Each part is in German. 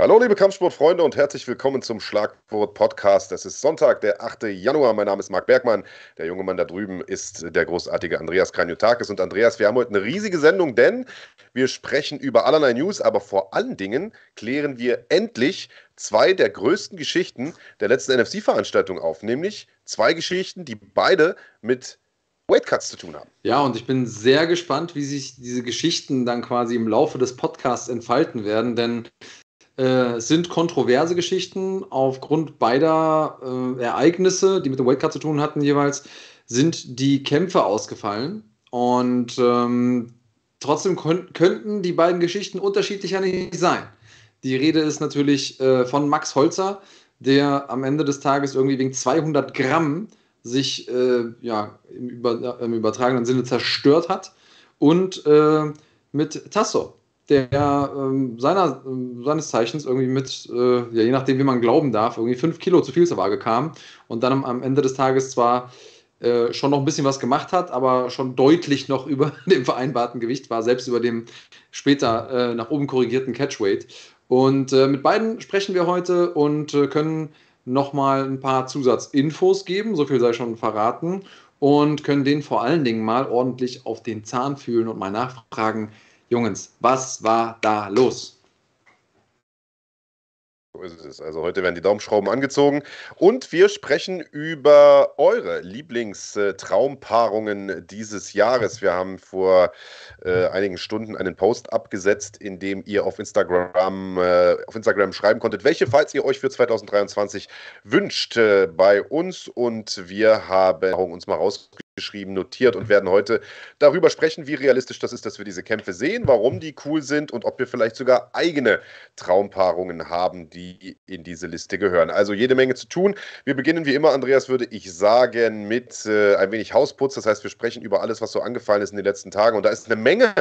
Hallo liebe Kampfsportfreunde und herzlich willkommen zum Schlagwort Podcast. Es ist Sonntag, der 8. Januar. Mein Name ist Marc Bergmann. Der junge Mann da drüben ist der großartige Andreas Kranjotakis. Und Andreas, wir haben heute eine riesige Sendung, denn wir sprechen über allerlei News, aber vor allen Dingen klären wir endlich zwei der größten Geschichten der letzten NFC-Veranstaltung auf, nämlich zwei Geschichten, die beide mit Weightcuts zu tun haben. Ja, und ich bin sehr gespannt, wie sich diese Geschichten dann quasi im Laufe des Podcasts entfalten werden, denn äh, sind kontroverse Geschichten aufgrund beider äh, Ereignisse, die mit dem Weightcut zu tun hatten jeweils, sind die Kämpfe ausgefallen. Und ähm, trotzdem könnten die beiden Geschichten unterschiedlicher nicht sein. Die Rede ist natürlich äh, von Max Holzer, der am Ende des Tages irgendwie wegen 200 Gramm sich äh, ja, im, über, im, übertragenen Sinne zerstört hat. Und äh, mit Tasso, der ähm, seiner, äh, seines Zeichens irgendwie mit, äh, ja, je nachdem, wie man glauben darf, irgendwie fünf Kilo zu viel zur Waage kam und dann am, am Ende des Tages zwar äh, schon noch ein bisschen was gemacht hat, aber schon deutlich noch über dem vereinbarten Gewicht war, selbst über dem später äh, nach oben korrigierten Catchweight. Und äh, mit beiden sprechen wir heute und äh, können nochmal ein paar Zusatzinfos geben, so viel sei schon verraten, und können den vor allen Dingen mal ordentlich auf den Zahn fühlen und mal nachfragen, Jungs, was war da los? So ist es. Also heute werden die Daumenschrauben angezogen und wir sprechen über eure Lieblingstraumpaarungen dieses Jahres. Wir haben vor äh, einigen Stunden einen Post abgesetzt, in dem ihr auf Instagram, äh, auf Instagram schreiben konntet, welche Fights ihr euch für 2023 wünscht äh, bei uns und wir haben uns mal rausgeschrieben geschrieben, notiert und werden heute darüber sprechen, wie realistisch das ist, dass wir diese Kämpfe sehen, warum die cool sind und ob wir vielleicht sogar eigene Traumpaarungen haben, die in diese Liste gehören. Also jede Menge zu tun. Wir beginnen wie immer, Andreas, würde ich sagen, mit äh, ein wenig Hausputz. Das heißt, wir sprechen über alles, was so angefallen ist in den letzten Tagen. Und da ist eine Menge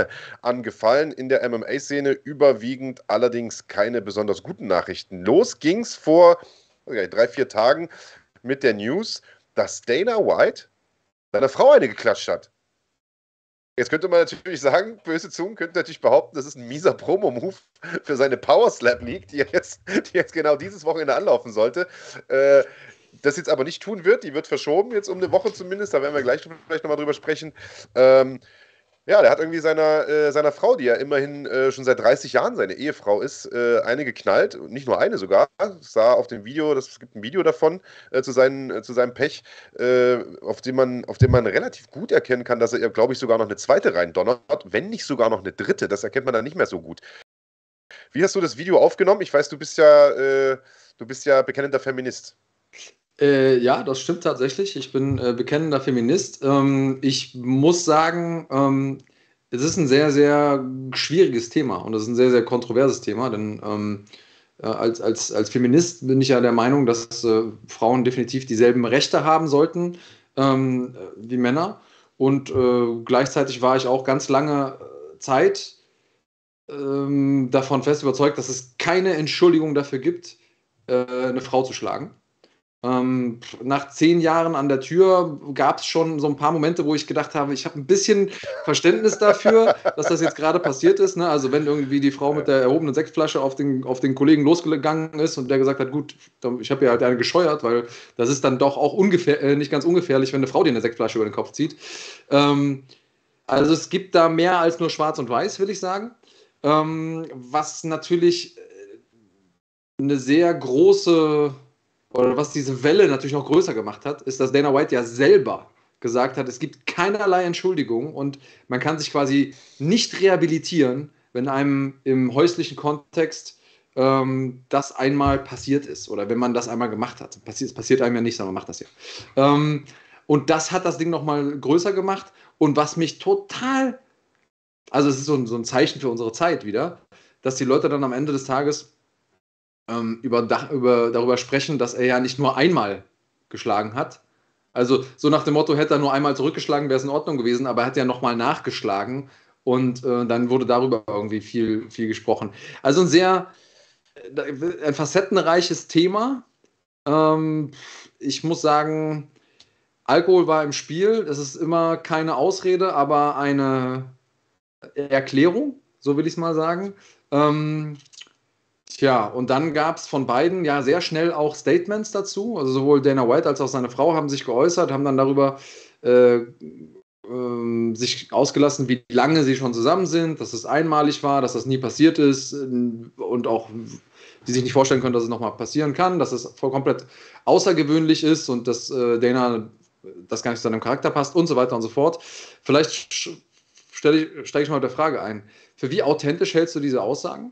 angefallen in der MMA-Szene, überwiegend allerdings keine besonders guten Nachrichten. Los ging's vor okay, drei, vier Tagen mit der News, dass Dana White seiner Frau eine geklatscht hat. Jetzt könnte man natürlich sagen, böse Zungen könnten natürlich behaupten, das ist ein mieser Promo-Move für seine Power Slap League, die jetzt, die jetzt genau dieses Wochenende anlaufen sollte. Äh, das jetzt aber nicht tun wird, die wird verschoben, jetzt um eine Woche zumindest, da werden wir gleich vielleicht nochmal drüber sprechen. Ähm, ja, der hat irgendwie seiner, äh, seiner Frau, die ja immerhin äh, schon seit 30 Jahren seine Ehefrau ist, äh, eine geknallt. Nicht nur eine sogar. Ich sah auf dem Video, das, es gibt ein Video davon äh, zu, seinen, äh, zu seinem Pech, äh, auf, dem man, auf dem man relativ gut erkennen kann, dass er, glaube ich, sogar noch eine zweite rein donnert, wenn nicht sogar noch eine dritte. Das erkennt man dann nicht mehr so gut. Wie hast du das Video aufgenommen? Ich weiß, du bist ja, du bist ja bekennender Feminist. Äh, ja, das stimmt tatsächlich. Ich bin äh, bekennender Feminist. Ähm, ich muss sagen, ähm, es ist ein sehr, sehr schwieriges Thema und es ist ein sehr, sehr kontroverses Thema, denn ähm, äh, als, als, als Feminist bin ich ja der Meinung, dass äh, Frauen definitiv dieselben Rechte haben sollten ähm, wie Männer. Und äh, gleichzeitig war ich auch ganz lange äh, Zeit ähm, davon fest überzeugt, dass es keine Entschuldigung dafür gibt, eine Frau zu schlagen. Ähm, nach zehn Jahren an der Tür gab es schon so ein paar Momente, wo ich gedacht habe, ich habe ein bisschen Verständnis dafür, dass das jetzt gerade passiert ist. Ne? Also wenn irgendwie die Frau mit der erhobenen Sektflasche auf den, auf den Kollegen losgegangen ist und der gesagt hat, gut, ich habe ja halt eine gescheuert, weil das ist dann doch auch ungefähr, äh, nicht ganz ungefährlich, wenn eine Frau dir eine Sektflasche über den Kopf zieht. Ähm, also es gibt da mehr als nur Schwarz und Weiß, will ich sagen. Ähm, was natürlich äh, eine sehr große oder was diese Welle natürlich noch größer gemacht hat, ist, dass Dana White ja selber gesagt hat, es gibt keinerlei Entschuldigung und man kann sich quasi nicht rehabilitieren, wenn einem im häuslichen Kontext ähm, das einmal passiert ist oder wenn man das einmal gemacht hat. Passiert, es passiert einem ja nicht, sondern man macht das ja. Ähm, und das hat das Ding nochmal größer gemacht und was mich total, also es ist so ein, so ein Zeichen für unsere Zeit wieder, dass die Leute dann am Ende des Tages ähm, über, über, darüber sprechen, dass er ja nicht nur einmal geschlagen hat. Also so nach dem Motto, hätte er nur einmal zurückgeschlagen, wäre es in Ordnung gewesen, aber er hat ja nochmal nachgeschlagen und äh, dann wurde darüber irgendwie viel, viel gesprochen. Also ein sehr, äh, ein facettenreiches Thema. Ähm, ich muss sagen, Alkohol war im Spiel. Das ist immer keine Ausrede, aber eine Erklärung, so will ich es mal sagen. Ähm, Tja, und dann gab es von beiden ja sehr schnell auch Statements dazu. Also sowohl Dana White als auch seine Frau haben sich geäußert, haben dann darüber äh, äh, sich ausgelassen, wie lange sie schon zusammen sind, dass es einmalig war, dass das nie passiert ist äh, und auch die sich nicht vorstellen können, dass es nochmal passieren kann, dass es komplett außergewöhnlich ist und dass äh, Dana das gar nicht zu seinem Charakter passt und so weiter und so fort. Vielleicht steige ich mal mit der Frage ein. Für wie authentisch hältst du diese Aussagen?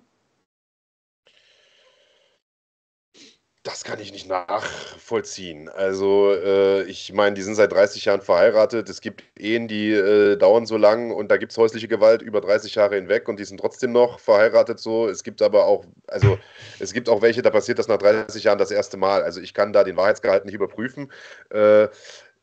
Das kann ich nicht nachvollziehen. Also, äh, ich meine, die sind seit 30 Jahren verheiratet. Es gibt Ehen, die äh, dauern so lang und da gibt es häusliche Gewalt über 30 Jahre hinweg und die sind trotzdem noch verheiratet so. Es gibt aber auch, also es gibt auch welche, da passiert das nach 30 Jahren das erste Mal. Also ich kann da den Wahrheitsgehalt nicht überprüfen. Äh,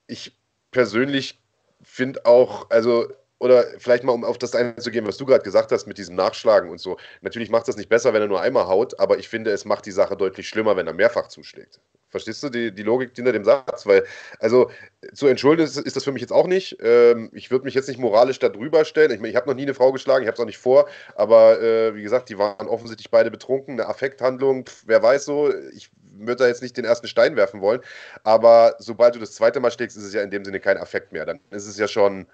ich persönlich finde auch, also oder vielleicht mal, um auf das einzugehen, was du gerade gesagt hast mit diesem Nachschlagen und so. Natürlich macht das nicht besser, wenn er nur einmal haut, aber ich finde, es macht die Sache deutlich schlimmer, wenn er mehrfach zuschlägt. Verstehst du die, die Logik hinter dem Satz? Weil, also, zu entschuldigen ist, ist das für mich jetzt auch nicht. Ähm, ich würde mich jetzt nicht moralisch da drüber stellen. Ich, mein, ich habe noch nie eine Frau geschlagen, ich habe es auch nicht vor, aber äh, wie gesagt, die waren offensichtlich beide betrunken, eine Affekthandlung, pf, wer weiß so. Ich würde da jetzt nicht den ersten Stein werfen wollen, aber sobald du das zweite Mal schlägst, ist es ja in dem Sinne kein Affekt mehr. Dann ist es ja schon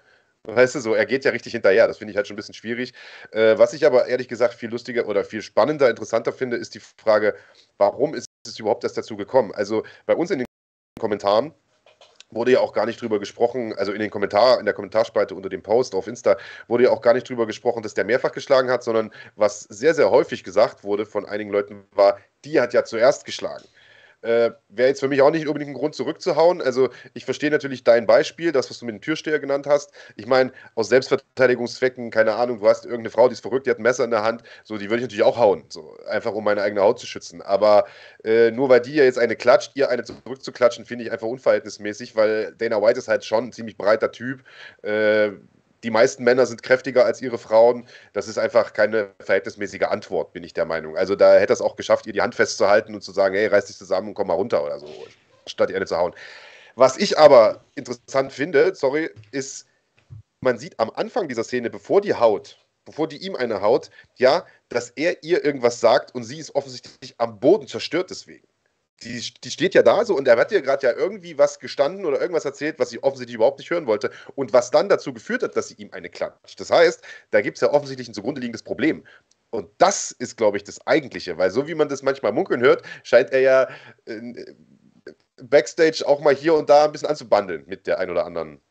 Weißt du, so, er geht ja richtig hinterher. Das finde ich halt schon ein bisschen schwierig. Äh, was ich aber ehrlich gesagt viel lustiger oder viel spannender, interessanter finde, ist die Frage, warum ist es überhaupt erst dazu gekommen? Also bei uns in den Kommentaren wurde ja auch gar nicht drüber gesprochen, also in den Kommentar, in der Kommentarspalte unter dem Post auf Insta wurde ja auch gar nicht drüber gesprochen, dass der mehrfach geschlagen hat, sondern was sehr, sehr häufig gesagt wurde von einigen Leuten war, die hat ja zuerst geschlagen. Äh, Wäre jetzt für mich auch nicht unbedingt ein Grund zurückzuhauen. Also ich verstehe natürlich dein Beispiel, das, was du mit dem Türsteher genannt hast. Ich meine, aus Selbstverteidigungszwecken, keine Ahnung, du hast irgendeine Frau, die ist verrückt, die hat ein Messer in der Hand, so, die würde ich natürlich auch hauen, so, einfach um meine eigene Haut zu schützen. Aber äh, nur weil die ja jetzt eine klatscht, ihr eine zurückzuklatschen, finde ich einfach unverhältnismäßig, weil Dana White ist halt schon ein ziemlich breiter Typ. Äh, die meisten Männer sind kräftiger als ihre Frauen. Das ist einfach keine verhältnismäßige Antwort, bin ich der Meinung. Also da hätte es auch geschafft, ihr die Hand festzuhalten und zu sagen, hey, reiß dich zusammen und komm mal runter oder so, statt ihr eine zu hauen. Was ich aber interessant finde, sorry, ist, man sieht am Anfang dieser Szene, bevor die haut, bevor die ihm eine haut, ja, dass er ihr irgendwas sagt und sie ist offensichtlich am Boden zerstört deswegen die, die steht ja da so und er hat ihr gerade ja irgendwie was gestanden oder irgendwas erzählt, was sie offensichtlich überhaupt nicht hören wollte und was dann dazu geführt hat, dass sie ihm eine klatscht. Das heißt, da gibt es ja offensichtlich ein zugrunde liegendes Problem. Und das ist, glaube ich, das Eigentliche, weil so wie man das manchmal munkeln hört, scheint er ja äh, Backstage auch mal hier und da ein bisschen anzubandeln mit der ein oder anderen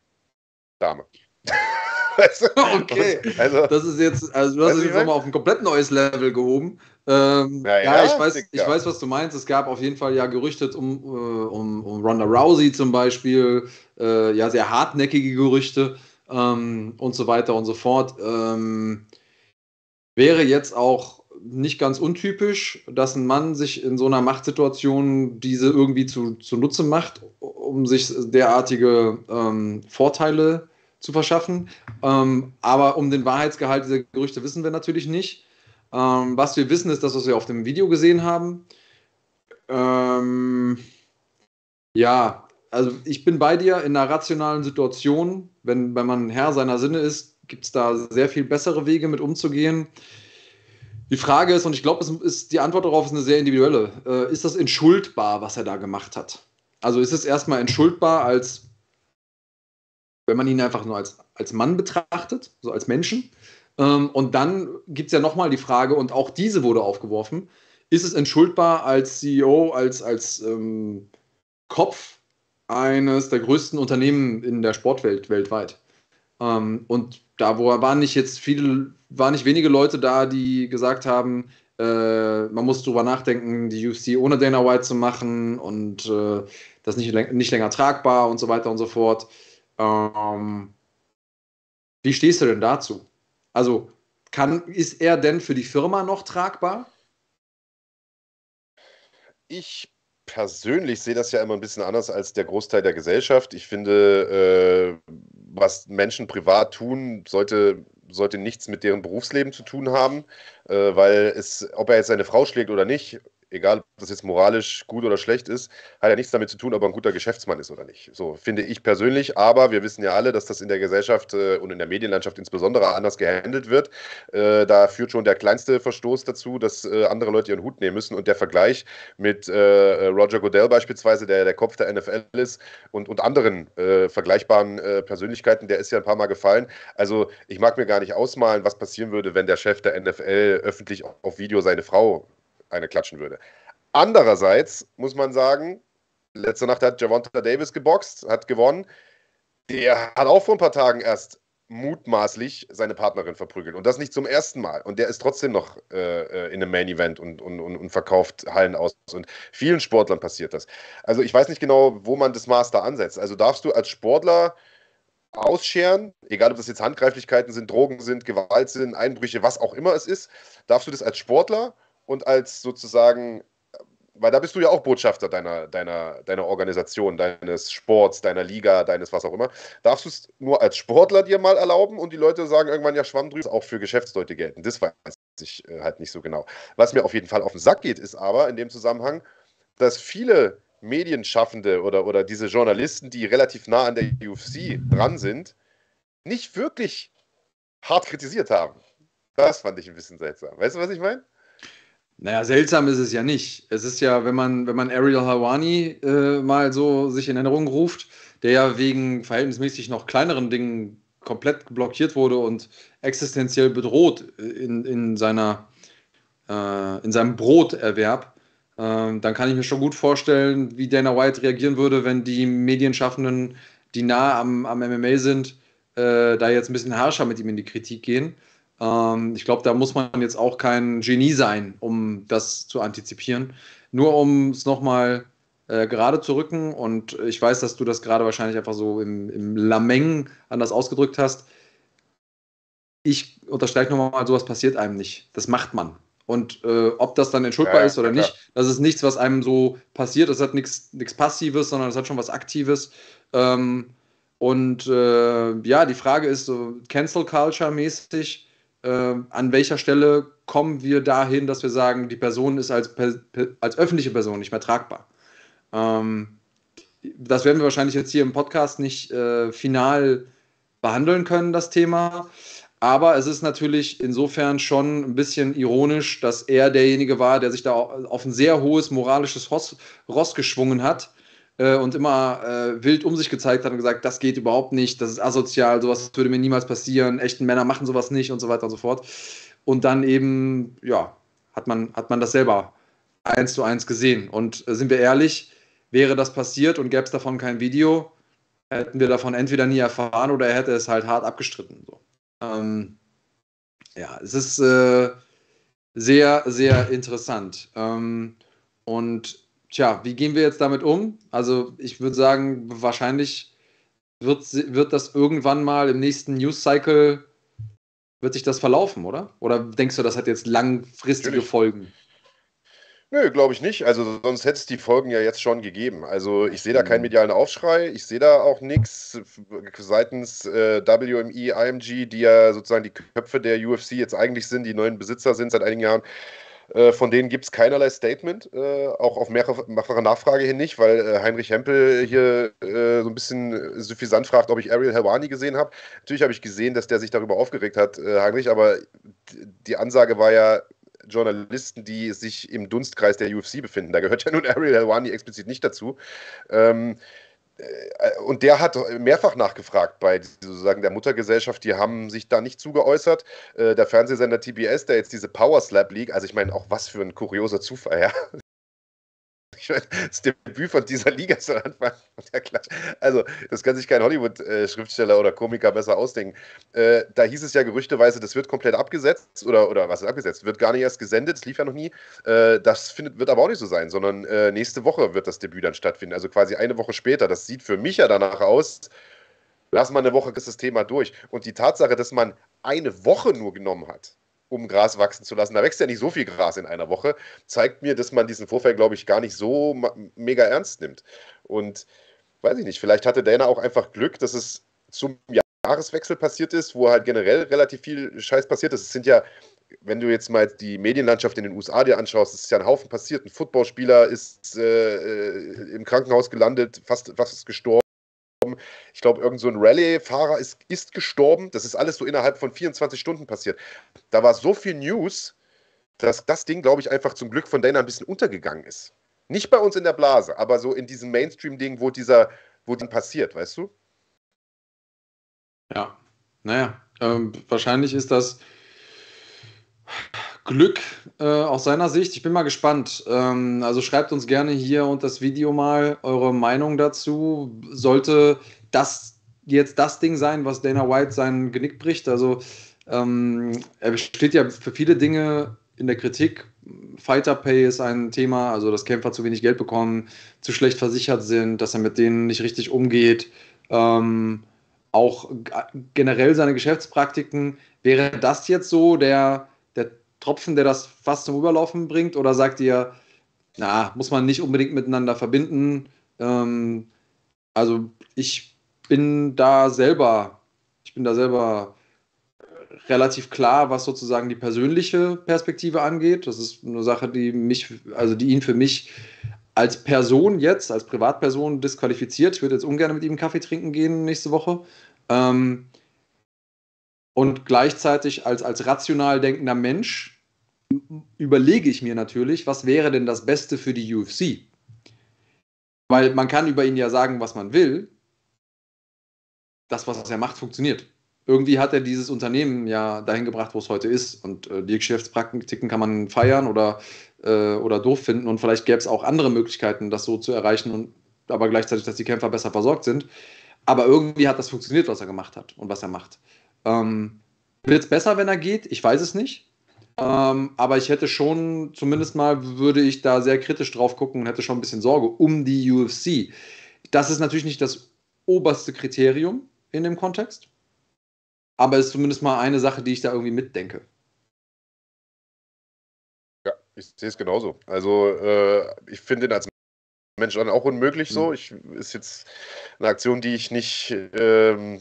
Dame. weißt du? Okay, also, das ist jetzt, also du hast es jetzt nochmal auf ein komplett neues Level gehoben. Ähm, ja, ja, ich, weiß, ich weiß, was du meinst. Es gab auf jeden Fall ja Gerüchte um, äh, um, um Ronda Rousey zum Beispiel, äh, ja, sehr hartnäckige Gerüchte ähm, und so weiter und so fort. Ähm, wäre jetzt auch nicht ganz untypisch, dass ein Mann sich in so einer Machtsituation diese irgendwie zu, zunutze macht, um sich derartige ähm, Vorteile zu verschaffen. Ähm, aber um den Wahrheitsgehalt dieser Gerüchte wissen wir natürlich nicht. Ähm, was wir wissen, ist das, was wir auf dem Video gesehen haben. Ähm, ja, also ich bin bei dir in einer rationalen Situation. Wenn, wenn man Herr seiner Sinne ist, gibt es da sehr viel bessere Wege mit umzugehen. Die Frage ist, und ich glaube, die Antwort darauf ist eine sehr individuelle. Äh, ist das entschuldbar, was er da gemacht hat? Also ist es erstmal entschuldbar, als wenn man ihn einfach nur als, als Mann betrachtet, so als Menschen? Ähm, und dann gibt es ja nochmal die Frage, und auch diese wurde aufgeworfen, ist es entschuldbar als CEO, als, als ähm, Kopf eines der größten Unternehmen in der Sportwelt weltweit? Ähm, und da waren nicht jetzt viele, waren nicht wenige Leute da, die gesagt haben, äh, man muss drüber nachdenken, die UFC ohne Dana White zu machen und äh, das nicht, nicht länger tragbar und so weiter und so fort. Ähm, wie stehst du denn dazu? Also kann, ist er denn für die Firma noch tragbar? Ich persönlich sehe das ja immer ein bisschen anders als der Großteil der Gesellschaft. Ich finde, äh, was Menschen privat tun, sollte, sollte nichts mit deren Berufsleben zu tun haben, äh, weil es, ob er jetzt seine Frau schlägt oder nicht, egal ob das jetzt moralisch gut oder schlecht ist, hat ja nichts damit zu tun, ob er ein guter Geschäftsmann ist oder nicht. So finde ich persönlich, aber wir wissen ja alle, dass das in der Gesellschaft äh, und in der Medienlandschaft insbesondere anders gehandelt wird. Äh, da führt schon der kleinste Verstoß dazu, dass äh, andere Leute ihren Hut nehmen müssen und der Vergleich mit Roger Goodell beispielsweise, der der Kopf der NFL ist und, und anderen vergleichbaren Persönlichkeiten, der ist ja ein paar Mal gefallen. Also ich mag mir gar nicht ausmalen, was passieren würde, wenn der Chef der NFL öffentlich auf Video seine Frau eine klatschen würde. Andererseits muss man sagen, letzte Nacht hat Javonta Davis geboxt, hat gewonnen. Der hat auch vor ein paar Tagen erst mutmaßlich seine Partnerin verprügelt. Und das nicht zum ersten Mal. Und der ist trotzdem noch äh, äh in einem Main Event und, und, und, und, verkauft Hallen aus. Und vielen Sportlern passiert das. Also ich weiß nicht genau, wo man das Master ansetzt. Also darfst du als Sportler ausscheren, egal ob das jetzt Handgreiflichkeiten sind, Drogen sind, Gewalt sind, Einbrüche, was auch immer es ist, darfst du das als Sportler und als sozusagen, weil da bist du ja auch Botschafter deiner, deiner, deiner Organisation, deines Sports, deiner Liga, deines was auch immer. Darfst du es nur als Sportler dir mal erlauben und die Leute sagen irgendwann, ja, Schwamm drüber, auch für Geschäftsleute gelten. Das weiß ich äh, halt nicht so genau. Was mir auf jeden Fall auf den Sack geht, ist aber in dem Zusammenhang, dass viele Medienschaffende oder, oder diese Journalisten, die relativ nah an der UFC dran sind, nicht wirklich hart kritisiert haben. Das fand ich ein bisschen seltsam. Weißt du, was ich meine? Naja, seltsam ist es ja nicht. Es ist ja, wenn man, wenn man Ariel Hawani äh, mal so sich in Erinnerung ruft, der ja wegen verhältnismäßig noch kleineren Dingen komplett blockiert wurde und existenziell bedroht in, in, seiner, äh, in seinem Broterwerb, äh, dann kann ich mir schon gut vorstellen, wie Dana White reagieren würde, wenn die Medienschaffenden, die nah am, am MMA sind, äh, da jetzt ein bisschen harscher mit ihm in die Kritik gehen. Ähm, ich glaube, da muss man jetzt auch kein Genie sein, um das zu antizipieren. Nur um es nochmal äh, gerade zu rücken, und ich weiß, dass du das gerade wahrscheinlich einfach so im, im Lameng anders ausgedrückt hast. Ich unterstreiche nochmal, sowas passiert einem nicht. Das macht man. Und äh, ob das dann entschuldbar ja, ist oder ja, nicht, das ist nichts, was einem so passiert. Das hat nichts Passives, sondern das hat schon was Aktives. Ähm, und äh, ja, die Frage ist so Cancel Culture mäßig äh, an welcher Stelle kommen wir dahin, dass wir sagen, die Person ist als, als öffentliche Person nicht mehr tragbar. Ähm, das werden wir wahrscheinlich jetzt hier im Podcast nicht äh, final behandeln können, das Thema. Aber es ist natürlich insofern schon ein bisschen ironisch, dass er derjenige war, der sich da auf ein sehr hohes moralisches Ross, Ross geschwungen hat äh, und immer äh, wild um sich gezeigt hat und gesagt, das geht überhaupt nicht, das ist asozial, sowas würde mir niemals passieren, echten Männer machen sowas nicht und so weiter und so fort. Und dann eben, ja, hat man, hat man das selber eins zu eins gesehen. Und äh, sind wir ehrlich, wäre das passiert und gäbe es davon kein Video, hätten wir davon entweder nie erfahren oder er hätte es halt hart abgestritten. So. Ähm, ja, es ist äh, sehr, sehr interessant. Ähm, und Tja, wie gehen wir jetzt damit um? Also ich würde sagen, wahrscheinlich wird, wird das irgendwann mal im nächsten News-Cycle, wird sich das verlaufen, oder? Oder denkst du, das hat jetzt langfristige Natürlich. Folgen? Nö, glaube ich nicht. Also sonst hätte es die Folgen ja jetzt schon gegeben. Also ich sehe da keinen mhm. medialen Aufschrei, ich sehe da auch nichts seitens äh, WME, IMG, die ja sozusagen die Köpfe der UFC jetzt eigentlich sind, die neuen Besitzer sind seit einigen Jahren. Äh, von denen gibt es keinerlei Statement, äh, auch auf mehrere, Nachfrage hin nicht, weil äh, Heinrich Hempel hier so ein bisschen suffisant fragt, ob ich Ariel Helwani gesehen habe. Natürlich habe ich gesehen, dass der sich darüber aufgeregt hat, Heinrich, aber die Ansage war ja, Journalisten, die sich im Dunstkreis der UFC befinden. Da gehört ja nun Ariel Helwani explizit nicht dazu. Ähm, äh, und der hat mehrfach nachgefragt bei sozusagen der Muttergesellschaft, die haben sich da nicht zugeäußert. Äh, der Fernsehsender TBS, der jetzt diese Power Slap League, also ich meine, auch was für ein kurioser Zufall, ja. Das Debüt von dieser Liga ist am Anfang der Klatsch. Also, das kann sich kein Hollywood-Schriftsteller oder Komiker besser ausdenken. Äh, da hieß es ja gerüchteweise, das wird komplett abgesetzt oder, oder was ist abgesetzt? Wird gar nicht erst gesendet, das lief ja noch nie. Äh, das findet, wird aber auch nicht so sein, sondern äh, nächste Woche wird das Debüt dann stattfinden. Also quasi eine Woche später. Das sieht für mich ja danach aus. Lass mal eine Woche ist das Thema durch. Und die Tatsache, dass man eine Woche nur genommen hat, um Gras wachsen zu lassen. Da wächst ja nicht so viel Gras in einer Woche. Zeigt mir, dass man diesen Vorfall, glaube ich, gar nicht so mega ernst nimmt. Und weiß ich nicht, vielleicht hatte Dana auch einfach Glück, dass es zum Jahreswechsel passiert ist, wo halt generell relativ viel Scheiß passiert ist. Es sind ja wenn du jetzt mal die Medienlandschaft in den USA dir anschaust, ist ja ein Haufen passiert. Ein Footballspieler ist äh, äh, im Krankenhaus gelandet, fast, fast gestorben. Ich glaube, irgend so ein Rallye-Fahrer ist, ist gestorben. Das ist alles so innerhalb von 24 Stunden passiert. Da war so viel News, dass das Ding, glaube ich, einfach zum Glück von Dana ein bisschen untergegangen ist. Nicht bei uns in der Blase, aber so in diesem Mainstream-Ding, wo dieser, wo dann passiert, weißt du? Ja, naja, ähm, wahrscheinlich ist das Glück äh, aus seiner Sicht. Ich bin mal gespannt. Ähm, also schreibt uns gerne hier unter das Video mal eure Meinung dazu. Sollte das jetzt das Ding sein, was Dana White sein Genick bricht? Also ähm, er steht ja für viele Dinge in der Kritik. Fighter Pay ist ein Thema, also dass Kämpfer zu wenig Geld bekommen, zu schlecht versichert sind, dass er mit denen nicht richtig umgeht. Ähm, auch generell seine Geschäftspraktiken. Wäre das jetzt so der Tropfen, der das fast zum Überlaufen bringt? Oder sagt ihr, na, muss man nicht unbedingt miteinander verbinden? Ähm, also ich bin da selber, ich bin da selber relativ klar, was sozusagen die persönliche Perspektive angeht. Das ist eine Sache, die mich, also die ihn für mich als Person jetzt, als Privatperson disqualifiziert. Ich würde jetzt ungern mit ihm Kaffee trinken gehen nächste Woche. Ähm, und gleichzeitig als, als rational denkender Mensch überlege ich mir natürlich, was wäre denn das Beste für die UFC? Weil man kann über ihn ja sagen, was man will. Das, was er macht, funktioniert. Irgendwie hat er dieses Unternehmen ja dahin gebracht, wo es heute ist. Und äh, die Geschäftspraktiken kann man feiern oder, äh, oder doof finden. Und vielleicht gäbe es auch andere Möglichkeiten, das so zu erreichen, und, aber gleichzeitig, dass die Kämpfer besser versorgt sind. Aber irgendwie hat das funktioniert, was er gemacht hat und was er macht. Ähm, Wird es besser, wenn er geht? Ich weiß es nicht. Ähm, aber ich hätte schon, zumindest mal würde ich da sehr kritisch drauf gucken und hätte schon ein bisschen Sorge um die UFC. Das ist natürlich nicht das oberste Kriterium in dem Kontext, aber ist zumindest mal eine Sache, die ich da irgendwie mitdenke. Ja, ich sehe es genauso. Also äh, ich finde ihn als Mensch dann auch unmöglich so. Mhm. Ich, ist jetzt eine Aktion, die ich nicht ähm,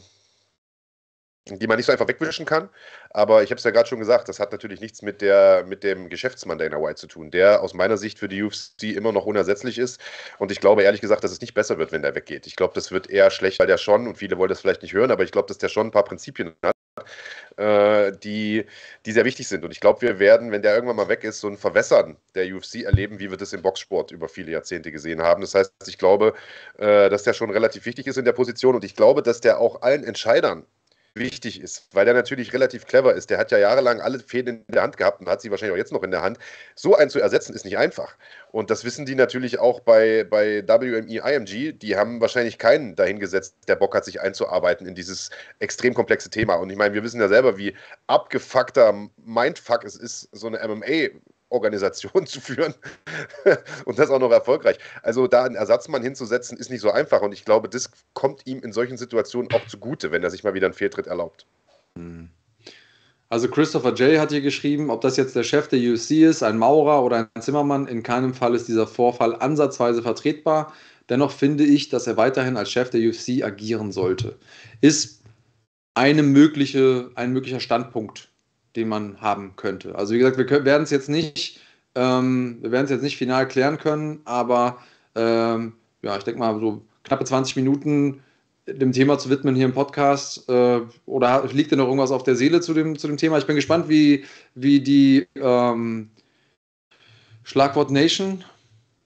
die man nicht so einfach wegwischen kann. Aber ich habe es ja gerade schon gesagt, das hat natürlich nichts mit, der, mit dem Geschäftsmann Dana White zu tun, der aus meiner Sicht für die UFC immer noch unersetzlich ist. Und ich glaube ehrlich gesagt, dass es nicht besser wird, wenn der weggeht. Ich glaube, das wird eher schlecht, weil der schon, und viele wollen das vielleicht nicht hören, aber ich glaube, dass der schon ein paar Prinzipien hat, äh, die, die sehr wichtig sind. Und ich glaube, wir werden, wenn der irgendwann mal weg ist, so ein Verwässern der UFC erleben, wie wir das im Boxsport über viele Jahrzehnte gesehen haben. Das heißt, ich glaube, äh, dass der schon relativ wichtig ist in der Position und ich glaube, dass der auch allen Entscheidern wichtig ist, weil der natürlich relativ clever ist. Der hat ja jahrelang alle Fäden in der Hand gehabt und hat sie wahrscheinlich auch jetzt noch in der Hand. So einen zu ersetzen ist nicht einfach. Und das wissen die natürlich auch bei, bei WME IMG. Die haben wahrscheinlich keinen dahingesetzt, der Bock hat, sich einzuarbeiten in dieses extrem komplexe Thema. Und ich meine, wir wissen ja selber, wie abgefuckter Mindfuck es ist, so eine MMA Organisation zu führen und das auch noch erfolgreich. Also da einen Ersatzmann hinzusetzen, ist nicht so einfach und ich glaube, das kommt ihm in solchen Situationen auch zugute, wenn er sich mal wieder einen Fehltritt erlaubt. Hm. Also Christopher J. hat hier geschrieben, ob das jetzt der Chef der UFC ist, ein Maurer oder ein Zimmermann, in keinem Fall ist dieser Vorfall ansatzweise vertretbar. Dennoch finde ich, dass er weiterhin als Chef der UFC agieren sollte. Ist eine mögliche, ein möglicher Standpunkt den man haben könnte. Also wie gesagt, wir werden es jetzt nicht, ähm, wir werden es jetzt nicht final klären können, aber ähm, ja, ich denke mal so knappe 20 Minuten dem Thema zu widmen hier im Podcast. Äh, oder liegt dir noch irgendwas auf der Seele zu dem, zu dem Thema? Ich bin gespannt, wie, wie die ähm, Schlagwort Nation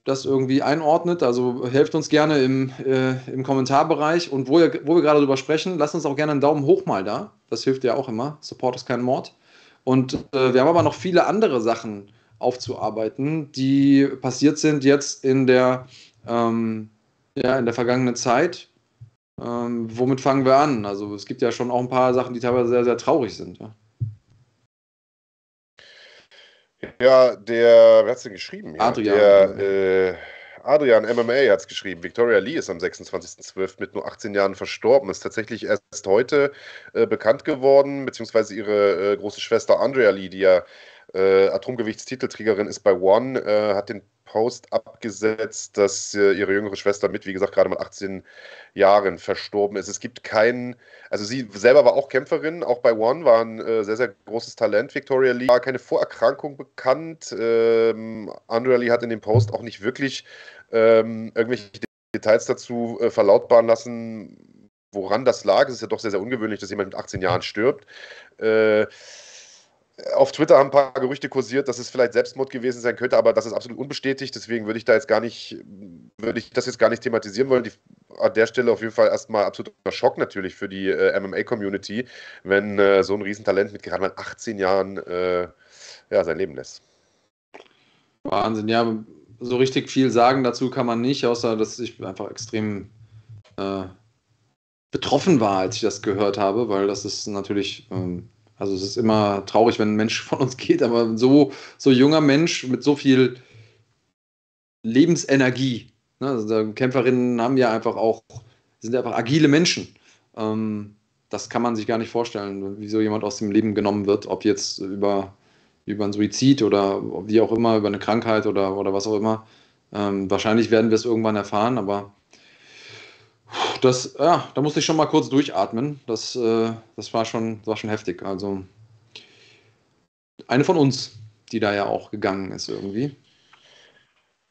das irgendwie einordnet. Also helft uns gerne im, äh, im Kommentarbereich. Und wo, ihr, wo wir gerade drüber sprechen, lasst uns auch gerne einen Daumen hoch mal da. Das hilft ja auch immer. Support ist kein Mord. Und äh, wir haben aber noch viele andere Sachen aufzuarbeiten, die passiert sind jetzt in der, ähm, ja, in der vergangenen Zeit. Ähm, womit fangen wir an? Also es gibt ja schon auch ein paar Sachen, die teilweise sehr, sehr traurig sind. Ja, ja der, wer hat es denn geschrieben? Ja, Adrian. Der, äh, Adrian MMA hat es geschrieben. Victoria Lee ist am 26.12. mit nur 18 Jahren verstorben. Ist tatsächlich erst heute äh, bekannt geworden, beziehungsweise ihre äh, große Schwester Andrea Lee, die ja äh, Atomgewichtstitelträgerin ist bei One, äh, hat den Post abgesetzt, dass äh, ihre jüngere Schwester mit, wie gesagt, gerade mal 18 Jahren verstorben ist. Es gibt keinen, also sie selber war auch Kämpferin, auch bei One war ein äh, sehr, sehr großes Talent. Victoria Lee war keine Vorerkrankung bekannt. Ähm, Andrea Lee hat in dem Post auch nicht wirklich ähm, irgendwelche Details dazu äh, verlautbaren lassen, woran das lag. Es ist ja doch sehr, sehr ungewöhnlich, dass jemand mit 18 Jahren stirbt. Äh, auf Twitter haben ein paar Gerüchte kursiert, dass es vielleicht Selbstmord gewesen sein könnte, aber das ist absolut unbestätigt. Deswegen würde ich da jetzt gar nicht, würde ich das jetzt gar nicht thematisieren wollen. Die, an der Stelle auf jeden Fall erstmal absoluter Schock natürlich für die äh, MMA-Community, wenn äh, so ein Riesentalent mit gerade mal 18 Jahren äh, ja, sein Leben lässt. Wahnsinn, ja, so richtig viel sagen dazu kann man nicht, außer dass ich einfach extrem äh, betroffen war, als ich das gehört habe, weil das ist natürlich. Ähm, also es ist immer traurig, wenn ein Mensch von uns geht, aber so, so junger Mensch mit so viel Lebensenergie. Ne? Also Kämpferinnen haben ja einfach auch, sind einfach agile Menschen. Ähm, das kann man sich gar nicht vorstellen, wie so jemand aus dem Leben genommen wird, ob jetzt über, über einen Suizid oder wie auch immer, über eine Krankheit oder, oder was auch immer. Ähm, wahrscheinlich werden wir es irgendwann erfahren, aber das, ja, da musste ich schon mal kurz durchatmen. Das, äh, das war, schon, war schon heftig. Also eine von uns, die da ja auch gegangen ist irgendwie.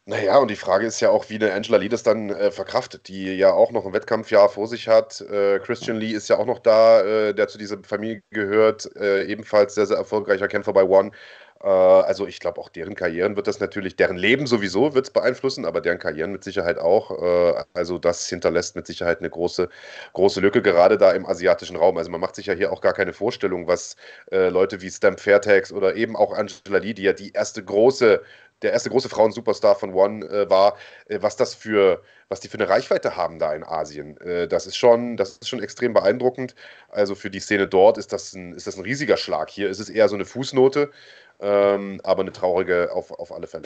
Naja, und die Frage ist ja auch, wie eine Angela Lee das dann äh, verkraftet, die ja auch noch ein Wettkampfjahr vor sich hat. Äh, Christian Lee ist ja auch noch da, äh, der zu dieser Familie gehört, äh, ebenfalls sehr, sehr erfolgreicher Kämpfer bei One. Äh, also ich glaube, auch deren Karrieren wird das natürlich, deren Leben sowieso wird es beeinflussen, aber deren Karrieren mit Sicherheit auch. Äh, also das hinterlässt mit Sicherheit eine große, große Lücke, gerade da im asiatischen Raum. Also man macht sich ja hier auch gar keine Vorstellung, was äh, Leute wie Stamp Fairtex oder eben auch Angela Lee, die ja die erste große der erste große Frauen-Superstar von One äh, war, äh, was das für, was die für eine Reichweite haben da in Asien. Äh, das ist schon, das ist schon extrem beeindruckend. Also für die Szene dort ist das ein, ist das ein riesiger Schlag. Hier ist es eher so eine Fußnote. Ähm, aber eine traurige auf, auf alle Fälle.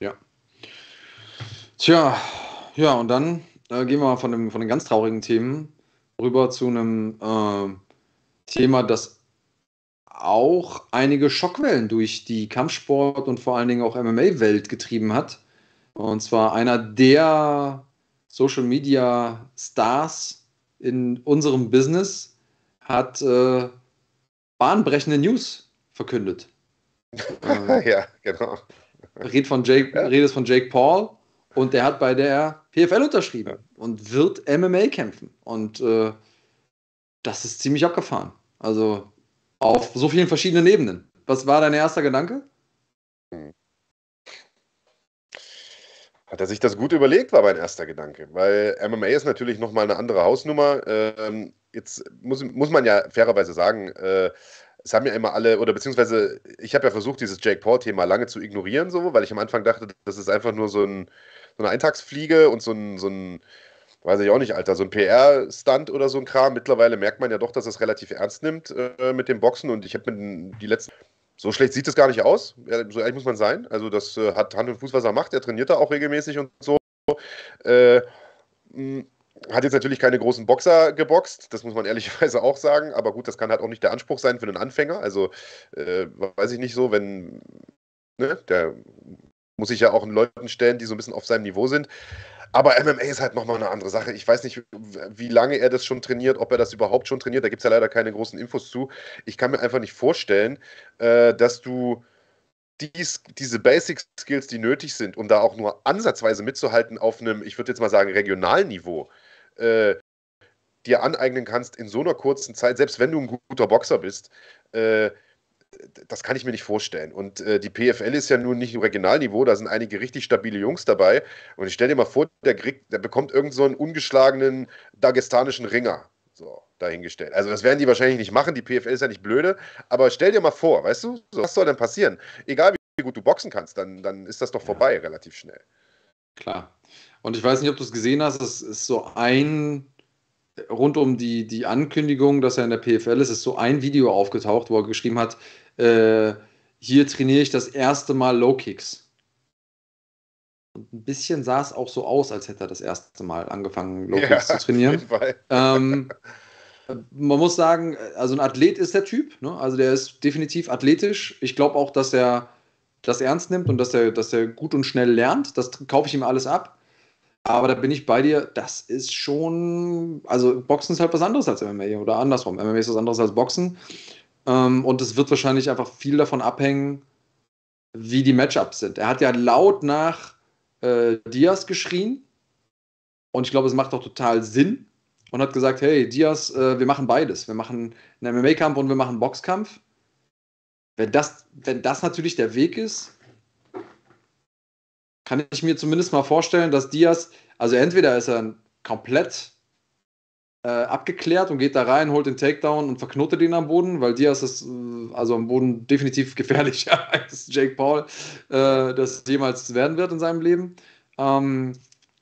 Ja. Tja, ja, und dann äh, gehen wir mal von, dem, von den ganz traurigen Themen rüber zu einem äh, Thema, das auch einige Schockwellen durch die Kampfsport und vor allen Dingen auch MMA-Welt getrieben hat. Und zwar einer der Social Media Stars in unserem Business hat äh, bahnbrechende News verkündet. ja, genau. Red von Jake, ja. Redet von Jake Paul und der hat bei der PFL unterschrieben ja. und wird MMA kämpfen. Und äh, das ist ziemlich abgefahren. Also auf so vielen verschiedenen Ebenen. Was war dein erster Gedanke? Hm. Hat er sich das gut überlegt, war mein erster Gedanke. Weil MMA ist natürlich nochmal eine andere Hausnummer. Ähm, jetzt muss, muss man ja fairerweise sagen, äh, es haben ja immer alle, oder beziehungsweise ich habe ja versucht, dieses Jake Paul-Thema lange zu ignorieren, so, weil ich am Anfang dachte, das ist einfach nur so, ein, so eine Eintagsfliege und so ein, so ein, weiß ich auch nicht, Alter, so ein PR-Stunt oder so ein Kram. Mittlerweile merkt man ja doch, dass es relativ ernst nimmt äh, mit dem Boxen und ich habe mit die letzten. So schlecht sieht es gar nicht aus, so ehrlich muss man sein. Also, das äh, hat Hand und Fuß, was er macht. Er trainiert da auch regelmäßig und so. Äh, hat jetzt natürlich keine großen Boxer geboxt, das muss man ehrlicherweise auch sagen, aber gut, das kann halt auch nicht der Anspruch sein für einen Anfänger. Also, äh, weiß ich nicht so, wenn, ne, der muss sich ja auch in Leuten stellen, die so ein bisschen auf seinem Niveau sind. Aber MMA ist halt nochmal eine andere Sache. Ich weiß nicht, wie lange er das schon trainiert, ob er das überhaupt schon trainiert. Da gibt es ja leider keine großen Infos zu. Ich kann mir einfach nicht vorstellen, äh, dass du dies, diese Basic Skills, die nötig sind, um da auch nur ansatzweise mitzuhalten auf einem, ich würde jetzt mal sagen, regionalen Niveau, äh, dir aneignen kannst in so einer kurzen Zeit, selbst wenn du ein guter Boxer bist, äh, das kann ich mir nicht vorstellen. Und äh, die PFL ist ja nun nicht im Regionalniveau, da sind einige richtig stabile Jungs dabei. Und ich stelle dir mal vor, der, kriegt, der bekommt irgendeinen so einen ungeschlagenen dagestanischen Ringer. So, dahingestellt. Also das werden die wahrscheinlich nicht machen, die PFL ist ja nicht blöde, aber stell dir mal vor, weißt du, so, was soll denn passieren? Egal wie gut du boxen kannst, dann, dann ist das doch vorbei ja. relativ schnell. Klar. Und ich weiß nicht, ob du es gesehen hast, es ist so ein, rund um die, die Ankündigung, dass er in der PFL ist, ist so ein Video aufgetaucht, wo er geschrieben hat, äh, hier trainiere ich das erste Mal Low Kicks. Und ein bisschen sah es auch so aus, als hätte er das erste Mal angefangen, Low Kicks ja, zu trainieren. Ähm, man muss sagen, also ein Athlet ist der Typ, ne? also der ist definitiv athletisch. Ich glaube auch, dass er das ernst nimmt und dass er, dass er gut und schnell lernt. Das kaufe ich ihm alles ab. Aber da bin ich bei dir, das ist schon, also Boxen ist halt was anderes als MMA oder andersrum. MMA ist was anderes als Boxen. Ähm, und es wird wahrscheinlich einfach viel davon abhängen, wie die Matchups sind. Er hat ja laut nach äh, Diaz geschrien. Und ich glaube, es macht auch total Sinn. Und hat gesagt, hey, Diaz, äh, wir machen beides. Wir machen einen MMA-Kampf und wir machen einen Boxkampf. Wenn das, wenn das natürlich der Weg ist, kann ich mir zumindest mal vorstellen, dass Diaz, also entweder ist er komplett äh, abgeklärt und geht da rein, holt den Takedown und verknotet ihn am Boden, weil Diaz ist äh, also am Boden definitiv gefährlicher als Jake Paul äh, das jemals werden wird in seinem Leben. Ähm,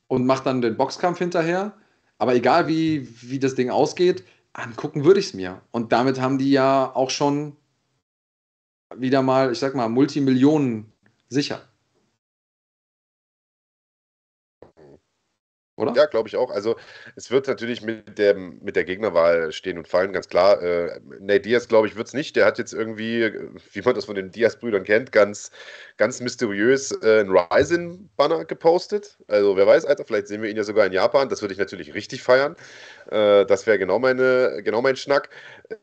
und macht dann den Boxkampf hinterher. Aber egal wie, wie das Ding ausgeht, angucken würde ich es mir. Und damit haben die ja auch schon wieder mal, ich sag mal, Multimillionen sicher. Oder? Ja, glaube ich auch. Also es wird natürlich mit, dem, mit der Gegnerwahl stehen und fallen, ganz klar. Äh, Nate Diaz, glaube ich, wird es nicht. Der hat jetzt irgendwie, wie man das von den Diaz-Brüdern kennt, ganz, ganz mysteriös äh, einen Ryzen-Banner gepostet. Also wer weiß, Alter, vielleicht sehen wir ihn ja sogar in Japan. Das würde ich natürlich richtig feiern. Äh, das wäre genau, genau mein Schnack.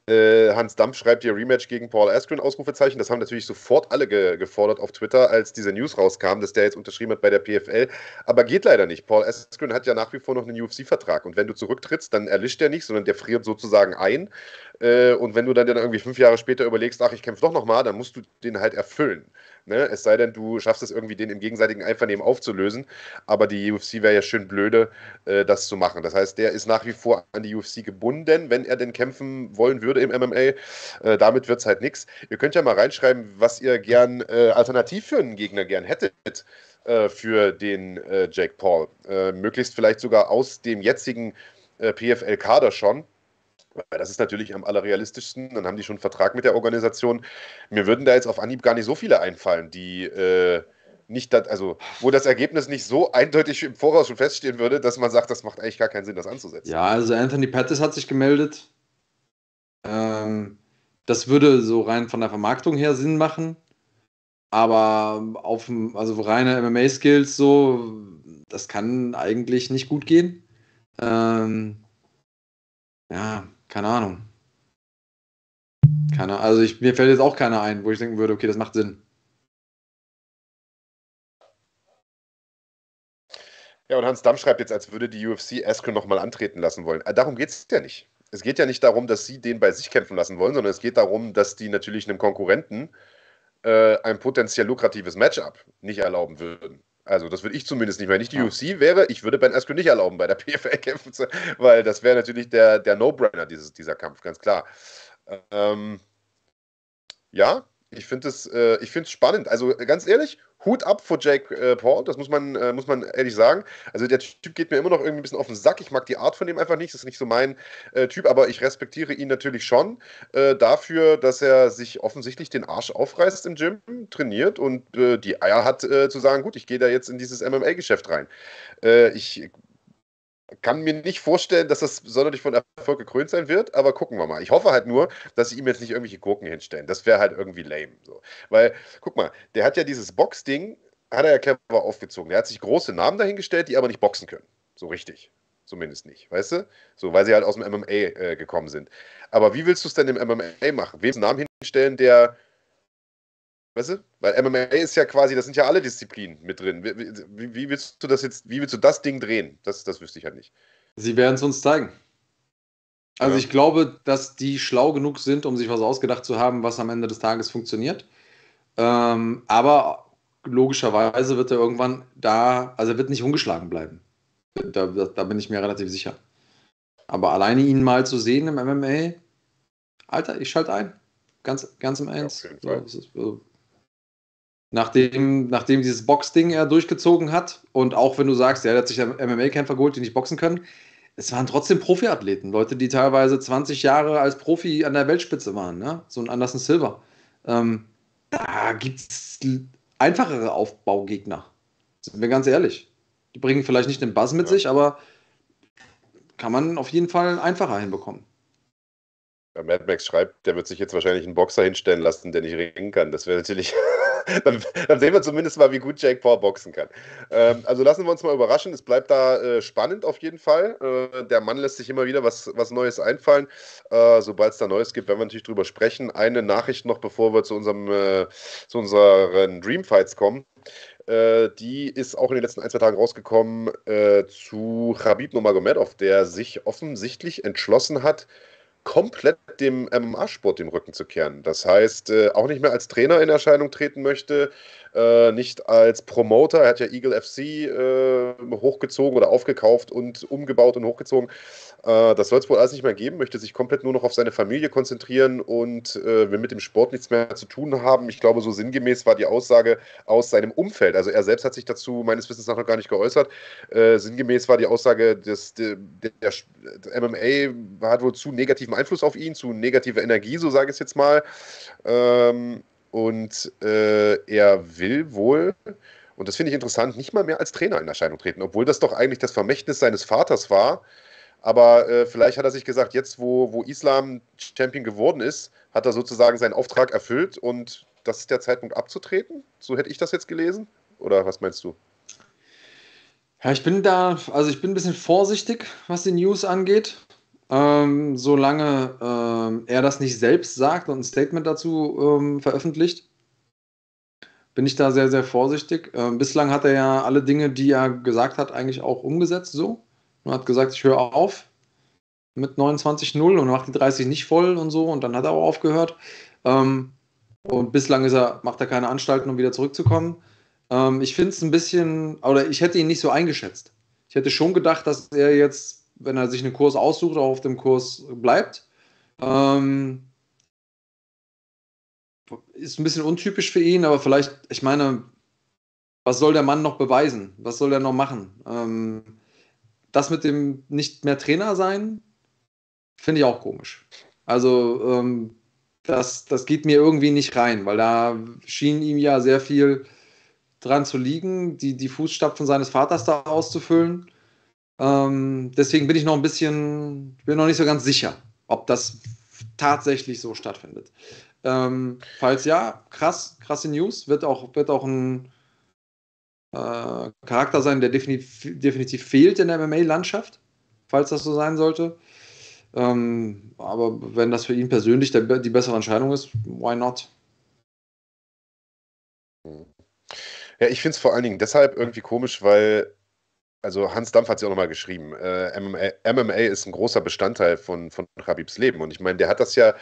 Äh, Hans Dampf schreibt hier Rematch gegen Paul Askren, Ausrufezeichen. Das haben natürlich sofort alle ge gefordert auf Twitter, als diese News rauskam, dass der jetzt unterschrieben hat bei der PFL. Aber geht leider nicht. Paul Askren hat ja nach wie vor noch einen UFC-Vertrag. Und wenn du zurücktrittst, dann erlischt der nicht, sondern der friert sozusagen ein. Äh, und wenn du dann, dann irgendwie fünf Jahre später überlegst, ach, ich kämpfe doch nochmal, dann musst du den halt erfüllen. Ne? Es sei denn, du schaffst es irgendwie, den im gegenseitigen Einvernehmen aufzulösen. Aber die UFC wäre ja schön blöde, äh, das zu machen. Das heißt, der ist nach wie vor an die UFC gebunden, wenn er denn kämpfen wollen würde im MMA. Äh, damit wird es halt nichts. Ihr könnt ja mal reinschreiben, was ihr gern äh, alternativ für einen Gegner gern hättet äh, für den äh, Jake Paul. Äh, möglichst vielleicht sogar aus dem jetzigen PFL-Kader schon. Weil das ist natürlich am allerrealistischsten. Dann haben die schon einen Vertrag mit der Organisation. Mir würden da jetzt auf Anhieb gar nicht so viele einfallen, die äh, nicht, dat, also wo das Ergebnis nicht so eindeutig im Voraus schon feststehen würde, dass man sagt, das macht eigentlich gar keinen Sinn, das anzusetzen. Ja, also Anthony Pettis hat sich gemeldet. Ähm, das würde so rein von der Vermarktung her Sinn machen. Aber auf also reine MMA-Skills so, das kann eigentlich nicht gut gehen. Ähm, ja, keine Ahnung. Keine, also ich, mir fällt jetzt auch keiner ein, wo ich denken würde, okay, das macht Sinn. Ja, und Hans Damm schreibt jetzt, als würde die UFC Askren nochmal antreten lassen wollen. Äh, darum geht es ja nicht. Es geht ja nicht darum, dass sie den bei sich kämpfen lassen wollen, sondern es geht darum, dass die natürlich einem Konkurrenten äh, ein potenziell lukratives Matchup nicht erlauben würden. Also das würde ich zumindest nicht. Wenn ich die ja. UFC wäre, ich würde Ben Askren nicht erlauben, bei der PFL kämpfen zu, weil das wäre natürlich der, der No-Brainer, dieser Kampf, ganz klar. Ähm, ja, ich finde es äh, spannend. Also ganz ehrlich, Hut ab vor Jake äh, Paul, das muss man, äh, muss man ehrlich sagen. Also der Typ geht mir immer noch irgendwie ein bisschen auf den Sack. Ich mag die Art von dem einfach nicht, das ist nicht so mein äh, Typ, aber ich respektiere ihn natürlich schon äh, dafür, dass er sich offensichtlich den Arsch aufreißt im Gym, trainiert und äh, die Eier hat äh, zu sagen, gut, ich gehe da jetzt in dieses MMA-Geschäft rein. ich kann mir nicht vorstellen, dass das sonderlich von Erfolg gekrönt sein wird, aber gucken wir mal. Ich hoffe halt nur, dass sie ihm jetzt nicht irgendwelche Gurken hinstellen. Das wäre halt irgendwie lame. So. Weil, guck mal, der hat ja dieses Box-Ding, hat er ja clever aufgezogen. Der hat sich große Namen dahingestellt, die aber nicht boxen können. So richtig. Zumindest nicht, weißt du? So, weil sie halt aus dem MMA äh, gekommen sind. Aber wie willst du es denn im MMA machen? Wem einen Namen hinstellen, der Weißt du? Weil MMA ist ja quasi, das sind ja alle Disziplinen mit drin. Wie, wie, willst du das jetzt, wie willst du das Ding drehen? Das, das wüsste ich halt nicht. Sie werden es uns zeigen. Also ja. ich glaube, dass die schlau genug sind, um sich was ausgedacht zu haben, was am Ende des Tages funktioniert. Ähm, aber logischerweise wird er irgendwann da, also er wird nicht ungeschlagen bleiben. Da, da, bin ich mir relativ sicher. Aber alleine ihn mal zu sehen im MMA, Alter, ich schalte ein. Ganz, ganz im Ernst. Ja, nachdem, nachdem dieses Boxding er durchgezogen hat und auch wenn du sagst, ja, er hat sich MMA-Kämpfer geholt, die nicht boxen können, es waren trotzdem Profiathleten, Leute, die teilweise 20 Jahre als Profi an der Weltspitze waren, ne? so ein Anderson Silver. Ähm, da gibt es einfachere Aufbaugegner. Sind wir ganz ehrlich. Die bringen vielleicht nicht den Buzz mit ja. sich, aber kann man auf jeden Fall einfacher hinbekommen. Ja, Mad Max schreibt, der wird sich jetzt wahrscheinlich einen Boxer hinstellen lassen, der nicht ringen kann. Das wäre natürlich. dann, dann, sehen wir zumindest mal, wie gut Jake Paul boxen kann. Ähm, also lassen wir uns mal überraschen. Es bleibt da äh, spannend auf jeden Fall. Äh, der Mann lässt sich immer wieder was, was Neues einfallen. Äh, Sobald es da Neues gibt, werden wir natürlich drüber sprechen. Eine Nachricht noch, bevor wir zu, unserem, äh, zu unseren Dreamfights kommen. Äh, die ist auch in den letzten ein, zwei Tagen rausgekommen äh, zu Khabib Nurmagomedov, der sich offensichtlich entschlossen hat, komplett dem MMA-Sport den Rücken zu kehren. Das heißt, äh, auch nicht mehr als Trainer in Erscheinung treten möchte, äh, nicht als Promoter. Er hat ja Eagle FC äh, hochgezogen oder aufgekauft und umgebaut und hochgezogen. Äh, das soll es wohl alles nicht mehr geben, möchte sich komplett nur noch auf seine Familie konzentrieren und äh, will mit dem Sport nichts mehr zu tun haben. Ich glaube, so sinngemäß war die Aussage aus seinem Umfeld. Also er selbst hat sich dazu meines Wissens nach noch gar nicht geäußert. Äh, sinngemäß war die Aussage, dass der, der, MMA hat wohl zu negativen Einfluss auf ihn, zu negativer Energie, so sage ich es jetzt mal. Ähm, und äh, er will wohl und das finde ich interessant, nicht mal mehr als Trainer in Erscheinung treten, obwohl das doch eigentlich das Vermächtnis seines Vaters war, aber äh, vielleicht hat er sich gesagt, jetzt wo, wo Islam Champion geworden ist, hat er sozusagen seinen Auftrag erfüllt und das ist der Zeitpunkt abzutreten. So hätte ich das jetzt gelesen. Oder was meinst du? Ja, ich bin da, also ich bin ein bisschen vorsichtig, was die News angeht. Ähm, solange ähm, er das nicht selbst sagt und ein Statement dazu ähm, veröffentlicht, bin ich da sehr, sehr vorsichtig. Ähm, bislang hat er ja alle Dinge, die er gesagt hat, eigentlich auch umgesetzt so und hat gesagt, ich höre auf mit 29-0 und macht die 30 nicht voll und so und dann hat er auch aufgehört. Ähm, und bislang ist er, macht er keine Anstalten, um wieder zurückzukommen. Ähm, ich finde es ein bisschen, oder ich hätte ihn nicht so eingeschätzt. Ich hätte schon gedacht, dass er jetzt, wenn er sich einen Kurs aussucht, auch auf dem Kurs bleibt. Ähm, ist ein bisschen untypisch für ihn, aber vielleicht, ich meine, was soll der Mann noch beweisen? Was soll er noch machen? Ähm, das mit dem nicht mehr Trainer sein, finde ich auch komisch. Also, ähm, das, das geht mir irgendwie nicht rein, weil da schien ihm ja sehr viel dran zu liegen, die, die Fußstapfen seines Vaters da auszufüllen. Ähm, deswegen bin ich noch ein bisschen, bin noch nicht so ganz sicher, ob das tatsächlich so stattfindet. Ähm, falls ja, krass, krasse News, wird auch, wird auch ein äh, Charakter sein, der definitiv, definitiv fehlt in der MMA-Landschaft, falls das so sein sollte. Ähm, aber wenn das für ihn persönlich der, die bessere Entscheidung ist, why not? Ja, ich finde es vor allen Dingen deshalb irgendwie komisch, weil, also Hans Dampf hat es ja auch nochmal geschrieben, äh, MMA, MMA, ist ein großer Bestandteil von, von Habibs Leben. Und ich meine, der hat das ja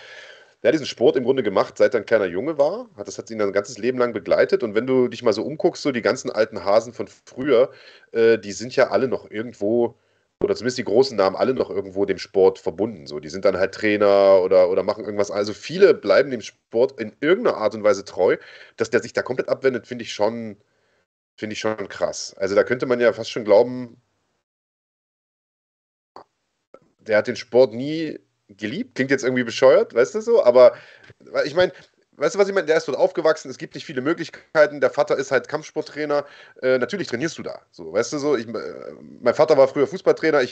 der hat diesen Sport im Grunde gemacht, seit er ein kleiner Junge war. Das hat ihn sein ganzes Leben lang begleitet. Und wenn du dich mal so umguckst, so die ganzen alten Hasen von früher, äh, die sind ja alle noch irgendwo, oder zumindest die großen Namen, alle noch irgendwo dem Sport verbunden. So, die sind dann halt Trainer oder, oder machen irgendwas. Also viele bleiben dem Sport in irgendeiner Art und Weise treu. Dass der sich da komplett abwendet, finde ich schon, finde ich schon krass. Also da könnte man ja fast schon glauben, der hat den Sport nie geliebt. Klingt jetzt irgendwie bescheuert, weißt du so, aber ich meine, weißt du, was ich meine? Der ist dort aufgewachsen, es gibt nicht viele Möglichkeiten. Der Vater ist halt Kampfsporttrainer. Äh, natürlich trainierst du da. So, weißt du so, ich, äh, mein Vater war früher Fußballtrainer. Ich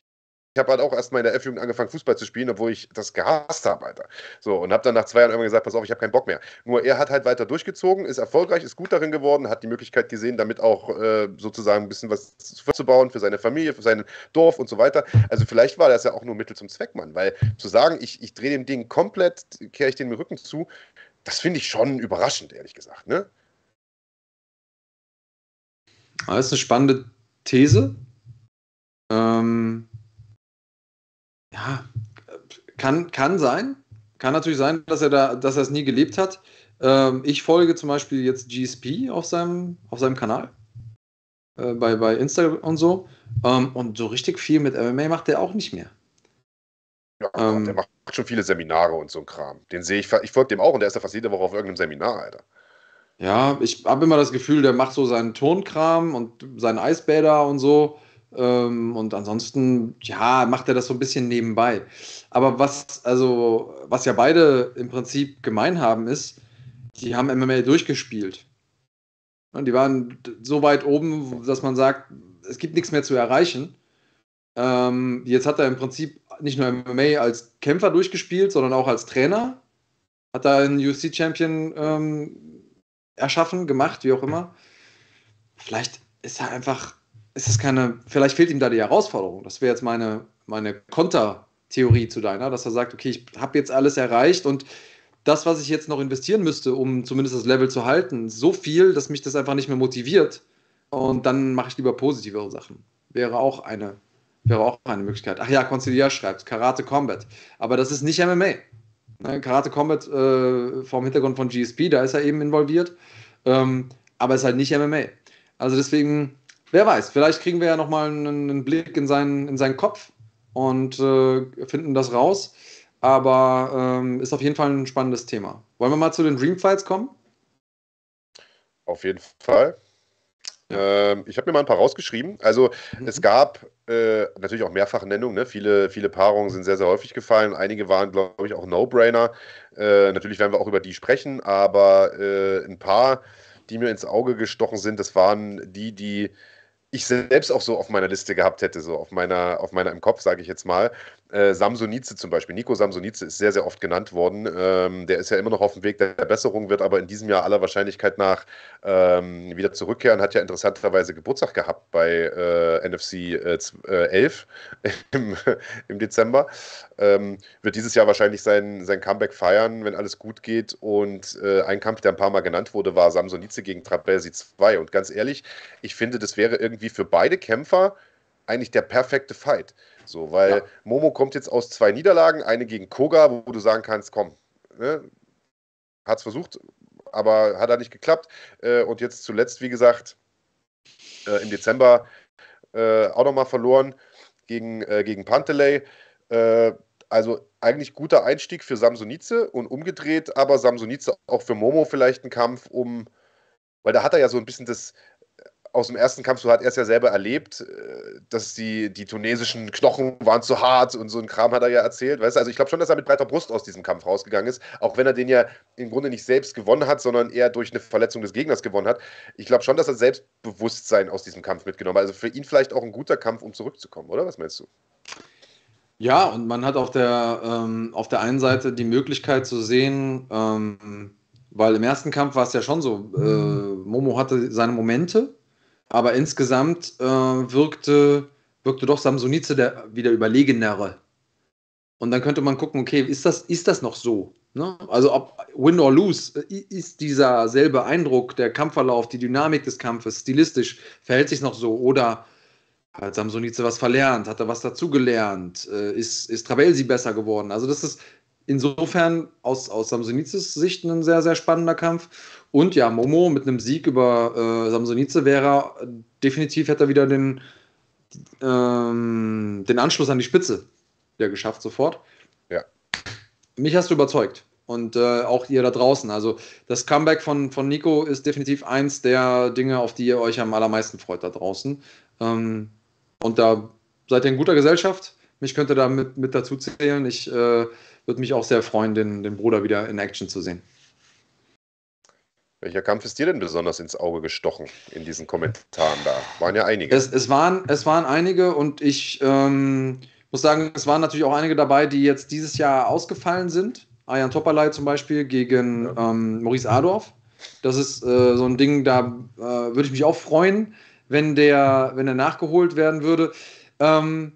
habe halt auch erstmal in der F-Jugend angefangen, Fußball zu spielen, obwohl ich das gehasst habe, Alter. So, und habe dann nach zwei Jahren irgendwann gesagt, pass auf, ich habe keinen Bock mehr. Nur er hat halt weiter durchgezogen, ist erfolgreich, ist gut darin geworden, hat die Möglichkeit gesehen, damit auch äh, sozusagen ein bisschen was zu bauen für seine Familie, für sein Dorf und so weiter. Also vielleicht war das ja auch nur Mittel zum Zweck, Mann, weil zu sagen, ich, ich drehe dem Ding komplett, kehre ich den Rücken zu, das finde ich schon überraschend, ehrlich gesagt, ne? Das ist eine spannende These. Ähm, ja, kann, kann sein. Kann natürlich sein, dass er da, dass er es nie gelebt hat. Ähm, ich folge zum Beispiel jetzt GSP auf seinem, auf seinem Kanal. Äh, bei, bei Instagram und so. Ähm, und so richtig viel mit MMA macht er auch nicht mehr. Ja, ähm, der macht schon viele Seminare und so ein Kram. Den sehe ich, ich folge dem auch und der ist ja fast jede Woche auf irgendeinem Seminar, Alter. Ja, ich habe immer das Gefühl, der macht so seinen Tonkram und seinen Eisbäder und so. Ähm, und ansonsten, ja, macht er das so ein bisschen nebenbei. Aber was, also, was ja beide im Prinzip gemein haben, ist, die haben MMA durchgespielt. Und die waren so weit oben, dass man sagt, es gibt nichts mehr zu erreichen. Ähm, jetzt hat er im Prinzip nicht nur MMA als Kämpfer durchgespielt, sondern auch als Trainer. Hat da einen UFC-Champion ähm, erschaffen, gemacht, wie auch immer. Vielleicht ist er einfach, ist es keine, vielleicht fehlt ihm da die Herausforderung. Das wäre jetzt meine, meine Kontertheorie zu deiner, dass er sagt, okay, ich habe jetzt alles erreicht und das, was ich jetzt noch investieren müsste, um zumindest das Level zu halten, so viel, dass mich das einfach nicht mehr motiviert. Und dann mache ich lieber positivere Sachen. Wäre auch eine, wäre auch eine Möglichkeit. Ach ja, Conciliar schreibt, Karate Combat. Aber das ist nicht MMA. Ne, Karate Combat äh, vom Hintergrund von GSP, da ist er eben involviert. Ähm, aber es ist halt nicht MMA. Also deswegen, wer weiß, vielleicht kriegen wir ja nochmal einen, einen Blick in seinen, in seinen Kopf und äh, finden das raus. Aber ähm, ist auf jeden Fall ein spannendes Thema. Wollen wir mal zu den Dreamfights kommen? Auf jeden Fall. Ähm, ich habe mir mal ein paar rausgeschrieben. Also mhm. es gab äh, natürlich auch Mehrfachnennungen. Ne? Viele, viele Paarungen sind sehr, sehr häufig gefallen. Einige waren, glaube ich, auch No-Brainer. Äh, natürlich werden wir auch über die sprechen, aber äh, ein paar, die mir ins Auge gestochen sind, das waren die, die ich selbst auch so auf meiner Liste gehabt hätte, so auf meiner, auf meiner im Kopf, sage ich jetzt mal. Äh, Samsonice zum Beispiel. Nico Samsonice ist sehr, sehr oft genannt worden. Ähm, der ist ja immer noch auf dem Weg der Besserung, wird aber in diesem Jahr aller Wahrscheinlichkeit nach ähm, wieder zurückkehren. Hat ja interessanterweise Geburtstag gehabt bei äh, NFC äh, 11 im, im Dezember. Ähm, wird dieses Jahr wahrscheinlich sein, sein Comeback feiern, wenn alles gut geht. Und äh, ein Kampf, der ein paar Mal genannt wurde, war Samsonice gegen Trapezi 2. Und ganz ehrlich, ich finde, das wäre irgendwie für beide Kämpfer eigentlich der perfekte Fight. So, weil ja. Momo kommt jetzt aus zwei Niederlagen, eine gegen Koga, wo du sagen kannst, komm, ne, hat es versucht, aber hat er nicht geklappt. Äh, und jetzt zuletzt, wie gesagt, äh, im Dezember äh, auch nochmal verloren gegen, äh, gegen Panteley. Äh, also eigentlich guter Einstieg für Samsonice und umgedreht, aber Samsonice auch für Momo vielleicht ein Kampf, um, weil da hat er ja so ein bisschen das, aus dem ersten Kampf, so hat er es ja selber erlebt, äh, dass die, die tunesischen Knochen waren zu hart und so ein Kram hat er ja erzählt. Weißt du? Also ich glaube schon, dass er mit breiter Brust aus diesem Kampf rausgegangen ist, auch wenn er den ja im Grunde nicht selbst gewonnen hat, sondern eher durch eine Verletzung des Gegners gewonnen hat. Ich glaube schon, dass er Selbstbewusstsein aus diesem Kampf mitgenommen hat. Also für ihn vielleicht auch ein guter Kampf, um zurückzukommen, oder? Was meinst du? Ja, und man hat auf der, ähm, auf der einen Seite die Möglichkeit zu sehen, ähm, weil im ersten Kampf war es ja schon so, äh, Momo hatte seine Momente, aber insgesamt äh, wirkte, wirkte doch Samsonice der wieder überlegenere. Und dann könnte man gucken, okay, ist das, ist das noch so? Ne? Also ob Win or Lose, äh, ist dieser selbe Eindruck, der Kampfverlauf, die Dynamik des Kampfes, stilistisch, verhält sich noch so? Oder hat Samsonice was verlernt? Hat er was dazugelernt? Äh, ist, ist Travelsi besser geworden? Also das ist insofern aus, aus Samsonices Sicht ein sehr, sehr spannender Kampf. Und ja, Momo mit einem Sieg über äh, Samsonice wäre definitiv hätte er wieder den, ähm, den Anschluss an die Spitze der geschafft sofort. Ja. Mich hast du überzeugt. Und äh, auch ihr da draußen. Also das Comeback von, von Nico ist definitiv eins der Dinge, auf die ihr euch am allermeisten freut da draußen. Ähm, und da seid ihr in guter Gesellschaft. Mich könnt ihr da mit, mit dazu zählen. Ich äh, würde mich auch sehr freuen, den, den Bruder wieder in Action zu sehen. Welcher Kampf ist dir denn besonders ins Auge gestochen in diesen Kommentaren da? Waren ja einige. Es, es, waren, es waren einige und ich ähm, muss sagen, es waren natürlich auch einige dabei, die jetzt dieses Jahr ausgefallen sind. Ayan Topalay zum Beispiel gegen ja. ähm, Maurice Adorf. Das ist äh, so ein Ding, da äh, würde ich mich auch freuen, wenn der, wenn der nachgeholt werden würde. Ähm,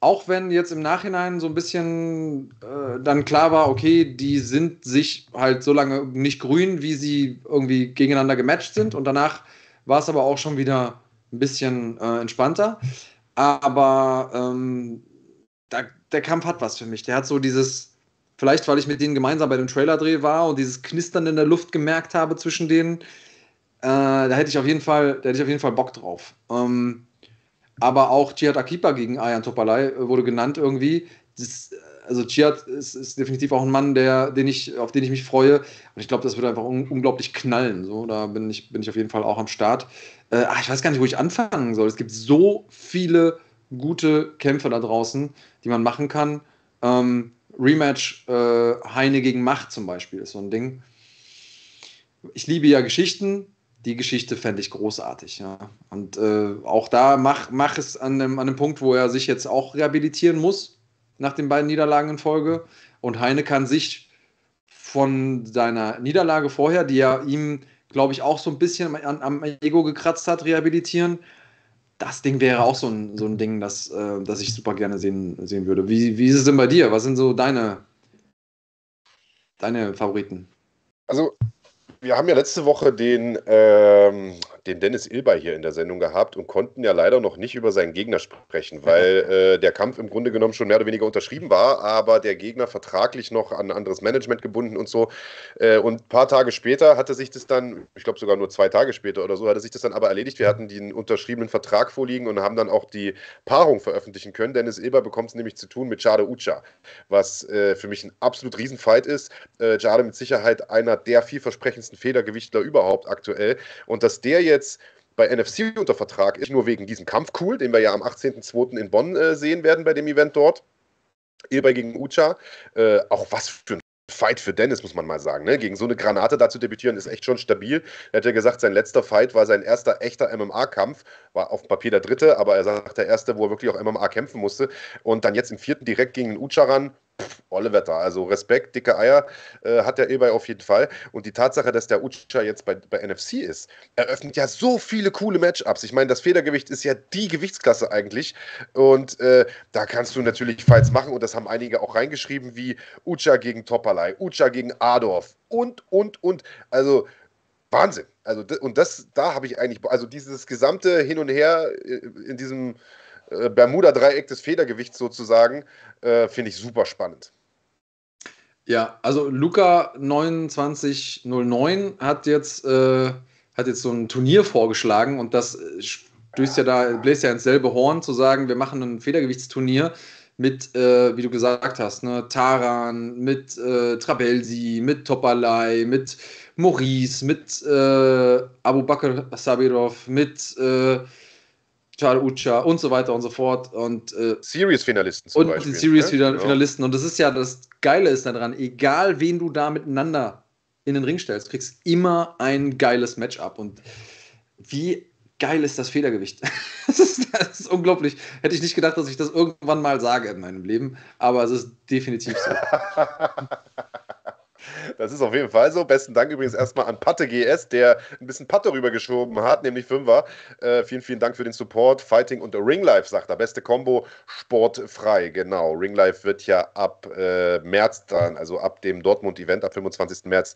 auch wenn jetzt im Nachhinein so ein bisschen äh, dann klar war, okay, die sind sich halt so lange nicht grün, wie sie irgendwie gegeneinander gematcht sind. Und danach war es aber auch schon wieder ein bisschen äh, entspannter. Aber ähm, da, der Kampf hat was für mich. Der hat so dieses, vielleicht weil ich mit denen gemeinsam bei dem Trailer-Dreh war und dieses Knistern in der Luft gemerkt habe zwischen denen, äh, da hätte ich auf jeden Fall, da hätte ich auf jeden Fall Bock drauf. Ähm, aber auch Chiat Akipa gegen Ayan Topalai äh, wurde genannt irgendwie. Das, also Chiat ist, ist, definitiv auch ein Mann, der, den ich, auf den ich mich freue. Und ich glaube, das wird einfach un unglaublich knallen. So, da bin ich, bin ich auf jeden Fall auch am Start. Äh, ach, ich weiß gar nicht, wo ich anfangen soll. Es gibt so viele gute Kämpfe da draußen, die man machen kann. Ähm, Rematch äh, Heine gegen Macht zum Beispiel ist so ein Ding. Ich liebe ja Geschichten die Geschichte fände ich großartig. Ja. Und äh, auch da mach, mach es an dem, an dem Punkt, wo er sich jetzt auch rehabilitieren muss. nach den beiden Niederlagen in Folge. Und Heine kann sich von seiner Niederlage vorher, die ja ihm, glaube ich, auch so ein bisschen am, am Ego gekratzt hat, rehabilitieren. Das Ding wäre auch so ein, so ein Ding, das, äh, das ich super gerne sehen, sehen würde. Wie, wie ist es denn bei dir? Was sind so deine, deine Favoriten? Also, wir haben ja letzte Woche den, ähm, den Dennis Ilber hier in der Sendung gehabt und konnten ja leider noch nicht über seinen Gegner sprechen, weil äh, der Kampf im Grunde genommen schon mehr oder weniger unterschrieben war, aber der Gegner vertraglich noch an anderes Management gebunden und so. Äh, und ein paar Tage später hatte sich das dann, ich glaube sogar nur zwei Tage später oder so, hatte sich das dann aber erledigt. Wir hatten den unterschriebenen Vertrag vorliegen und haben dann auch die Paarung veröffentlichen können. Dennis Ilber bekommt es nämlich zu tun mit Jade Ucha, was äh, für mich ein absolut Riesenfight ist. Äh, Jade mit Sicherheit einer der vielversprechendsten Federgewichtler überhaupt aktuell. Und dass der jetzt jetzt bei NFC unter Vertrag ist, nur wegen diesem Kampf cool, den wir ja am 18.02. in Bonn äh, sehen werden bei dem Event dort. Eber gegen Ucha. Äh, auch was für ein Fight für Dennis, muss man mal sagen. Ne? Gegen so eine Granate da zu debütieren, ist echt schon stabil. Er hat ja gesagt, sein letzter Fight war sein erster echter MMA-Kampf. War auf Papier der dritte, aber er sagt, der erste, wo er wirklich auch MMA kämpfen musste. Und dann jetzt im vierten direkt gegen den Ucha ran olle Wetter. Also Respekt, dicke Eier äh, hat der Ebay auf jeden Fall. Und die Tatsache, dass der Ucha jetzt bei, bei NFC ist, eröffnet ja so viele coole Matchups. Ich meine, das Federgewicht ist ja die Gewichtsklasse eigentlich. Und äh, da kannst du natürlich Fights machen. Und das haben einige auch reingeschrieben, wie Ucha gegen Topalai, Ucha gegen Adorf und, und, und. Also Wahnsinn. Also, und das, da habe ich eigentlich, also dieses gesamte Hin und Her äh, in diesem äh, Bermuda-Dreieck des Federgewichts sozusagen, äh, finde ich super spannend. Ja, also Luca 2909 hat jetzt, äh, hat jetzt so ein Turnier vorgeschlagen und das stößt ja da, bläst ja ins selbe Horn, zu sagen, wir machen ein Federgewichtsturnier mit, äh, wie du gesagt hast, ne, Taran, mit äh, Trabelsi, mit Topalai, mit Maurice, mit äh, Abu Bakr Sabirov, mit äh, Charles Ucha und so weiter und so fort. Und äh, Series-Finalisten Und Beispiel, die Series-Finalisten. Ne? Und das ist ja das Geile ist daran, egal wen du da miteinander in den Ring stellst, kriegst immer ein geiles Matchup. Und wie geil ist das Federgewicht? das, ist, das, ist, unglaublich. Hätte ich nicht gedacht, dass ich das irgendwann mal sage in meinem Leben, aber es ist definitiv so. Das ist auf jeden Fall so. Besten Dank übrigens erstmal an Patte GS, der ein bisschen Patte rübergeschoben hat, nämlich Fünfer. Äh, vielen, vielen Dank für den Support. Fighting und Ringlife, sagt er. Beste Combo, sportfrei. Genau. Ringlife wird ja ab äh, März dann, also ab dem Dortmund-Event, ab 25. März,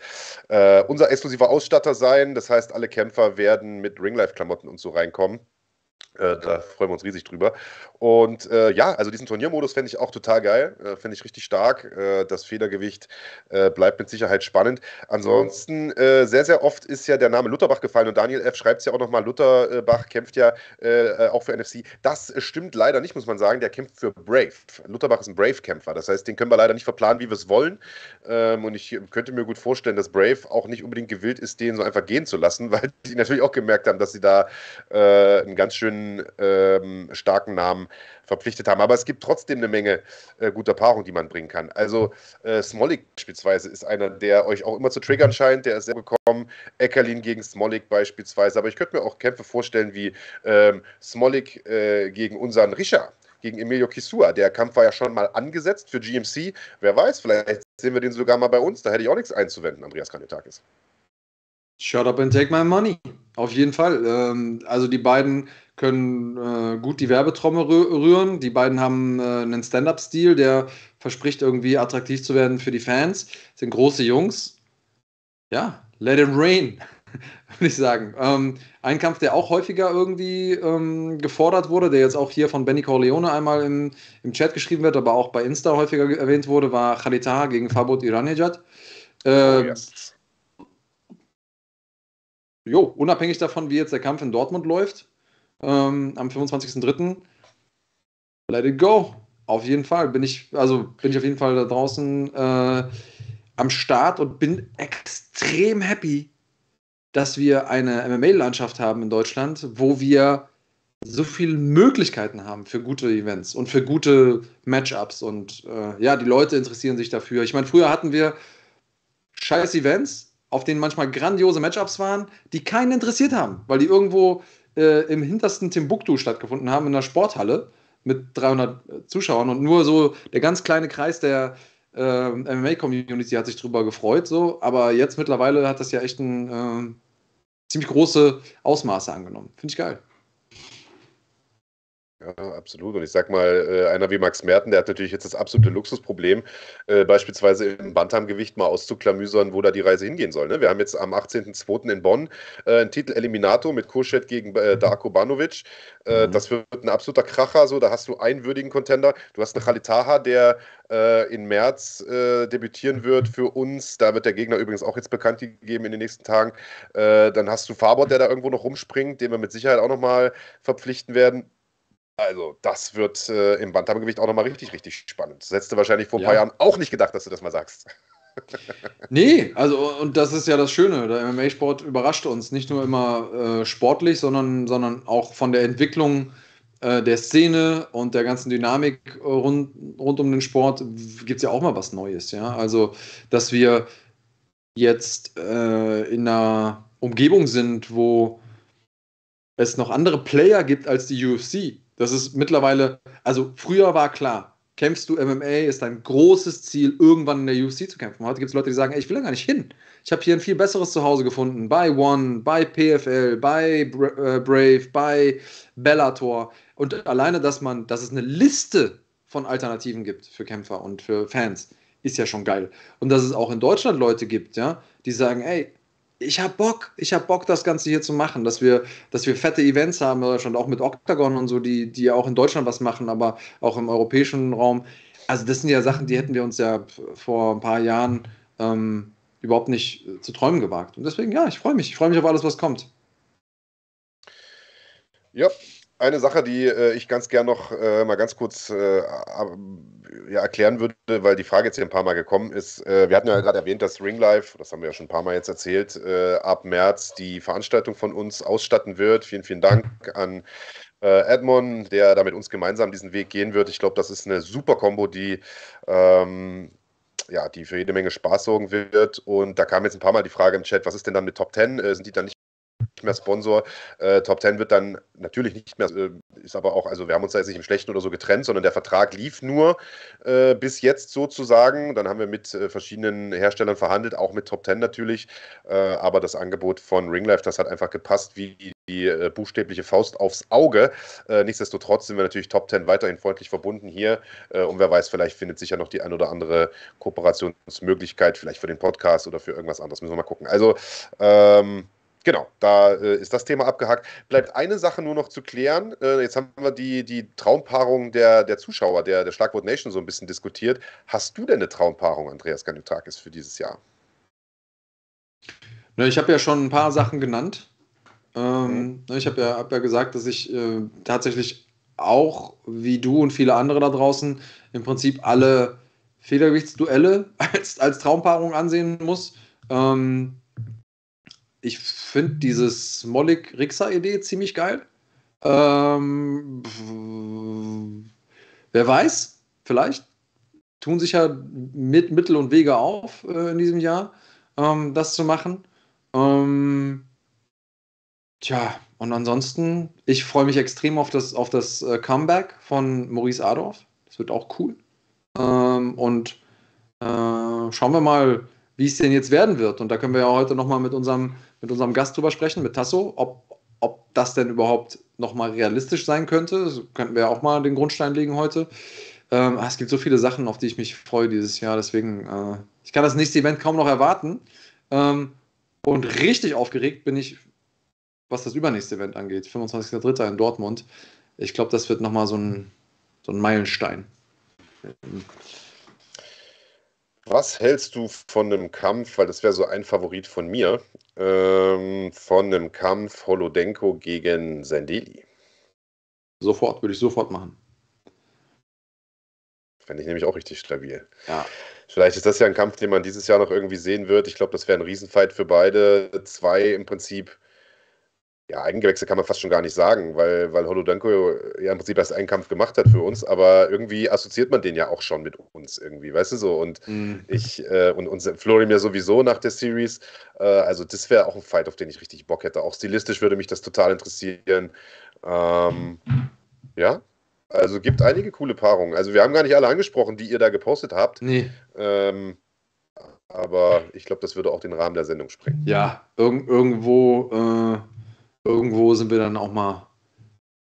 äh, unser exklusiver Ausstatter sein. Das heißt, alle Kämpfer werden mit Ringlife-Klamotten und so reinkommen. Äh, da freuen wir uns riesig drüber. Und äh, ja, also diesen Turniermodus fände ich auch total geil. Äh, fände ich richtig stark. Äh, das Federgewicht äh, bleibt mit Sicherheit spannend. Ansonsten, sehr, sehr oft ist ja der Name Lutherbach gefallen und Daniel F. schreibt es ja auch nochmal. Lutherbach kämpft ja auch für NFC. Das stimmt leider nicht, muss man sagen. Der kämpft für Brave. Lutherbach ist ein Brave-Kämpfer. Das heißt, den können wir leider nicht verplanen, wie wir es wollen. Ähm, und ich könnte mir gut vorstellen, dass Brave auch nicht unbedingt gewillt ist, den so einfach gehen zu lassen, weil die natürlich auch gemerkt haben, dass sie da einen ganz schönen ähm, starken Namen verpflichtet haben. Aber es gibt trotzdem eine Menge äh, guter Paarungen, die man bringen kann. Also äh, Smolik beispielsweise ist einer, der euch auch immer zu triggern scheint. Der ist sehr gekommen. Eckerlin gegen Smolik beispielsweise. Aber ich könnte mir auch Kämpfe vorstellen wie ähm, Smolik äh, gegen unseren Richard gegen Emilio Kisua. Der Kampf war ja schon mal angesetzt für GMC. Wer weiß, vielleicht sehen wir den sogar mal bei uns. Da hätte ich auch nichts einzuwenden, Andreas Kanyotakis. Shut up and take my money. Auf jeden Fall. Ähm, also die beiden können äh, gut die Werbetrommel rühren. Die beiden haben äh, einen Stand-up-Stil, der verspricht irgendwie attraktiv zu werden für die Fans. Sind große Jungs. Ja, let it rain, würde ich sagen. Ähm, ein Kampf, der auch häufiger irgendwie ähm, gefordert wurde, der jetzt auch hier von Benny Corleone einmal im, im Chat geschrieben wird, aber auch bei Insta häufiger erwähnt wurde, war Khalid gegen Fabot Iranejad. Äh, oh, yes. Jo, unabhängig davon, wie jetzt der Kampf in Dortmund läuft, ähm, am 25.03. Let it go. Auf jeden Fall bin ich, also bin ich auf jeden Fall da draußen äh, am Start und bin extrem happy, dass wir eine MMA-Landschaft haben in Deutschland, wo wir so viele Möglichkeiten haben für gute Events und für gute Matchups und äh, ja, die Leute interessieren sich dafür. Ich meine, früher hatten wir scheiß Events, auf denen manchmal grandiose Matchups waren, die keinen interessiert haben, weil die irgendwo äh, im hintersten Timbuktu stattgefunden haben, in der Sporthalle. mit 300 Zuschauern und nur so der ganz kleine Kreis der äh, MMA-Community hat sich drüber gefreut, so, aber jetzt mittlerweile hat das ja echt ein äh, ziemlich große Ausmaße angenommen. Finde ich geil. Ja, absolut. Und ich sag mal, äh, einer wie Max Merten, der hat natürlich jetzt das absolute Luxusproblem, äh, beispielsweise im Bantamgewicht mal auszuklamüsern, wo da die Reise hingehen soll. Ne? Wir haben jetzt am 18.02. in Bonn äh, einen Titel Eliminator mit Kurschet gegen äh, Darko Banovic. Äh, mhm. Das wird ein absoluter Kracher. So. Da hast du einen würdigen Contender. Du hast einen Khalitaha, der äh, in März debütieren wird für uns. Da wird der Gegner übrigens auch jetzt bekannt gegeben in den nächsten Tagen. dann hast du Fabot, der da irgendwo noch rumspringt, den wir mit Sicherheit auch nochmal verpflichten werden. Also, das wird äh, im Bantamgewicht auch nochmal richtig, richtig spannend. Das hättest du wahrscheinlich vor ein ja. paar Jahren auch nicht gedacht, dass du das mal sagst. nee, also, und das ist ja das Schöne. Der MMA-Sport überrascht uns nicht nur immer äh, sportlich, sondern, sondern auch von der Entwicklung äh, der Szene und der ganzen Dynamik äh, rund, rund um den Sport gibt es ja auch mal was Neues. Ja? Also, dass wir jetzt äh, in einer Umgebung sind, wo es noch andere Player gibt als die UFC, das ist mittlerweile, also früher war klar, kämpfst du MMA, ist dein großes Ziel, irgendwann in der UFC zu kämpfen. Heute gibt es Leute, die sagen, ey, ich will da gar nicht hin. Ich habe hier ein viel besseres Zuhause gefunden, bei One, bei PFL, bei äh, Brave, bei Bellator. Und alleine, dass man, dass es eine Liste von Alternativen gibt für Kämpfer und für Fans, ist ja schon geil. Und dass es auch in Deutschland Leute gibt, ja, die sagen, ey, ich habe Bock, ich habe Bock, das Ganze hier zu machen, dass wir, dass wir fette Events haben, schon auch mit Octagon und so, die, die auch in Deutschland was machen, aber auch im europäischen Raum. Also das sind ja Sachen, die hätten wir uns ja vor ein paar Jahren ähm, überhaupt nicht äh, zu träumen gewagt. Und deswegen, ja, ich freue mich. Ich freue mich auf alles, was kommt. Ja, eine Sache, die äh, ich ganz gern noch äh, mal ganz kurz äh, ja, erklären würde, weil die Frage jetzt hier ein paar Mal gekommen ist. Äh, wir hatten ja gerade erwähnt, dass Ring Life, das haben wir ja schon ein paar Mal jetzt erzählt, äh, ab März die Veranstaltung von uns ausstatten wird. Vielen, vielen Dank an äh, Edmond, der da mit uns gemeinsam diesen Weg gehen wird. Ich glaube, das ist eine super Kombo, die ähm, ja, die für jede Menge Spaß sorgen wird. Und da kam jetzt ein paar Mal die Frage im Chat, was ist denn dann mit Top 10? Äh, sind die dann nicht mehr Sponsor. Äh, Top 10 wird dann natürlich nicht mehr, äh, ist aber auch, also wir haben uns da jetzt nicht im Schlechten oder so getrennt, sondern der Vertrag lief nur äh, bis jetzt sozusagen. Dann haben wir mit äh, verschiedenen Herstellern verhandelt, auch mit Top 10 natürlich. Äh, aber das Angebot von Ringlife, das hat einfach gepasst wie die äh, buchstäbliche Faust aufs Auge. nichtsdestotrotz sind wir natürlich Top 10 weiterhin freundlich verbunden hier. und wer weiß, vielleicht findet sich ja noch die ein oder andere Kooperationsmöglichkeit, vielleicht für den Podcast oder für irgendwas anderes. Müssen wir mal gucken. Also, ähm, Genau, da äh, ist das Thema abgehakt. Bleibt eine Sache nur noch zu klären. Äh, jetzt haben wir die, die Traumpaarung der, der Zuschauer, der, der Schlagwort Nation so ein bisschen diskutiert. Hast du denn eine Traumpaarung, Andreas Kanutakis, für dieses Jahr? Na, ich habe ja schon ein paar Sachen genannt. Ähm, mhm. Ich habe ja, hab ja gesagt, dass ich äh, tatsächlich auch, wie du und viele andere da draußen, im Prinzip alle Federgewichtsduelle als, als Traumpaarung ansehen muss. Ähm, ich finde dieses Mollig-Rixa-Idee ziemlich geil. Ähm, wer weiß, vielleicht tun sich ja mit Mittel und Wege auf äh, in diesem Jahr, ähm, das zu machen. Ähm, tja, und ansonsten, ich freue mich extrem auf das, auf das äh, Comeback von Maurice Adorf. Das wird auch cool. Ähm, und äh, schauen wir mal, wie es denn jetzt werden wird. Und da können wir ja heute nochmal mit unserem, mit unserem Gast drüber sprechen, mit Tasso, ob, ob das denn überhaupt nochmal realistisch sein könnte. Das könnten wir auch mal den Grundstein legen heute. Ähm, ah, es gibt so viele Sachen, auf die ich mich freue dieses Jahr. Deswegen, äh, ich kann das nächste Event kaum noch erwarten. Ähm, und richtig aufgeregt bin ich, was das übernächste Event angeht. 25.03. in Dortmund. Ich glaube, das wird nochmal so ein, so ein Meilenstein. Was hältst du von einem Kampf, weil das wäre so ein Favorit von mir, ähm, von einem Kampf Holodenko gegen Sendeli? Sofort, würde ich sofort machen. Fände ich nämlich auch richtig stabil. Ja. Vielleicht ist das ja ein Kampf, den man dieses Jahr noch irgendwie sehen wird. Ich glaube, das wäre ein Riesenfight für beide. Zwei im Prinzip ja, Eigengewächse kann man fast schon gar nicht sagen, weil, weil Holodenko ja im Prinzip erst einen Kampf gemacht hat für uns, aber irgendwie assoziiert man den ja auch schon mit uns irgendwie, weißt du so? Und mhm. ich äh, und, und Florim ja sowieso nach der Series. Äh, also, das wäre auch ein Fight, auf den ich richtig Bock hätte. Auch stilistisch würde mich das total interessieren. Ähm, ja, Also gibt einige coole Paarungen. Also wir haben gar nicht alle angesprochen, die ihr da gepostet habt. Nee. Ähm, aber ich glaube, das würde auch den Rahmen der Sendung sprengen. Ja, irg irgendwo, äh, irgendwo sind wir dann auch mal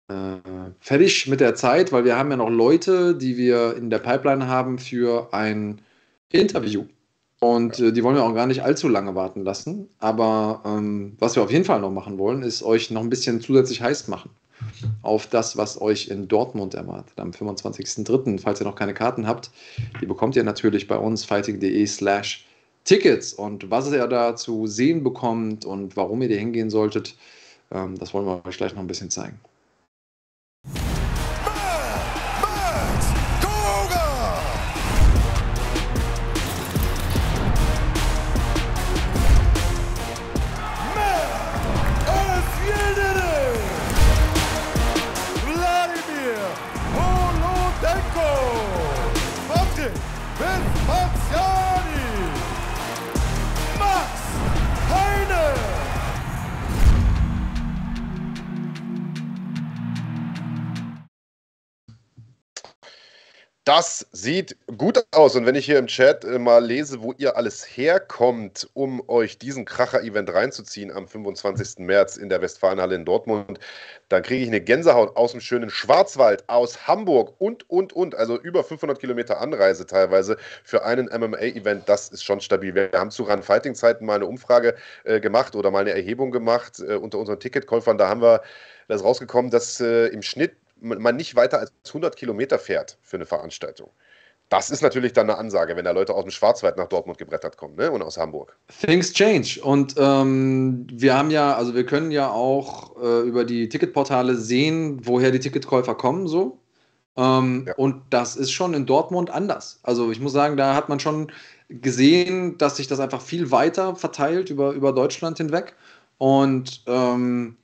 äh, fertig mit der Zeit, weil wir haben ja noch Leute, die wir in der Pipeline haben für ein Interview. Und äh, die wollen wir auch gar nicht allzu lange warten lassen. Aber ähm, was wir auf jeden Fall noch machen wollen, ist euch noch ein bisschen zusätzlich heiß machen auf das, was euch in Dortmund erwartet. Am 25.03., falls ihr noch keine Karten habt, die bekommt ihr natürlich bei uns fighting.de slash Tickets. Und was ihr da zu sehen bekommt und warum ihr da hingehen solltet, das wollen wir euch gleich noch ein bisschen zeigen. Das sieht gut aus. Und wenn ich hier im Chat äh, mal lese, wo ihr alles herkommt, um euch diesen Kracher-Event reinzuziehen am 25. März in der Westfalenhalle in Dortmund, dann kriege ich eine Gänsehaut aus dem schönen Schwarzwald, aus Hamburg und, und, und. Also über 500 Kilometer Anreise teilweise für einen MMA-Event. Das ist schon stabil. Wir haben zu Run-Fighting-Zeiten mal eine Umfrage äh, gemacht oder mal eine Erhebung gemacht äh, unter unseren Ticketkäufern. Da haben wir das rausgekommen, dass äh, im Schnitt man nicht weiter als 100 Kilometer fährt für eine Veranstaltung. Das ist natürlich dann eine Ansage, wenn da Leute aus dem Schwarzwald nach Dortmund gebrettert kommen ne? und aus Hamburg. Things change. Und ähm, wir haben ja, also wir können ja auch äh, über die Ticketportale sehen, woher die Ticketkäufer kommen, so. Ähm, ja. Und das ist schon in Dortmund anders. Also ich muss sagen, da hat man schon gesehen, dass sich das einfach viel weiter verteilt über, über Deutschland hinweg. Und ähm,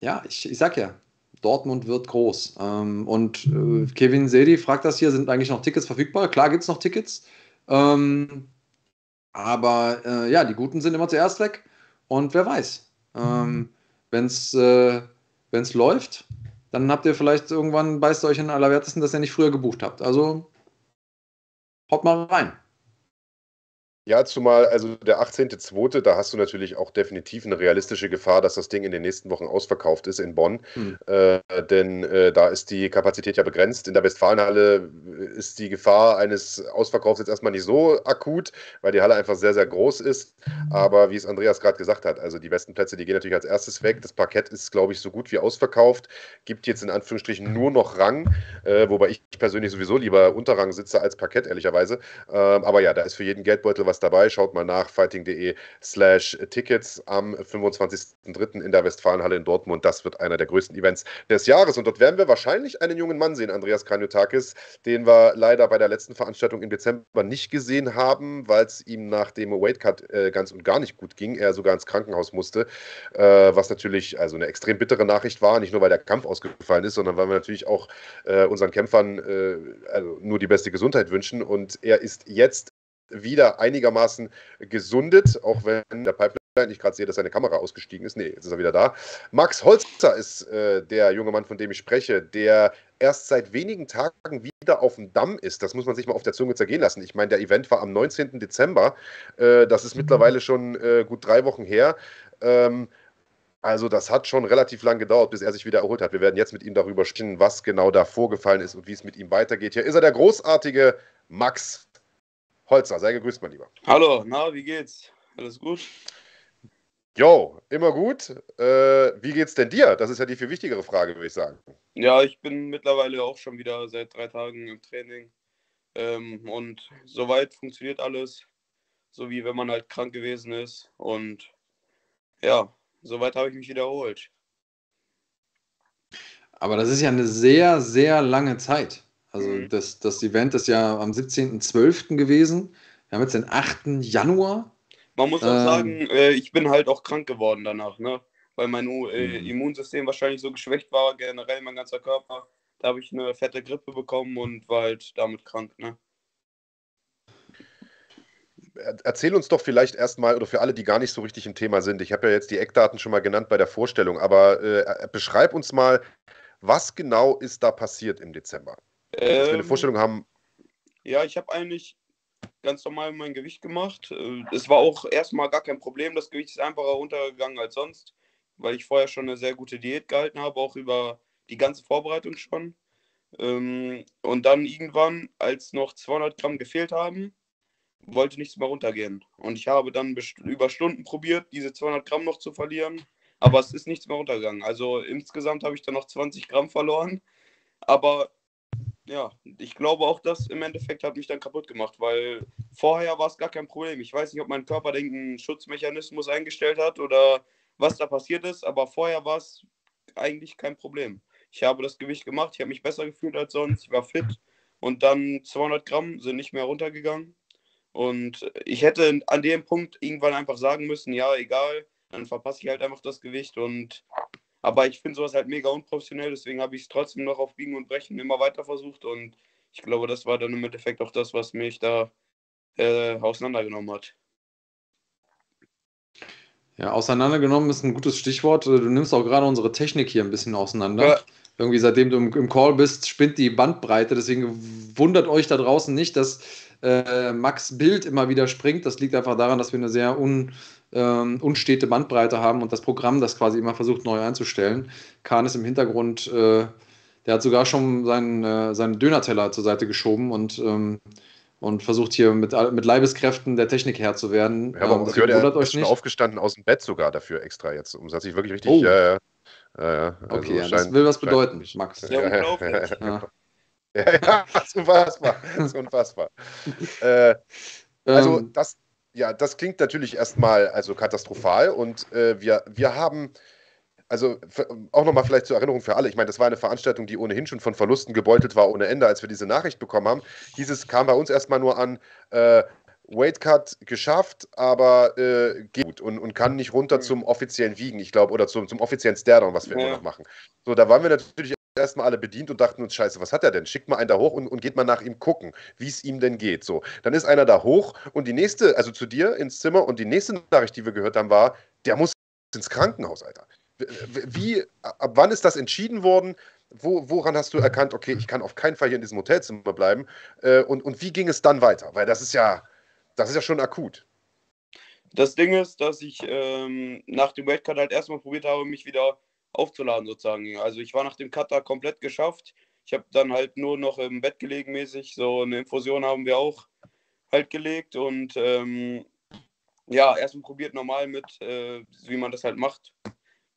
ja, ich, ich sag ja, Dortmund wird groß. Ähm, und äh, Kevin Sedi fragt das hier, sind eigentlich noch Tickets verfügbar? Klar gibt es noch Tickets. Ähm, aber äh, ja, die Guten sind immer zuerst weg. Und wer weiß, ähm, wenn es äh, läuft, dann habt ihr vielleicht irgendwann, beißt euch in Allerwertesten, dass ihr nicht früher gebucht habt. Also haut mal rein. Ja, zumal, also der 18.02., da hast du natürlich auch definitiv eine realistische Gefahr, dass das Ding in den nächsten Wochen ausverkauft ist in Bonn. Hm. Äh, denn äh, da ist die Kapazität ja begrenzt. In der Westfalenhalle ist die Gefahr eines Ausverkaufs jetzt erstmal nicht so akut, weil die Halle einfach sehr, sehr groß ist. Aber wie es Andreas gerade gesagt hat, also die besten Plätze, die gehen natürlich als erstes weg. Das Parkett ist, glaube ich, so gut wie ausverkauft. Gibt jetzt in Anführungsstrichen nur noch Rang, äh, wobei ich persönlich sowieso lieber unter Rang sitze als Parkett, ehrlicherweise. Ähm, aber ja, da ist für jeden Geldbeutel was was dabei. Schaut mal nach fighting.de slash Tickets am 25.03. in der Westfalenhalle in Dortmund. Das wird einer der größten Events des Jahres. Und dort werden wir wahrscheinlich einen jungen Mann sehen, Andreas Kranjotakis, den wir leider bei der letzten Veranstaltung im Dezember nicht gesehen haben, weil es ihm nach dem Weightcut äh, ganz und gar nicht gut ging. Er sogar ins Krankenhaus musste, äh, was natürlich also eine extrem bittere Nachricht war. Nicht nur, weil der Kampf ausgefallen ist, sondern weil wir natürlich auch äh, unseren Kämpfern äh, also nur die beste Gesundheit wünschen. Und er ist jetzt wieder einigermaßen gesundet, auch wenn der Pipeline, ich gerade sehe, dass seine Kamera ausgestiegen ist. Nee, jetzt ist er wieder da. Max Holzer ist äh, der junge Mann, von dem ich spreche, der erst seit wenigen Tagen wieder auf dem Damm ist. Das muss man sich mal auf der Zunge zergehen lassen. Ich meine, der Event war am 19. Dezember. Äh, das ist mittlerweile schon äh, gut drei Wochen her. Ähm, also das hat schon relativ lang gedauert, bis er sich wieder erholt hat. Wir werden jetzt mit ihm darüber sprechen, was genau da vorgefallen ist und wie es mit ihm weitergeht. Hier ist er, der großartige Max Holzer, sei gegrüßt, mein Lieber. Hallo, na, wie geht's? Alles gut? Jo, immer gut. Äh, wie geht's denn dir? Das ist ja die viel wichtigere Frage, würde ich sagen. Ja, ich bin mittlerweile auch schon wieder seit drei Tagen im Training. Ähm, und soweit funktioniert alles, so wie wenn man halt krank gewesen ist. Und ja, soweit habe ich mich wiederholt. Aber das ist ja eine sehr, sehr lange Zeit. Also mhm. das, das Event ist ja am 17.12. gewesen. Wir haben jetzt den 8. Januar. Man muss auch ähm, sagen, äh, ich bin halt auch krank geworden danach, ne? Weil mein äh, mhm. Immunsystem wahrscheinlich so geschwächt war, generell mein ganzer Körper. Da habe ich eine fette Grippe bekommen und war halt damit krank, ne? Erzähl uns doch vielleicht erstmal, oder für alle, die gar nicht so richtig im Thema sind, ich habe ja jetzt die Eckdaten schon mal genannt bei der Vorstellung, aber äh, beschreib uns mal, Was genau ist da passiert im Dezember? Ähm, Dass wir eine Vorstellung haben. Ja, ich habe eigentlich ganz normal mein Gewicht gemacht. Äh, es war auch erstmal gar kein Problem. Das Gewicht ist einfacher runtergegangen als sonst, weil ich vorher schon eine sehr gute Diät gehalten habe, auch über die ganze Vorbereitung schon. Ähm, und dann irgendwann, als noch 200 Gramm gefehlt haben, wollte nichts mehr runtergehen. Und ich habe dann über Stunden probiert, diese 200 Gramm noch zu verlieren, aber es ist nichts mehr runtergegangen. Also insgesamt habe ich dann noch 20 Gramm verloren. Aber ja, ich glaube auch, das im Endeffekt hat mich dann kaputt gemacht, weil vorher war es gar kein Problem. Ich weiß nicht, ob mein Körper den Schutzmechanismus eingestellt hat oder was da passiert ist, aber vorher war es eigentlich kein Problem. Ich habe das Gewicht gemacht, ich habe mich besser gefühlt als sonst, ich war fit und dann 200 Gramm sind nicht mehr runtergegangen. Und ich hätte an dem Punkt irgendwann einfach sagen müssen, ja, egal, dann verpasse ich halt einfach das Gewicht und aber ich finde sowas halt mega unprofessionell, deswegen habe ich es trotzdem noch auf Biegen und Brechen immer weiter versucht und ich glaube, das war dann im Endeffekt auch das, was mich da äh, auseinandergenommen hat. Ja, auseinandergenommen ist ein gutes Stichwort. Du nimmst auch gerade unsere Technik hier ein bisschen auseinander. Ja. Irgendwie seitdem du im, Call bist, spinnt die Bandbreite. Deswegen wundert euch da draußen nicht, dass äh, Max Bild immer wieder springt. Das liegt einfach daran, dass wir eine sehr un, ähm, unstete Bandbreite haben und das Programm das quasi immer versucht neu einzustellen. Kahn ist im Hintergrund, äh, der hat sogar schon seinen, äh, seinen Dönerteller zur Seite geschoben und, ähm, und versucht hier mit, mit Leibeskräften der Technik Herr zu werden. Ja, aber ähm, gehört, er ist schon aufgestanden aus dem Bett sogar dafür extra jetzt, um das sich wirklich richtig. Oh. Ja, ja, also okay, ja, das will was bedeuten, Max. Ja, ja, ja, ja, das ist unfassbar. Das ist unfassbar. äh, also, ähm. das, ja, das klingt natürlich erstmal also katastrophal und äh, wir, wir haben, also auch nochmal vielleicht zur Erinnerung für alle, ich meine, das war eine Veranstaltung, die ohnehin schon von Verlusten gebeutelt war ohne Ende, als wir diese Nachricht bekommen haben. Dieses kam bei uns erstmal nur an, äh, Weightcut geschafft, aber äh, geht gut und, und kann nicht runter mhm. zum offiziellen Wiegen, ich glaube, oder zum, zum offiziellen Stairdown, was wir ja. immer noch machen. So, da waren wir natürlich erstmal alle bedient und dachten uns, scheiße, was hat er denn? Schickt mal einen da hoch und, und geht mal nach ihm gucken, wie es ihm denn geht. So, dann ist einer da hoch und die nächste, also zu dir ins Zimmer und die nächste Nachricht, die wir gehört haben, war, der muss ins Krankenhaus, Alter. Wie, ab wann ist das entschieden worden? Wo, woran hast du erkannt, okay, ich kann auf keinen Fall hier in diesem Hotelzimmer bleiben? Äh, und, und wie ging es dann weiter? Weil das ist ja, das ist ja schon akut. Das Ding ist, dass ich ähm, nach dem Weightcut halt erstmal probiert habe, mich wieder aufzuladen sozusagen. Also ich war nach dem Cutter komplett geschafft. Ich habe dann halt nur noch im Bett gelegen mäßig. So eine Infusion haben wir auch halt gelegt und ähm, ja, erstmal probiert normal mit, äh, wie man das halt macht.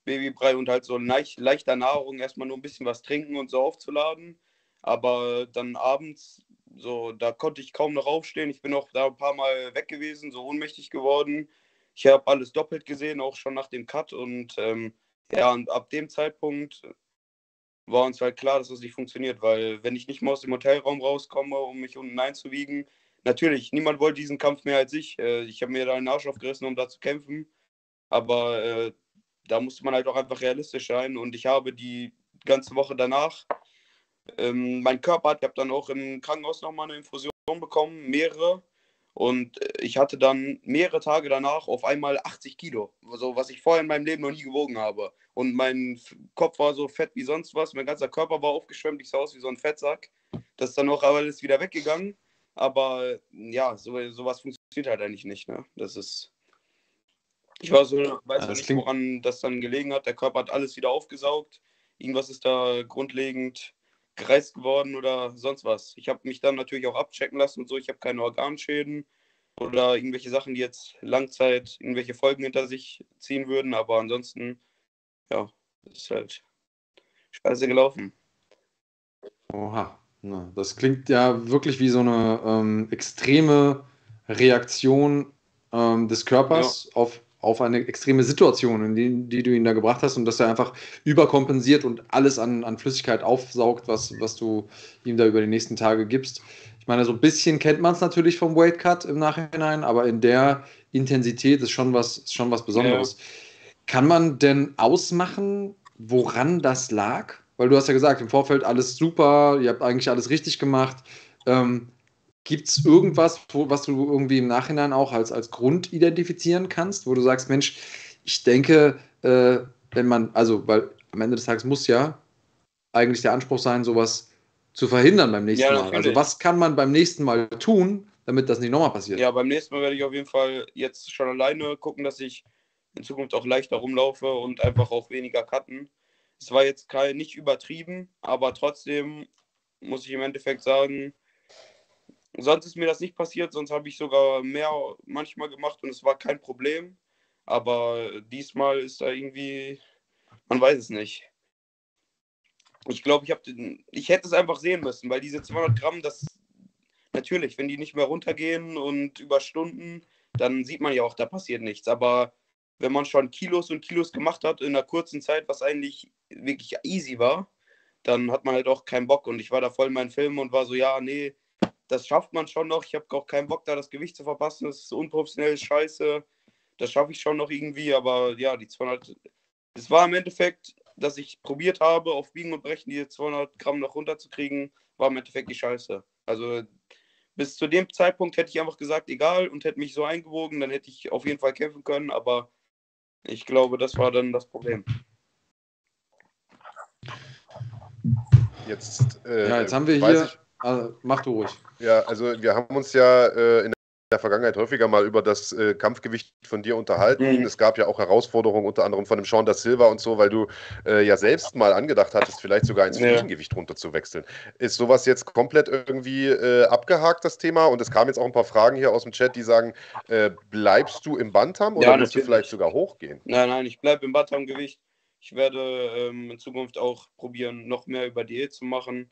Babybrei und halt so leicht, leichter Nahrung, erstmal nur ein bisschen was trinken und so aufzuladen. Aber dann abends, so, da konnte ich kaum noch aufstehen. Ich bin auch da ein paar Mal weg gewesen, so ohnmächtig geworden. Ich habe alles doppelt gesehen, auch schon nach dem Cut und ähm, ja, und ab dem Zeitpunkt war uns halt klar, dass das nicht funktioniert, weil wenn ich nicht mal aus dem Hotelraum rauskomme, um mich unten einzuwiegen, natürlich, niemand wollte diesen Kampf mehr als ich. Äh, ich habe mir da einen Arsch aufgerissen, um da zu kämpfen, aber äh, da musste man halt auch einfach realistisch sein und ich habe die ganze Woche danach, ähm, mein Körper hat, ich habe dann auch im Krankenhaus nochmal eine Infusion bekommen, mehrere, und äh, ich hatte dann mehrere Tage danach auf einmal 80 Kilo, so was ich vorher in meinem Leben noch nie gewogen habe. Und mein Kopf war so fett wie sonst was, mein ganzer Körper war aufgeschwemmt, ich sah aus wie so ein Fettsack. Das ist dann auch alles wieder weggegangen. Aber ja, so, sowas funktioniert halt eigentlich nicht. Ne? Das ist. Ich war so, weiß ja, nicht, woran das dann gelegen hat. Der Körper hat alles wieder aufgesaugt. Irgendwas ist da grundlegend gereist geworden oder sonst was. Ich habe mich dann natürlich auch abchecken lassen und so. Ich habe keine Organschäden oder irgendwelche Sachen, die jetzt Langzeit irgendwelche Folgen hinter sich ziehen würden. Aber ansonsten, ja, ist halt scheiße gelaufen. Oha, Na, das klingt ja wirklich wie so eine ähm, extreme Reaktion ähm, des Körpers ja. auf auf eine extreme Situation, in die, die du ihn da gebracht hast und dass er einfach überkompensiert und alles an, an Flüssigkeit aufsaugt, was, was du ihm da über die nächsten Tage gibst. Ich meine, so ein bisschen kennt man es natürlich vom Weight Cut im Nachhinein, aber in der Intensität ist schon was, ist schon was Besonderes. Ja. Kann man denn ausmachen, woran das lag? Weil du hast ja gesagt, im Vorfeld alles super, ihr habt eigentlich alles richtig gemacht. Ähm, Gibt es irgendwas, wo, was du irgendwie im Nachhinein auch als, als Grund identifizieren kannst, wo du sagst, Mensch, ich denke, äh, wenn man, also, weil am Ende des Tages muss ja eigentlich der Anspruch sein, sowas zu verhindern beim nächsten ja, Mal. Also was kann man beim nächsten Mal tun, damit das nicht nochmal passiert? Ja, beim nächsten Mal werde ich auf jeden Fall jetzt schon alleine gucken, dass ich in Zukunft auch leichter rumlaufe und einfach auch weniger cutten. Es war jetzt kein, nicht übertrieben, aber trotzdem muss ich im Endeffekt sagen, sonst ist mir das nicht passiert, sonst habe ich sogar mehr manchmal gemacht und es war kein Problem. Aber diesmal ist da irgendwie, man weiß es nicht. Ich glaube, ich, ich hätte es einfach sehen müssen, weil diese 200 Gramm, das natürlich, wenn die nicht mehr runtergehen und über Stunden, dann sieht man ja auch, da passiert nichts. Aber wenn man schon Kilos und Kilos gemacht hat in einer kurzen Zeit, was eigentlich wirklich easy war, dann hat man halt auch keinen Bock. Und ich war da voll in meinem Film und war so, ja, nee, das schafft man schon noch. Ich habe auch keinen Bock, da das Gewicht zu verpassen. Das ist unprofessionell, scheiße. Das schaffe ich schon noch irgendwie. Aber ja, die 200, es war im Endeffekt, dass ich probiert habe, auf Biegen und Brechen diese 200 Gramm noch runterzukriegen, war im Endeffekt die Scheiße. Also bis zu dem Zeitpunkt hätte ich einfach gesagt, egal, und hätte mich so eingewogen, dann hätte ich auf jeden Fall kämpfen können. Aber ich glaube, das war dann das Problem. Jetzt, äh, ja, jetzt haben wir hier. Ich, also, mach du ruhig. Ja, also wir haben uns ja äh, in der Vergangenheit häufiger mal über das äh, Kampfgewicht von dir unterhalten. Mhm. Es gab ja auch Herausforderungen, unter anderem von dem Sean da Silva und so, weil du äh, ja selbst mal angedacht hattest, vielleicht sogar ins ja. Fliegengewicht runterzuwechseln. Ist sowas jetzt komplett irgendwie äh, abgehakt, das Thema? Und es kamen jetzt auch ein paar Fragen hier aus dem Chat, die sagen, äh, bleibst du im Bantam oder ja, musst du vielleicht sogar hochgehen? Nein, nein, ich bleibe im Bantam-Gewicht. Ich werde ähm, in Zukunft auch probieren, noch mehr über Diät zu machen.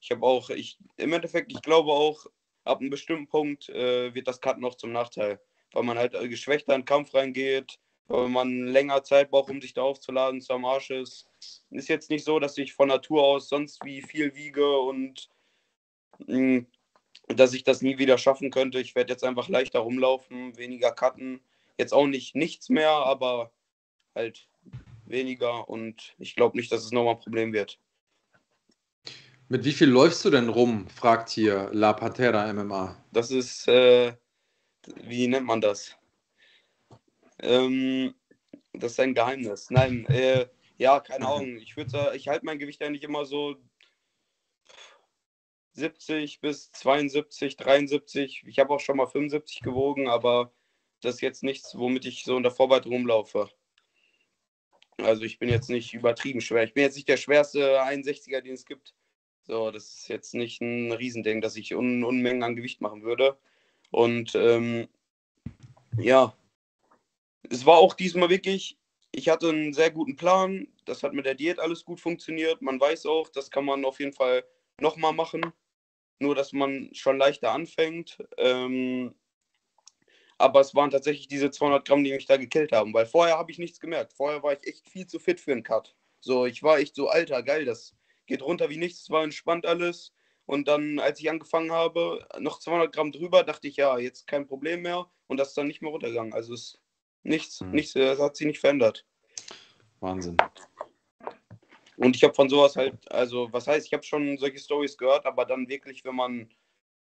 Ich habe auch, ich, im Endeffekt, ich glaube auch, ab einem bestimmten Punkt äh, wird das Cut noch zum Nachteil, weil man halt äh, geschwächter in den Kampf reingeht, weil man länger Zeit braucht, um sich da aufzuladen, zu am Arsch ist. Ist jetzt nicht so, dass ich von Natur aus sonst wie viel wiege und mh, hm, dass ich das nie wieder schaffen könnte. Ich werde jetzt einfach leichter rumlaufen, weniger cutten. Jetzt auch nicht nichts mehr, aber halt weniger und ich glaube nicht, dass es nochmal ein Problem wird. Mit wie viel läufst du denn rum? fragt hier La Pantera MMA. Das ist, äh, wie nennt man das? Ähm, das ist ein Geheimnis. Nein, äh, ja, keine Ahnung. Ich würde ich halte mein Gewicht eigentlich immer so 70 bis 72, 73. Ich habe auch schon mal 75 gewogen, aber das ist jetzt nichts, womit ich so in der Vorbereitung rumlaufe. Also ich bin jetzt nicht übertrieben schwer. Ich bin jetzt nicht der schwerste 61er, den es gibt. So, das ist jetzt nicht ein Riesending, dass ich Un Unmengen an Gewicht machen würde. Und ähm, ja, es war auch diesmal wirklich, ich hatte einen sehr guten Plan. Das hat mit der Diät alles gut funktioniert. Man weiß auch, das kann man auf jeden Fall nochmal machen. Nur, dass man schon leichter anfängt. Ähm, aber es waren tatsächlich diese 200 Gramm, die mich da gekillt haben, weil vorher habe ich nichts gemerkt. Vorher war ich echt viel zu fit für einen Cut. So, ich war echt so, alter, geil, das geht runter wie nichts, es war entspannt alles. Und dann, als ich angefangen habe, noch 200 Gramm drüber, dachte ich, ja, jetzt kein Problem mehr. Und das ist dann nicht mehr runtergegangen. Also es ist nichts, hm. nichts, das hat sich nicht verändert. Wahnsinn. Und ich habe von sowas halt, also was heißt, ich habe schon solche Stories gehört, aber dann wirklich, wenn man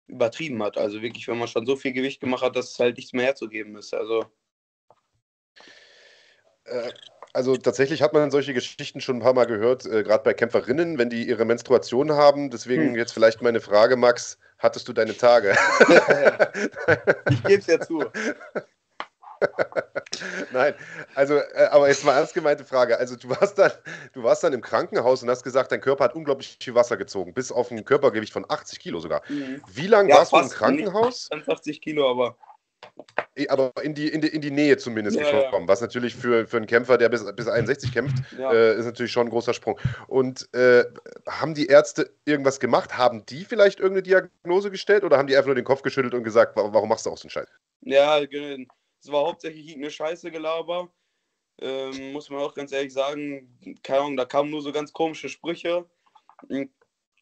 übertrieben hat. Also wirklich, wenn man schon so viel Gewicht gemacht hat, dass es halt nichts mehr herzugeben ist. Also. Äh, also tatsächlich hat man solche Geschichten schon ein paar Mal gehört, äh, gerade bei Kämpferinnen, wenn die ihre Menstruation haben. Deswegen hm. jetzt vielleicht meine Frage, Max, hattest du deine Tage? ich gebe es ja zu. Nein, also, äh, aber jetzt mal ernst gemeinte Frage. Also, du warst, dann, du warst dann im Krankenhaus und hast gesagt, dein Körper hat unglaublich viel Wasser gezogen, bis auf ein Körpergewicht von 80 Kilo sogar. Mhm. Wie lange ja, warst du im Krankenhaus? Nicht 80 Kilo, aber. Aber in die, in die, in die Nähe zumindest ja, gekommen, ja. was natürlich für, für einen Kämpfer, der bis, bis 61 kämpft, ja. äh, ist natürlich schon ein großer Sprung. Und äh, haben die Ärzte irgendwas gemacht? Haben die vielleicht irgendeine Diagnose gestellt oder haben die einfach nur den Kopf geschüttelt und gesagt, warum, machst du auch so einen Scheiß? Ja, es war hauptsächlich eine Scheiße Gelaber. Ähm, muss man auch ganz ehrlich sagen, keine Ahnung, da kamen nur so ganz komische Sprüche.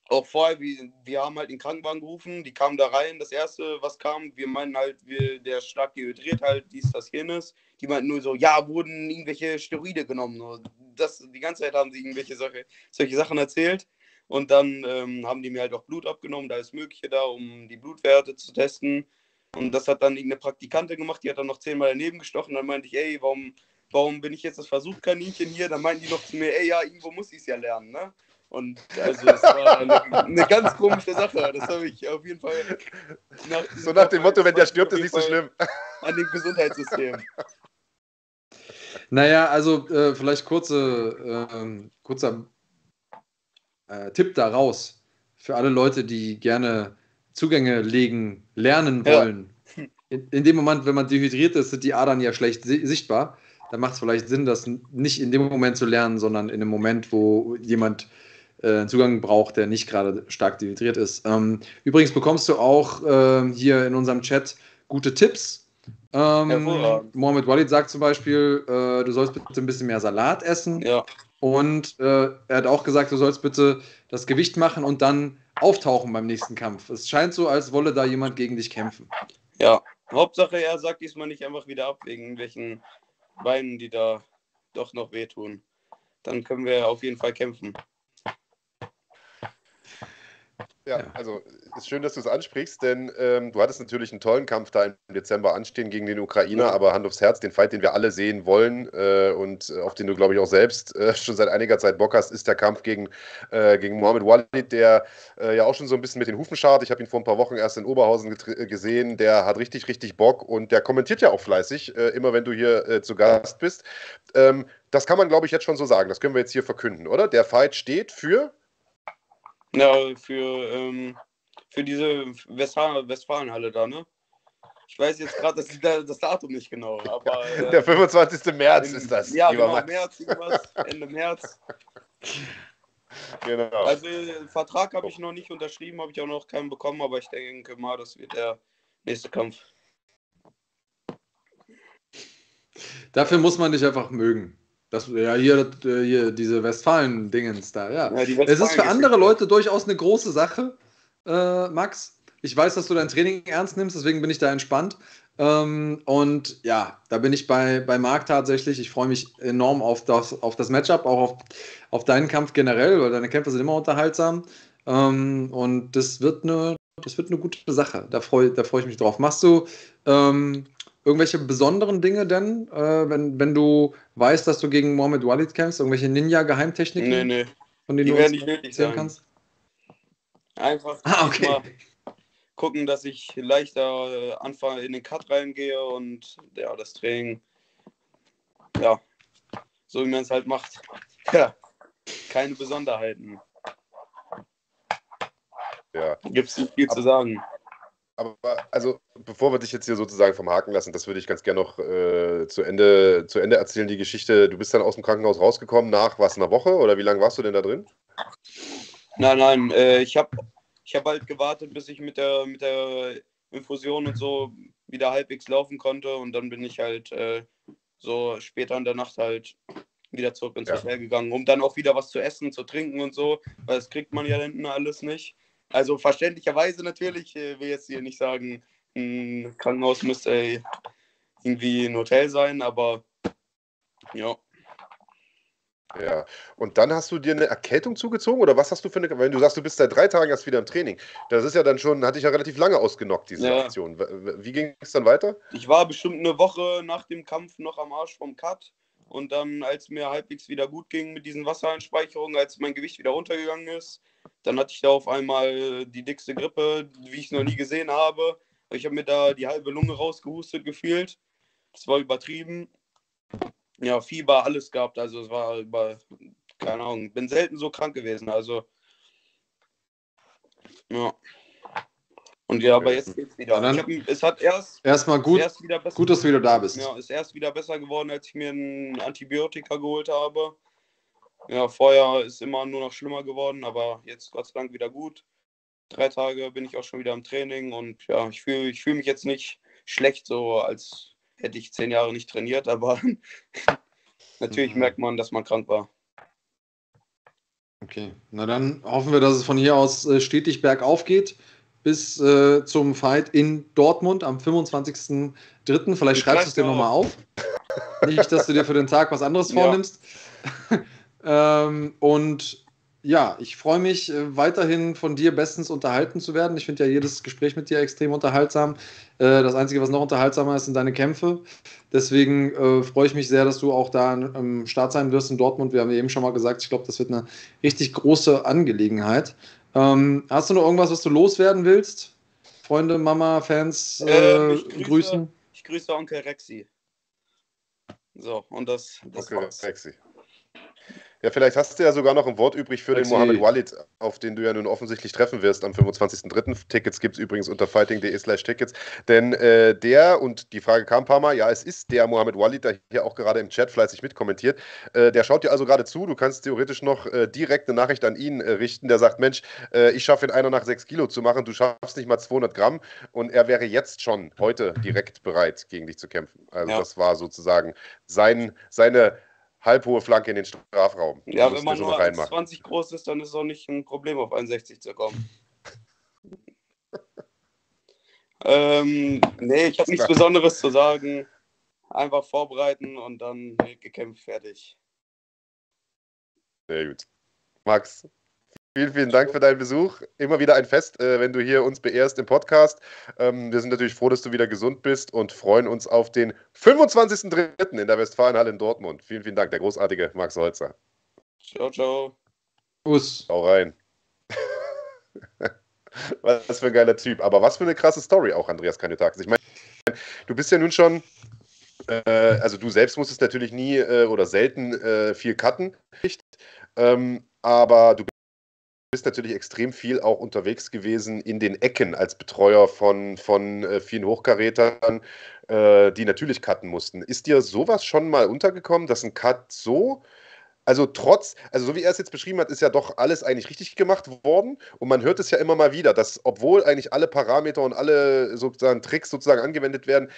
Auch vorher, wir, wir haben halt den Krankenwagen gerufen, die kamen da rein. Das erste, was kam, wir meinen halt, wir, der stark dehydriert, halt dies, das, jenes. Die meinten nur so, ja, wurden irgendwelche Steroide genommen. Das, die ganze Zeit haben sie irgendwelche solche, solche Sachen erzählt. Und dann ähm, haben die mir halt auch Blut abgenommen, da ist Mögliche da, um die Blutwerte zu testen. Und das hat dann irgendeine Praktikantin gemacht, die hat dann noch zehnmal daneben gestochen. Dann meinte ich, ey, warum, warum bin ich jetzt das Versuchskaninchen hier? Dann meinten die noch zu mir, ey, ja, irgendwo muss ich es ja lernen, ne? Und also es war eine, eine, ganz komische Sache. Das habe ich auf jeden Fall. Nach so nach dem Motto, wenn der stirbt, ist nicht so schlimm. An dem Gesundheitssystem. Naja, also äh, vielleicht kurze, äh, kurzer äh, Tipp daraus für alle Leute, die gerne Zugänge legen, lernen wollen. Ja. In, in, dem Moment, wenn man dehydriert ist, sind die Adern ja schlecht sichtbar. Da macht es vielleicht Sinn, das nicht in dem Moment zu lernen, sondern in dem Moment, wo jemand äh, einen Zugang braucht, der nicht gerade stark dehydriert ist. Ähm, übrigens bekommst du auch äh, hier in unserem Chat gute Tipps ähm, Mohamed Walid sagt zum Beispiel, äh, du sollst bitte ein bisschen mehr Salat essen. Ja. Und äh, er hat auch gesagt, du sollst bitte das Gewicht machen und dann auftauchen beim nächsten Kampf. Es scheint so, als wolle da jemand gegen dich kämpfen. Ja, Hauptsache er sagt diesmal nicht einfach wieder ab wegen welchen Beinen, die da doch noch wehtun. Dann können wir auf jeden Fall kämpfen. Ja, also ist schön, dass du es ansprichst, denn ähm, du hattest natürlich einen tollen Kampf da im Dezember anstehen gegen den Ukrainer, aber Hand aufs Herz, den Fight, den wir alle sehen wollen äh, und auf den du, glaube ich, auch selbst äh, schon seit einiger Zeit Bock hast, ist der Kampf gegen, äh, gegen Mohamed Walid, der äh, ja auch schon so ein bisschen mit den Hufen schart. Ich habe ihn vor ein paar Wochen erst in Oberhausen gesehen. Der hat richtig, richtig Bock und der kommentiert ja auch fleißig, äh, immer wenn du hier äh, zu Gast bist. Ähm, das kann man, glaube ich, jetzt schon so sagen. Das können wir jetzt hier verkünden, oder? Der Fight steht für ja, für, ähm, für diese Westfalen Westfalenhalle da, ne? Ich weiß jetzt gerade das, das, Datum nicht genau, aber. Äh, Der 25. März in, ist das. Ja, genau, Max. März, irgendwas, Ende März. Genau. Also, Vertrag habe ich noch nicht unterschrieben, habe ich auch noch keinen bekommen, aber ich denke mal, das wird der nächste Kampf. Dafür muss man dich einfach mögen. Das, ja, hier, hier diese Westfalen-Dingens da, ja. ja Westfalen es ist für andere Leute durchaus eine große Sache, äh, Max. Ich weiß, dass du dein Training ernst nimmst, deswegen bin ich da entspannt. Ähm, und ja, da bin ich bei, bei Marc tatsächlich. Ich freue mich enorm auf das, auf das Matchup, auch auf, auf deinen Kampf generell, weil deine Kämpfe sind immer unterhaltsam. Ähm, und das wird eine, das wird eine gute Sache. Da freue da freu ich mich drauf. Machst du ähm, irgendwelche besonderen Dinge denn, äh, wenn, wenn du weißt, dass du gegen Mohamed Walid kämpfst? Irgendwelche Ninja-Geheimtechniken? Nee, nee. Von denen Die du werden nicht nötig sein. kannst? Einfach ah, okay. gucken, dass ich leichter äh, anfange, in den Cut reingehe und ja, das Training, ja, so wie man es halt macht. Ja, keine Besonderheiten. Ja. Gibt es nicht viel zu sagen. Aber also, bevor wir dich jetzt hier sozusagen vom Haken lassen, das würde ich ganz gerne noch äh, zu, Ende, zu Ende erzählen, die Geschichte. Du bist dann aus dem Krankenhaus rausgekommen nach was, einer Woche oder wie lange warst du denn da drin? Nein, nein, äh, ich habe ich hab halt gewartet, bis ich mit der, mit der Infusion und so wieder halbwegs laufen konnte und dann bin ich halt äh, so später in der Nacht halt wieder zurück ins ja. Hotel gegangen, um dann auch wieder was zu essen, zu trinken und so, weil das kriegt man ja hinten alles nicht. Also verständlicherweise natürlich, äh, will jetzt hier nicht sagen, ein Krankenhaus müsste irgendwie ein Hotel sein, aber ja. Ja, und dann hast du dir eine Erkältung zugezogen oder was hast du für eine, wenn du sagst, du bist seit drei Tagen erst wieder im Training, das ist ja dann schon, hatte ich ja relativ lange ausgenockt, diese ja. Aktion. Wie ging es dann weiter? Ich war bestimmt eine Woche nach dem Kampf noch am Arsch vom Cut und dann, als mir halbwegs wieder gut ging mit diesen Wassereinspeicherungen, als mein Gewicht wieder runtergegangen ist, dann hatte ich da auf einmal die dickste Grippe, wie ich noch nie gesehen habe. Ich habe mir da die halbe Lunge rausgehustet gefühlt. Das war übertrieben. Ja, Fieber, alles gehabt. Also es war über, keine Ahnung, bin selten so krank gewesen. Also, ja. Und ja, aber jetzt geht's wieder. Hab, es hat erst. Erstmal gut, erst wieder besser, gut, dass du wieder da bist. Ja, ist erst wieder besser geworden, als ich mir ein Antibiotika geholt habe. Ja, vorher ist immer nur noch schlimmer geworden, aber jetzt Gott sei Dank wieder gut. Drei Tage bin ich auch schon wieder im Training und ja, ich fühle ich fühl mich jetzt nicht schlecht, so als hätte ich zehn Jahre nicht trainiert, aber natürlich mhm. merkt man, dass man krank war. Okay, na dann hoffen wir, dass es von hier aus äh, stetig bergauf geht bis äh, zum Fight in Dortmund am 25.03. Vielleicht schreibst du es dir nochmal auf. Nicht, dass du dir für den Tag was anderes vornimmst. Ja. Ähm, und ja, ich freue mich äh, weiterhin von dir bestens unterhalten zu werden. Ich finde ja jedes Gespräch mit dir extrem unterhaltsam. Äh, das Einzige, was noch unterhaltsamer ist, sind deine Kämpfe. Deswegen äh, freue ich mich sehr, dass du auch da am Start sein wirst in Dortmund. Wir haben ja eben schon mal gesagt, ich glaube, das wird eine richtig große Angelegenheit. Ähm, hast du noch irgendwas, was du loswerden willst? Freunde, Mama, Fans äh, ich grüße, grüßen? Ich grüße Onkel Rexi. So, und das, das okay, war's. Rexi. Ja, vielleicht hast du ja sogar noch ein Wort übrig für Taxi. den Mohammed Walid, auf den du ja nun offensichtlich treffen wirst am 25.03. Tickets gibt es übrigens unter fighting.de slash Tickets. Denn äh, der, und die Frage kam ein paar Mal, ja, es ist der Mohammed Walid, der hier auch gerade im Chat fleißig mitkommentiert. Äh, der schaut dir also gerade zu. Du kannst theoretisch noch äh, direkt eine Nachricht an ihn äh, richten. Der sagt, Mensch, äh, ich schaffe in einer Nacht 6 Kilo zu machen, du schaffst nicht mal 200 Gramm. Und er wäre jetzt schon heute direkt bereit, gegen dich zu kämpfen. Also ja. das war sozusagen sein, seine halbhohe Flanke in den Strafraum. Ja, wenn man nur 20 groß ist, dann ist es auch nicht ein Problem, auf 61 zu kommen. ähm, nee, ich habe nichts Besonderes zu sagen. Einfach vorbereiten und dann gekämpft, fertig. Sehr gut. Max, Vielen, vielen Dank für deinen Besuch. Immer wieder ein Fest, äh, wenn du hier uns beehrst im Podcast. Ähm, wir sind natürlich froh, dass du wieder gesund bist und freuen uns auf den 25.03. in der Westfalenhalle in Dortmund. Vielen, vielen Dank, der großartige Max Holzer. Ciao, ciao. Us. Hau rein. was für ein geiler Typ. Aber was für eine krasse Story auch, Andreas Kanyotakis. Ich meine, du bist ja nun schon äh, also du selbst musstest natürlich nie äh, oder selten viel cutten, ähm, aber du bist natürlich extrem viel auch unterwegs gewesen in den Ecken als Betreuer von, von äh, vielen Hochkarätern, äh, die natürlich cutten mussten. Ist dir sowas schon mal untergekommen, dass ein Cut so, also trotz, also so wie er es jetzt beschrieben hat, ist ja doch alles eigentlich richtig gemacht worden und man hört es ja immer mal wieder, dass obwohl eigentlich alle Parameter und alle sozusagen Tricks sozusagen angewendet werden,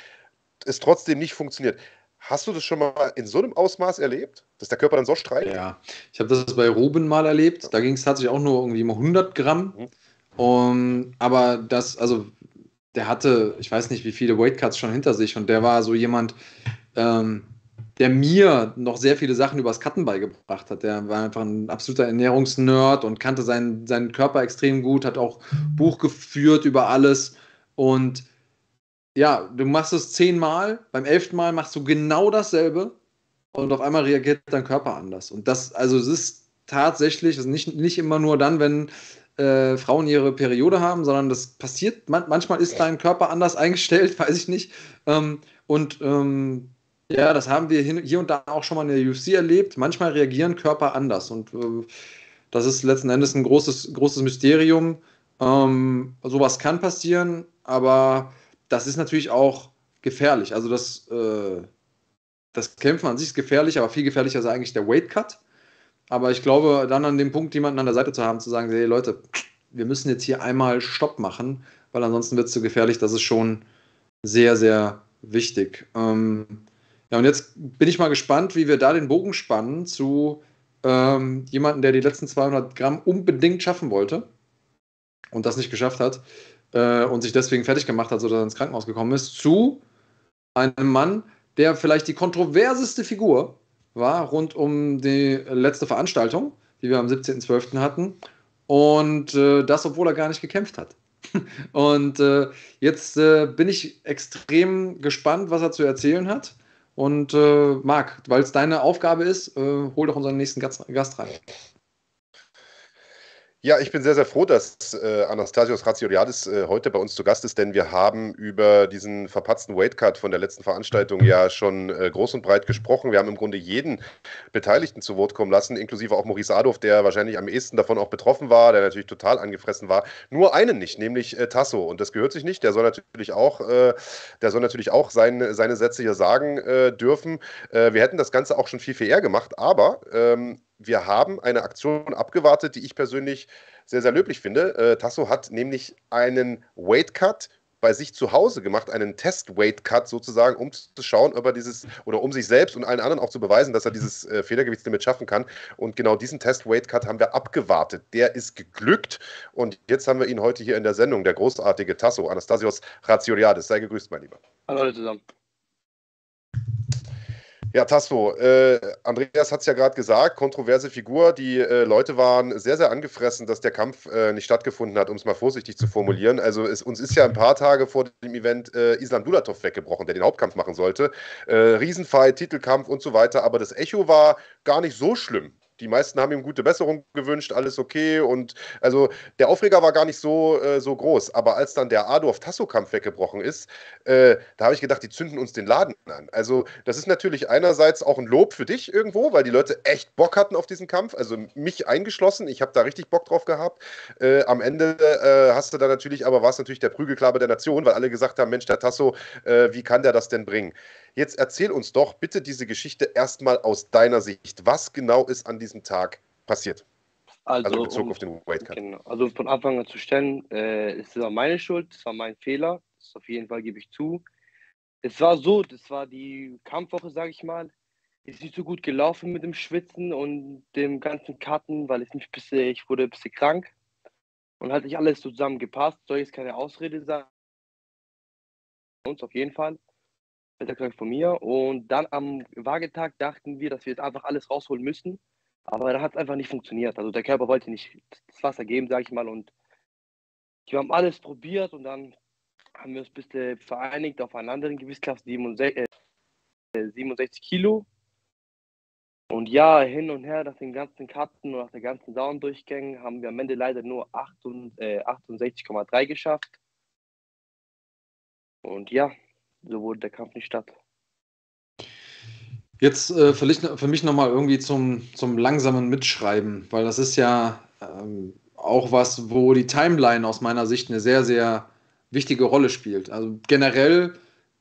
es trotzdem nicht funktioniert. Hast du das schon mal in so einem Ausmaß erlebt, dass der Körper dann so streikt? Ja, ich habe das bei Ruben mal erlebt. Da ging es tatsächlich auch nur irgendwie um 100 Gramm. Mhm. Um, aber das, also der hatte, ich weiß nicht, wie viele Weightcuts schon hinter sich und der war so jemand, ähm, der mir noch sehr viele Sachen übers Cutten beigebracht hat. Der war einfach ein absoluter Ernährungsnerd und kannte seinen, seinen Körper extrem gut, hat auch Buch geführt über alles und ja, du machst es zehnmal, beim elften Mal machst du genau dasselbe und auf einmal reagiert dein Körper anders. Und das, also es ist tatsächlich, also nicht, nicht immer nur dann, wenn äh, Frauen ihre Periode haben, sondern das passiert, man, manchmal ist dein Körper anders eingestellt, weiß ich nicht. Ähm, und ähm, ja, das haben wir hier und da auch schon mal in der UFC erlebt. Manchmal reagieren Körper anders und äh, das ist letzten Endes ein großes, großes Mysterium. Ähm, sowas kann passieren, aber das ist natürlich auch gefährlich. Also das, äh, das Kämpfen an sich ist gefährlich, aber viel gefährlicher ist eigentlich der Weight Cut. Aber ich glaube, dann an dem Punkt jemanden an der Seite zu haben, zu sagen, hey Leute, wir müssen jetzt hier einmal Stopp machen, weil ansonsten wird es zu gefährlich. Das ist schon sehr, sehr wichtig. Ähm, ja, und jetzt bin ich mal gespannt, wie wir da den Bogen spannen zu ähm, jemanden, der die letzten 200 Gramm unbedingt schaffen wollte und das nicht geschafft hat äh, und sich deswegen fertig gemacht hat, sodass er ins Krankenhaus gekommen ist, zu einem Mann, der vielleicht die kontroverseste Figur war rund um die letzte Veranstaltung, die wir am 17.12. hatten. Und äh, das, obwohl er gar nicht gekämpft hat. und äh, jetzt äh, bin ich extrem gespannt, was er zu erzählen hat. Und äh, Marc, weil es deine Aufgabe ist, äh, hol doch unseren nächsten Gast, Gast rein. Ja, ich bin sehr, sehr froh, dass äh, Anastasios Ratsioliadis äh, heute bei uns zu Gast ist, denn wir haben über diesen verpatzten Weightcut von der letzten Veranstaltung ja schon äh, groß und breit gesprochen. Wir haben im Grunde jeden Beteiligten zu Wort kommen lassen, inklusive auch Maurice Adolf, der wahrscheinlich am ehesten davon auch betroffen war, der natürlich total angefressen war. Nur einen nicht, nämlich äh, Tasso. Und das gehört sich nicht. Der soll natürlich auch, äh, der soll natürlich auch sein, seine Sätze hier sagen äh, dürfen. wir hätten das Ganze auch schon viel, viel eher gemacht, aber ähm, wir haben eine Aktion abgewartet, die ich persönlich sehr, sehr löblich finde. Äh, Tasso hat nämlich einen Weight Cut bei sich zu Hause gemacht, einen Test-Weight-Cut sozusagen, um zu schauen, ob er dieses, oder um sich selbst und allen anderen auch zu beweisen, dass er dieses äh, Federgewichtslimit schaffen kann. Und genau diesen Test-Weight-Cut haben wir abgewartet. Der ist geglückt und jetzt haben wir ihn heute hier in der Sendung, der großartige Tasso, Anastasios Razioliades. Sei gegrüßt, mein Lieber. Hallo alle zusammen. Ja, Tasso, äh, Andreas hat es ja gerade gesagt, kontroverse Figur. Die äh, Leute waren sehr, sehr angefressen, dass der Kampf äh, nicht stattgefunden hat, um es mal vorsichtig zu formulieren. Also es, uns ist ja ein paar Tage vor dem Event äh, Islam Dulatov weggebrochen, der den Hauptkampf machen sollte. Äh, Riesenfight, Titelkampf und so weiter. Aber das Echo war gar nicht so schlimm die meisten haben ihm gute Besserung gewünscht, alles okay. Und also der Aufreger war gar nicht so, äh, so groß. Aber als dann der Adolf-Tasso-Kampf weggebrochen ist, äh, da habe ich gedacht, die zünden uns den Laden an. Also, das ist natürlich einerseits auch ein Lob für dich irgendwo, weil die Leute echt Bock hatten auf diesen Kampf. Also mich eingeschlossen. Ich habe da richtig Bock drauf gehabt. Äh, am Ende äh, hast du da natürlich, aber war es natürlich der Prügelklabe der Nation, weil alle gesagt haben: Mensch, der Tasso, äh, wie kann der das denn bringen? Jetzt erzähl uns doch bitte diese Geschichte erstmal aus deiner Sicht. Was genau ist an diesem Tag passiert? Also, also Bezug um, auf den Weightcut. Genau. Also von Anfang an zu stellen, äh, es war meine Schuld, es war mein Fehler. Das auf jeden Fall gebe ich zu. Es war so, das war die Kampfwoche, sage ich mal. Ist nicht so gut gelaufen mit dem Schwitzen und dem ganzen Karten, weil ich mich bisschen, ich wurde ein bisschen krank und hat nicht alles zusammen gepasst. Soll jetzt keine Ausrede sein. Uns auf jeden Fall gesagt von mir. Und dann am Wagetag dachten wir, dass wir jetzt einfach alles rausholen müssen. Aber da hat es einfach nicht funktioniert. Also der Körper wollte nicht das Wasser geben, sage ich mal. Und wir haben alles probiert und dann haben wir uns ein bisschen vereinigt auf einer anderen Gewichtsklasse, 67, äh, 67 Kilo. Und ja, hin und her nach den ganzen Karten und nach den ganzen Saundurchgängen haben wir am Ende leider nur äh, 68,3 geschafft. Und ja, so wurde der Kampf nicht statt. Jetzt äh, für, für mich nochmal irgendwie zum, zum langsamen Mitschreiben, weil das ist ja ähm, auch was, wo die Timeline aus meiner Sicht eine sehr, sehr wichtige Rolle spielt. Also generell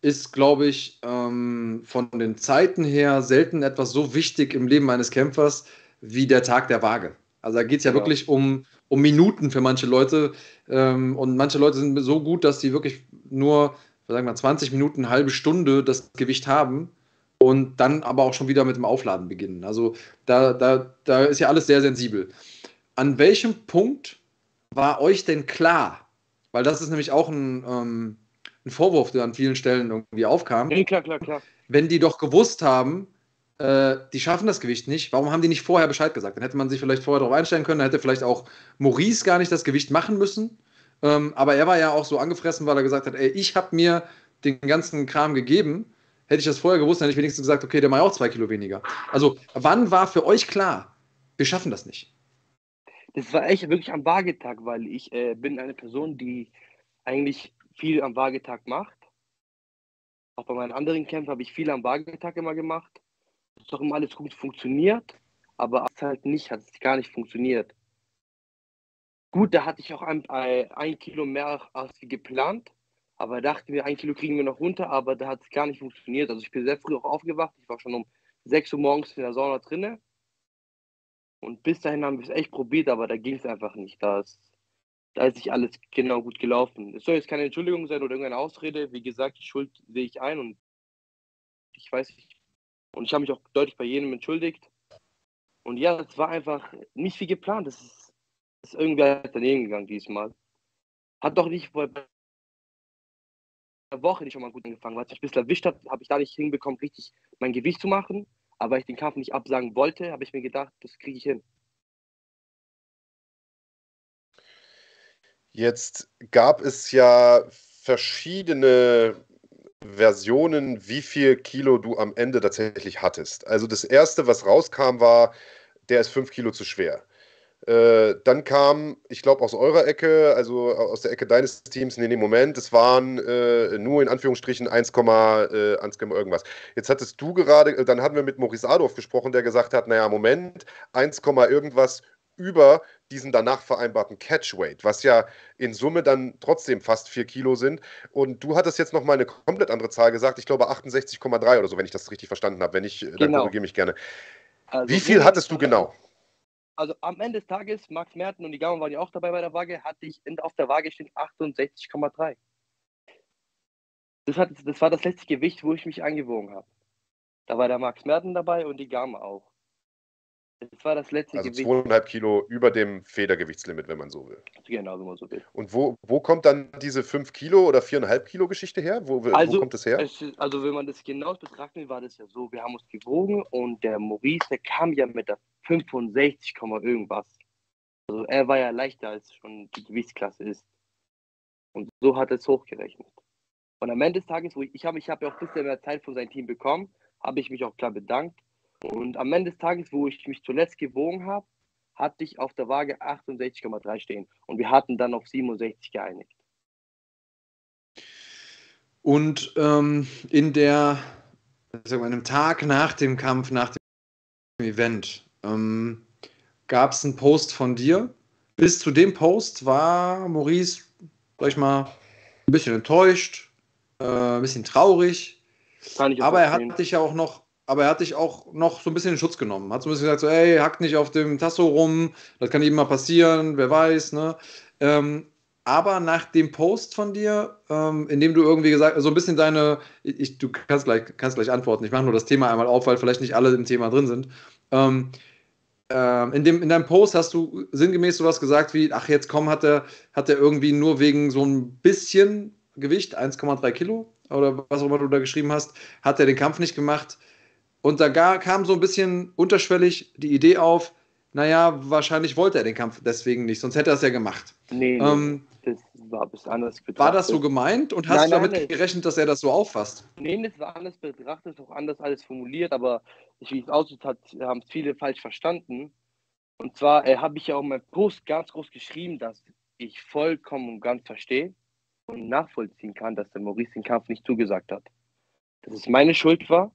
ist, glaube ich, ähm, von den Zeiten her selten etwas so wichtig im Leben eines Kämpfers wie der Tag der Waage. Also da geht es ja, ja, wirklich um, um Minuten für manche Leute. Ähm, und manche Leute sind so gut, dass sie wirklich nur sagen wir 20 Minuten, eine halbe Stunde das Gewicht haben und dann aber auch schon wieder mit dem Aufladen beginnen. Also da, da, da ist ja alles sehr sensibel. An welchem Punkt war euch denn klar, weil das ist nämlich auch ein, ähm, ein Vorwurf, der an vielen Stellen irgendwie aufkam. Nee, klar, klar, klar. Wenn die doch gewusst haben, äh, die schaffen das Gewicht nicht, warum haben die nicht vorher Bescheid gesagt? Dann hätte man sich vielleicht vorher darauf einstellen können, dann hätte vielleicht auch Maurice gar nicht das Gewicht machen müssen. Ähm, aber er war ja auch so angefressen, weil er gesagt hat, ey, ich habe mir den ganzen Kram gegeben. Hätte ich das vorher gewusst, hätte ich wenigstens gesagt, okay, der macht auch zwei Kilo weniger. Also, wann war für euch klar, wir schaffen das nicht? Das war echt wirklich am Waagetag, weil ich äh, bin eine Person, die eigentlich viel am Waagetag macht. Auch bei meinen anderen Kämpfen habe ich viel am Waagetag immer gemacht. Es ist doch immer alles gut funktioniert, aber es halt nicht, hat es gar nicht funktioniert. Gut, da hatte ich auch ein, ein Kilo mehr als geplant, aber dachten wir, ein Kilo kriegen wir noch runter, aber da hat es gar nicht funktioniert. Also ich bin sehr früh auch aufgewacht, ich war schon um 6 Uhr morgens in der Sauna drinne. Und bis dahin haben wir es echt probiert, aber da ging es einfach nicht. Da ist, da ist nicht alles genau gut gelaufen. Es soll jetzt keine Entschuldigung sein oder irgendeine Ausrede. Wie gesagt, die Schuld sehe ich ein und ich weiß nicht. Und ich habe mich auch deutlich bei jedem entschuldigt. Und ja, es war einfach nicht wie geplant. Das ist ist irgendwie daneben gegangen diesmal. Hat doch nicht einer Woche nicht schon mal gut angefangen. Was ich ein bisschen erwischt habe, habe ich da nicht hinbekommen, richtig mein Gewicht zu machen. Aber weil ich den Kampf nicht absagen wollte, habe ich mir gedacht, das kriege ich hin. Jetzt gab es ja verschiedene Versionen, wie viel Kilo du am Ende tatsächlich hattest. Also das erste, was rauskam, war, der ist fünf Kilo zu schwer. Äh, dann kam, ich glaube, aus eurer Ecke, also aus der Ecke deines Teams, nee, nee, Moment, es waren äh, nur in Anführungsstrichen 1, äh, 1, irgendwas. Jetzt hattest du gerade, äh, dann hatten wir mit Maurice Adolf gesprochen, der gesagt hat, naja, Moment, 1, irgendwas über diesen danach vereinbarten Catchweight, was ja in Summe dann trotzdem fast 4 Kilo sind. Und du hattest jetzt nochmal eine komplett andere Zahl gesagt, ich glaube 68,3 oder so, wenn ich das richtig verstanden habe. Wenn nicht, genau. dann korrigiere mich gerne. Also Wie viel hattest du genau? Also am Ende des Tages, Max Merten und die Gauen waren ja auch dabei bei der Waage, hatte ich auf der Waage stehen 68,3. Das, das war das letzte Gewicht, wo ich mich angewogen habe. Da war der Max Merten dabei und die Gama auch. Das war das letzte Also Gewicht. zweieinhalb Kilo über dem Federgewichtslimit, wenn man so will. Genau, wenn man so will. Und wo, wo kommt dann diese 5 Kilo oder 4,5 Kilo Geschichte her? Wo, wo Also, kommt das her? Es also wenn man das genau betrachten will, war das ja so, wir haben uns gewogen und der Maurice, der kam ja mit der 65, Komma irgendwas. Also er war ja leichter als schon die Gewichtsklasse ist. Und so hat er es hochgerechnet. Und am Ende des Tages, wo ich, ich habe ich hab ja auch ein bisschen mehr Zeit von seinem Team bekommen, habe ich mich auch klar bedankt. Und am Ende des Tages, wo ich mich zuletzt gewogen habe, hatte ich auf der Waage 68,3 stehen. Und wir hatten dann auf 67 geeinigt. Und ähm, in der, sagen wir, einem Tag nach dem Kampf, nach dem Event, ähm, gab es einen Post von dir. Bis zu dem Post war Maurice, sag ich mal, ein bisschen enttäuscht, äh, ein bisschen traurig. Kann ich auch Aber er hat dich ja auch noch, aber er hat dich auch noch so ein bisschen in Schutz genommen. Hat so ein bisschen gesagt, so, ey, hackt nicht auf dem Tasso rum, das kann jedem mal passieren, wer weiß, ne? Ähm, aber nach dem Post von dir, ähm, in dem du irgendwie gesagt so ein bisschen deine, ich, du kannst gleich, kannst gleich antworten, ich mache nur das Thema einmal auf, weil vielleicht nicht alle im Thema drin sind. Ähm, ähm, in, dem, in deinem Post hast du sinngemäß sowas gesagt wie, ach jetzt komm, hat er, hat er irgendwie nur wegen so ein bisschen Gewicht, 1,3 Kilo oder was auch immer du da geschrieben hast, hat er den Kampf nicht gemacht. Und da gar, kam so ein bisschen unterschwellig die Idee auf, naja, wahrscheinlich wollte er den Kampf deswegen nicht, sonst hätte er es ja gemacht. Nee, Ähm, das war ein bisschen anders war das so betrachtet. gemeint und hast Nein, du damit nein. gerechnet, dass er das so auffasst? Nee, das war anders betrachtet, auch anders alles formuliert, aber wie es aussieht, hat, haben es viele falsch verstanden. Und zwar äh, habe ich ja auch in meinem Post ganz groß geschrieben, dass ich vollkommen und ganz verstehe und nachvollziehen kann, dass der Maurice den Kampf nicht zugesagt hat. Dass es meine Schuld war,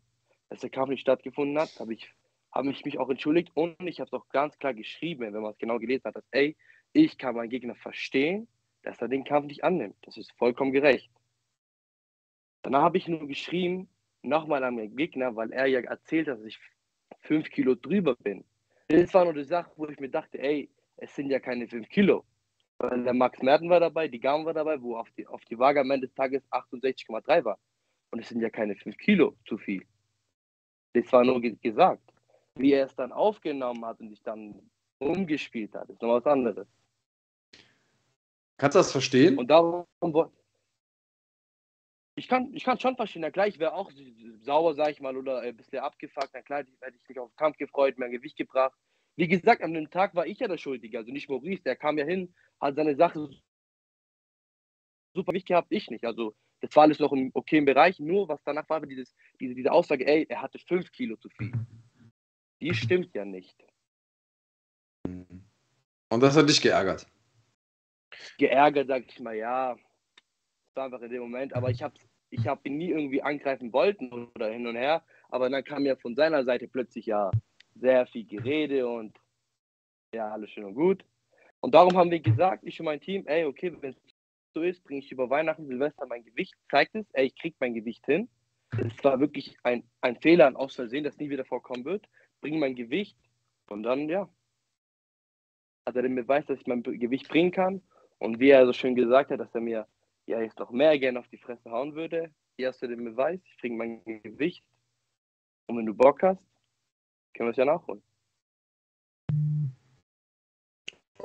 dass der Kampf nicht stattgefunden hat, habe ich, habe ich mich auch entschuldigt und ich habe es auch ganz klar geschrieben, wenn man es genau gelesen hat, dass, ey, ich kann meinen Gegner verstehen, dass er den Kampf nicht annimmt. Das ist vollkommen gerecht. Danach habe ich nur geschrieben, nochmal an meinen Gegner, weil er ja erzählt hat, dass ich fünf Kilo drüber bin. Das war nur die Sache, wo ich mir dachte, ey, es sind ja keine fünf Kilo. Weil der Max Merten war dabei, die Gaben war dabei, wo auf die, auf die Waage am Ende des Tages 68,3 war. Und es sind ja keine fünf Kilo zu viel. Das war nur ge gesagt. Wie er es dann aufgenommen hat und sich dann umgespielt hat, ist noch was anderes. Kannst du das verstehen? Und darum ich kann ich kann schon verstehen, na klar, ich wäre auch sauer, sag ich mal, oder ein bisschen abgefuckt, na klar, hätte ich mich auf den Kampf gefreut, mehr Gewicht gebracht. Wie gesagt, an dem Tag war ich ja der Schuldige, also nicht Maurice, der kam ja hin, hat seine Sache super Gewicht gehabt, ich nicht. Also das war alles noch im okayen Bereich, nur was danach war, dieses, diese, diese Aussage, ey, er hatte fünf Kilo zu viel. Die stimmt ja nicht. Und das hat dich geärgert. geärgert, sag ich mal, ja, das war einfach in dem Moment, aber ich habe ich hab ihn nie irgendwie angreifen wollten oder hin und her, aber dann kam ja von seiner Seite plötzlich ja sehr viel Gerede und ja, alles schön und gut. Und darum haben wir gesagt, ich und mein Team, ey, okay, wenn es so ist, bringe ich über Weihnachten, Silvester mein Gewicht, zeigt es, ey, ich krieg mein Gewicht hin. Es war wirklich ein, ein Fehler, ein Aus das nie wieder vorkommen wird. Bring mein Gewicht und dann, ja, hat er den Beweis, dass ich mein Gewicht bringen kann. Und wie er so schön gesagt hat, dass er mir ja jetzt noch mehr gerne auf die Fresse hauen würde. Hier hast du den Beweis, ich bringe mein Gewicht. Und wenn du Bock hast, können wir es ja nachholen.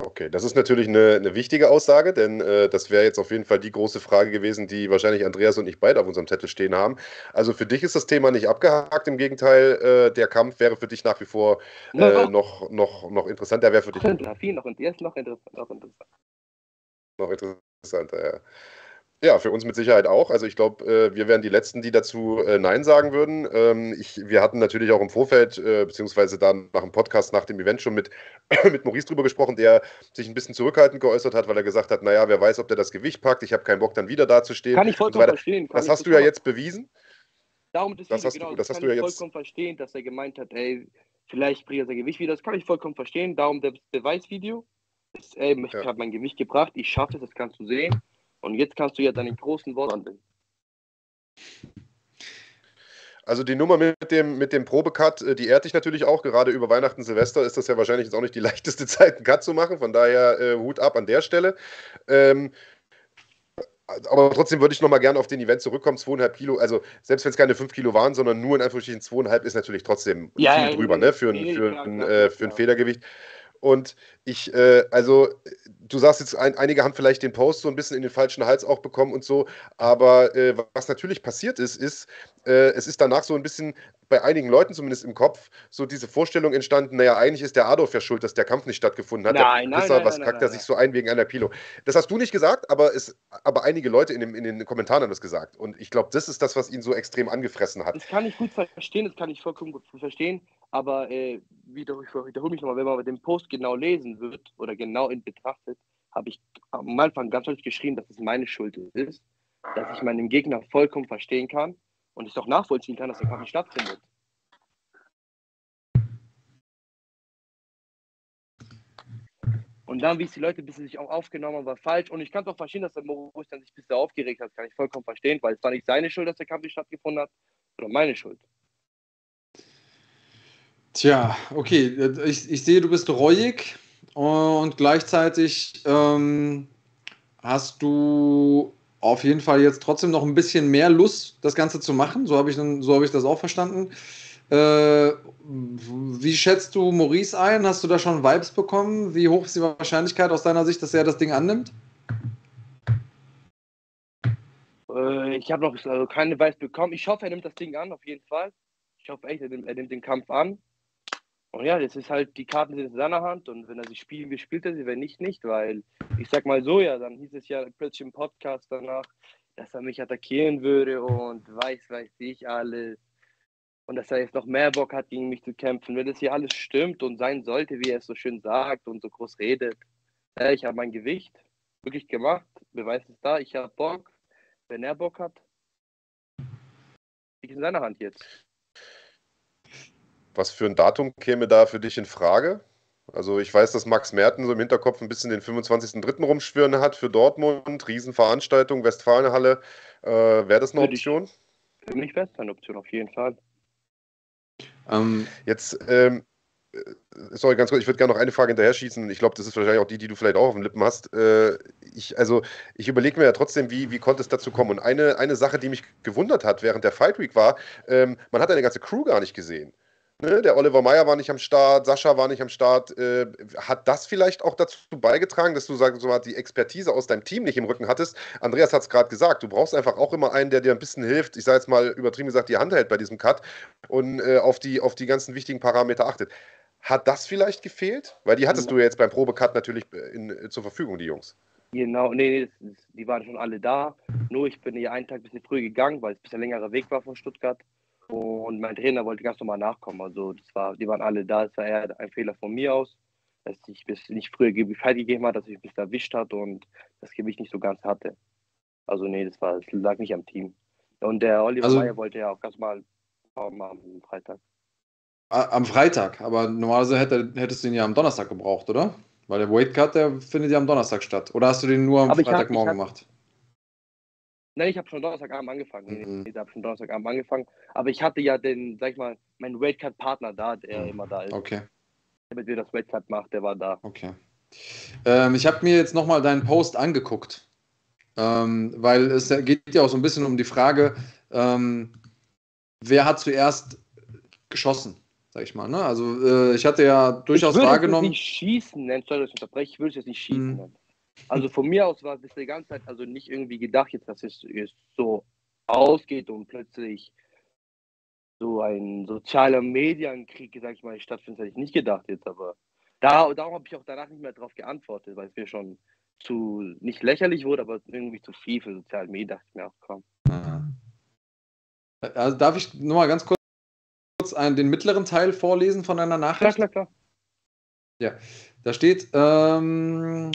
Okay, das ist natürlich eine, eine wichtige Aussage, denn äh, das wäre jetzt auf jeden Fall die große Frage gewesen, die wahrscheinlich Andreas und ich beide auf unserem Zettel stehen haben. Also für dich ist das Thema nicht abgehakt, im Gegenteil, äh, der Kampf wäre für dich nach wie vor äh, Noch- noch, noch, noch interessant, der wäre für dich noch viel, noch, der ist noch interessant. Noch interessant. noch interessanter. Ja. Ja, für uns mit Sicherheit auch. Also ich glaube, äh, wir wären die Letzten, die dazu äh, Nein sagen würden. Ähm, ich, wir hatten natürlich auch im Vorfeld, äh, beziehungsweise dann nach dem Podcast, nach dem Event schon mit, mit Maurice drüber gesprochen, der sich ein bisschen zurückhaltend geäußert hat, weil er gesagt hat, naja, wer weiß, ob der das Gewicht packt. Ich habe keinen Bock, dann wieder dazustehen. Kann ich vollkommen verstehen. Kann Das hast du ja jetzt bewiesen. Darum das, das hast du- genau, das das hast kann du ich ja jetzt- vollkommen verstehen, dass er gemeint hat, ey, vielleicht bringt er sein Gewicht wieder. Das kann ich vollkommen verstehen. Darum das Beweisvideo. Ist, ey, ich Ja. habe mein Gewicht gebracht, ich schaffe es, das kannst du sehen. Und jetzt kannst du ja deine großen Worte handeln. Also die Nummer mit dem, mit dem Probecut, äh, die ehrt dich natürlich auch. Gerade über Weihnachten, Silvester ist das ja wahrscheinlich jetzt auch nicht die leichteste Zeit, einen Cut zu machen. Von daher äh, Hut ab an der Stelle. Ähm, aber trotzdem würde ich noch mal gerne auf den Event zurückkommen. Zweieinhalb Kilo, also selbst wenn es keine fünf Kilo waren, sondern nur in Anführungsstrichen zweieinhalb, ist natürlich trotzdem ja, viel ja, drüber, ne? Für, ein, für, ein, äh, für ein Federgewicht. Und ich, äh, also, du sagst jetzt, ein, einige haben vielleicht den Post so ein bisschen in den falschen Hals auch bekommen und so, aber äh, was natürlich passiert ist, ist, äh, es ist danach so ein bisschen bei einigen Leuten zumindest im Kopf so diese Vorstellung entstanden, naja, eigentlich ist der Adolf ja schuld, dass der Kampf nicht stattgefunden hat. Nein, Pisser, nein, was kackt er sich so ein wegen einer Pilo? Das hast du nicht gesagt, aber, es, aber einige Leute in, dem, in den Kommentaren haben das gesagt. Und ich glaube, das ist das, was ihn so extrem angefressen hat. Das kann ich gut verstehen, das kann ich vollkommen gut verstehen. Aber äh, wieder, ich wiederhole mich nochmal, wenn man den Post genau lesen wird oder genau in betrachtet, habe ich am Anfang ganz deutlich geschrieben, dass es meine Schuld ist, dass ich meinen Gegner vollkommen verstehen kann und es auch nachvollziehen kann, dass der Kampf nicht stattfindet. Und dann, wie es die Leute ein bisschen sich auch aufgenommen haben, war falsch. Und ich kann es auch verstehen, dass der Moritz dann sich ein bisschen aufgeregt hat. Kann ich vollkommen verstehen, weil es war nicht seine Schuld, dass der Kampf nicht stattgefunden hat, sondern meine Schuld. Tja, okay. Ich, ich sehe, du bist reuig und gleichzeitig ähm, hast du auf jeden Fall jetzt trotzdem noch ein bisschen mehr Lust, das Ganze zu machen. So habe ich, so hab ich das auch verstanden. Äh, wie schätzt du Maurice ein? Hast du da schon Vibes bekommen? Wie hoch ist die Wahrscheinlichkeit aus deiner Sicht, dass er das Ding annimmt? Äh, ich habe noch also keine Vibes bekommen. Ich hoffe, er nimmt das Ding an, auf jeden Fall. Ich hoffe echt, er nimmt, er nimmt den Kampf an. Und ja, das ist halt, die Karten sind in seiner Hand und wenn er sie spielen will, spielt er sie, wenn nicht, nicht, weil ich sag mal so, ja, dann hieß es ja plötzlich im Podcast danach, dass er mich attackieren würde und weiß, weiß ich alles. Und dass er jetzt noch mehr Bock hat, gegen mich zu kämpfen. Wenn das hier alles stimmt und sein sollte, wie er es so schön sagt und so groß redet. Ja, ich habe mein Gewicht wirklich gemacht, Beweis ist da, ich habe Bock. Wenn er Bock hat, liegt in seiner Hand jetzt. Was für ein Datum käme da für dich in Frage? Also ich weiß, dass Max Merten so im Hinterkopf ein bisschen den 25.03. rumschwirren hat für Dortmund, Riesenveranstaltung, Westfalenhalle. Äh, wäre das eine für Option? Dich, für mich wäre es eine Option, auf jeden Fall. Ähm, Jetzt, ähm, äh, sorry, ganz kurz, ich würde gerne noch eine Frage hinterher schießen. Ich glaube, das ist wahrscheinlich auch die, die du vielleicht auch auf den Lippen hast. Äh, ich, also, ich überlege mir ja trotzdem, wie, wie konnte es dazu kommen? Und eine, eine Sache, die mich gewundert hat während der Fight Week war, ähm, man hat eine ganze Crew gar nicht gesehen. Ne, der Oliver Meyer war nicht am Start, Sascha war nicht am Start. Äh, hat das vielleicht auch dazu beigetragen, dass du sagst, so die Expertise aus deinem Team nicht im Rücken hattest? Andreas hat es gerade gesagt, du brauchst einfach auch immer einen, der dir ein bisschen hilft. Ich sage jetzt mal übertrieben gesagt, die Hand hält bei diesem Cut und äh, auf, die, auf die ganzen wichtigen Parameter achtet. Hat das vielleicht gefehlt? Weil die hattest du ja jetzt beim Probecut natürlich äh, in, in, zur Verfügung, die Jungs. Genau, nee, die waren schon alle da. Nur ich bin ja einen Tag ein bisschen früh gegangen, weil es ein bisschen längerer Weg war von Stuttgart. Und mein Trainer wollte ganz normal nachkommen. Also das war, die waren alle da. Es war eher ein Fehler von mir aus, dass ich bis nicht früher Bescheid gegeben habe, dass ich bis erwischt hat und das Gewicht nicht so ganz hatte. Also nee, das war, das lag nicht am Team. Und der Oliver also, Meyer wollte ja auch ganz mal am Freitag. Am Freitag, aber normalerweise hätte, hättest du ihn ja am Donnerstag gebraucht, oder? Weil der Weightcut, der findet ja am Donnerstag statt. Oder hast du den nur am aber Freitagmorgen gemacht? Nein, ich habe schon Donnerstagabend angefangen. Mhm. ich habe schon Donnerstagabend angefangen. Aber ich hatte ja den, sag ich mal, meinen Weightcut-Partner da, der mhm. immer da ist. Okay. Damit wir das Weightcut macht, der war da. Okay. Ähm, ich habe mir jetzt nochmal deinen Post angeguckt. Ähm, weil es geht ja auch so ein bisschen um die Frage, ähm, wer hat zuerst geschossen, sag ich mal. Ne? Also äh, ich hatte ja durchaus ich wahrgenommen. Ich würde es nicht schießen nennen, sorry, dass ich unterbreche, ich würde es jetzt nicht schießen mhm. nennen. Also von mir aus war das die ganze Zeit also nicht irgendwie gedacht, jetzt, dass es jetzt so ausgeht und plötzlich so ein sozialer Medienkrieg, sag ich mal, stattfindet, hätte ich nicht gedacht jetzt, aber da, darum habe ich auch danach nicht mehr darauf geantwortet, weil es mir schon zu, nicht lächerlich wurde, aber irgendwie zu viel für soziale Medien, dachte ich mir auch, komm. Also darf ich nur mal ganz kurz einen, den mittleren Teil vorlesen von deiner Nachricht? Klar, klar, klar. Ja, da steht, ähm,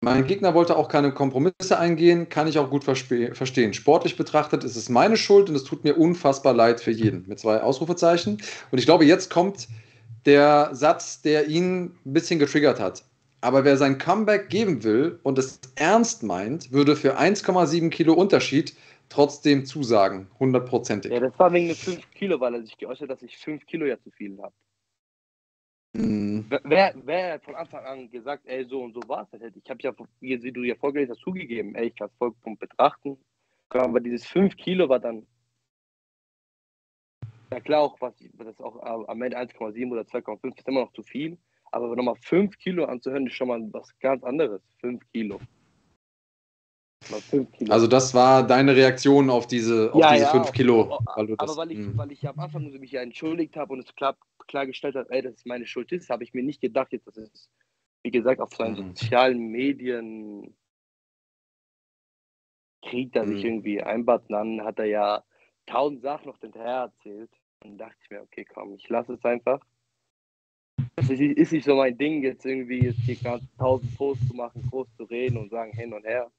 mein Gegner wollte auch keine Kompromisse eingehen, kann ich auch gut verstehen. Sportlich betrachtet ist es meine Schuld und es tut mir unfassbar leid für jeden. Mit zwei Ausrufezeichen. Und ich glaube, jetzt kommt der Satz, der ihn ein bisschen getriggert hat. Aber wer sein Comeback geben will und es ernst meint, würde für 1,7 Kilo Unterschied trotzdem zusagen. Hundertprozentig. Ja, das war wegen den 5 Kilo, weil er sich geäußert hat, dass ich 5 Kilo ja zu viel habe. Mhm. Wer, wer von Anfang an gesagt, ey, so und so war es, ich habe ja, wie du ja vorgelesen hast, zugegeben, ey, ich kann es vollkommen betrachten. Aber dieses 5 Kilo war dann, ja klar, auch was, das auch am Ende 1,7 oder 2,5 ist immer noch zu viel. Aber nochmal 5 Kilo anzuhören, ist schon mal was ganz anderes. 5 Kilo. Also das war deine Reaktion auf diese, auf ja, diese ja, 5 Kilo. Weil das, aber weil ich, hm. weil ich am Anfang mich ja entschuldigt habe und es klar, klargestellt habe, ey, dass es meine Schuld ist, habe ich mir nicht gedacht, jetzt, dass es, wie gesagt, auf seinen mhm. sozialen Medien kriegt er sich mhm. irgendwie einbaut. Dann hat er ja tausend Sachen noch hinterher erzählt. Dann dachte ich mir, okay, komm, ich lasse es einfach. Es ist nicht so mein Ding, jetzt irgendwie jetzt hier tausend Posts zu machen, groß zu reden und sagen hin und her.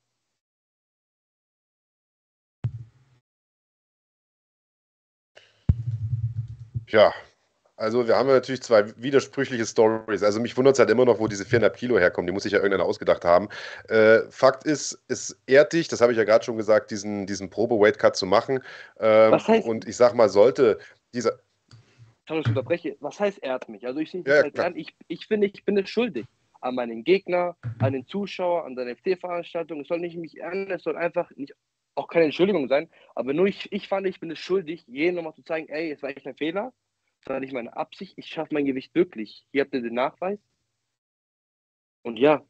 Ja, also wir haben ja natürlich zwei widersprüchliche Stories. Also mich wundert es halt immer noch, wo diese 400 Kilo herkommen. Die muss sich ja irgendeiner ausgedacht haben. Äh, Fakt ist, es ehrt dich, das habe ich ja gerade schon gesagt, diesen, diesen Probe-Weight-Cut zu machen. Ähm, Was heißt, und ich sag mal, sollte dieser... Ich unterbreche. Was heißt ehrt mich? Also ich, ja, halt ich, ich finde, ich bin es schuldig an meinen Gegner, an den Zuschauer, an der FC-Veranstaltung. Es soll nicht mich ehren, es soll einfach nicht auch keine Entschuldigung sein, aber nur ich, ich fand, ich bin es schuldig, jedem nochmal zu zeigen, ey, es war echt ein Fehler, das war nicht meine Absicht, ich schaffe mein Gewicht wirklich. Hier habt ihr den Nachweis. Und ja.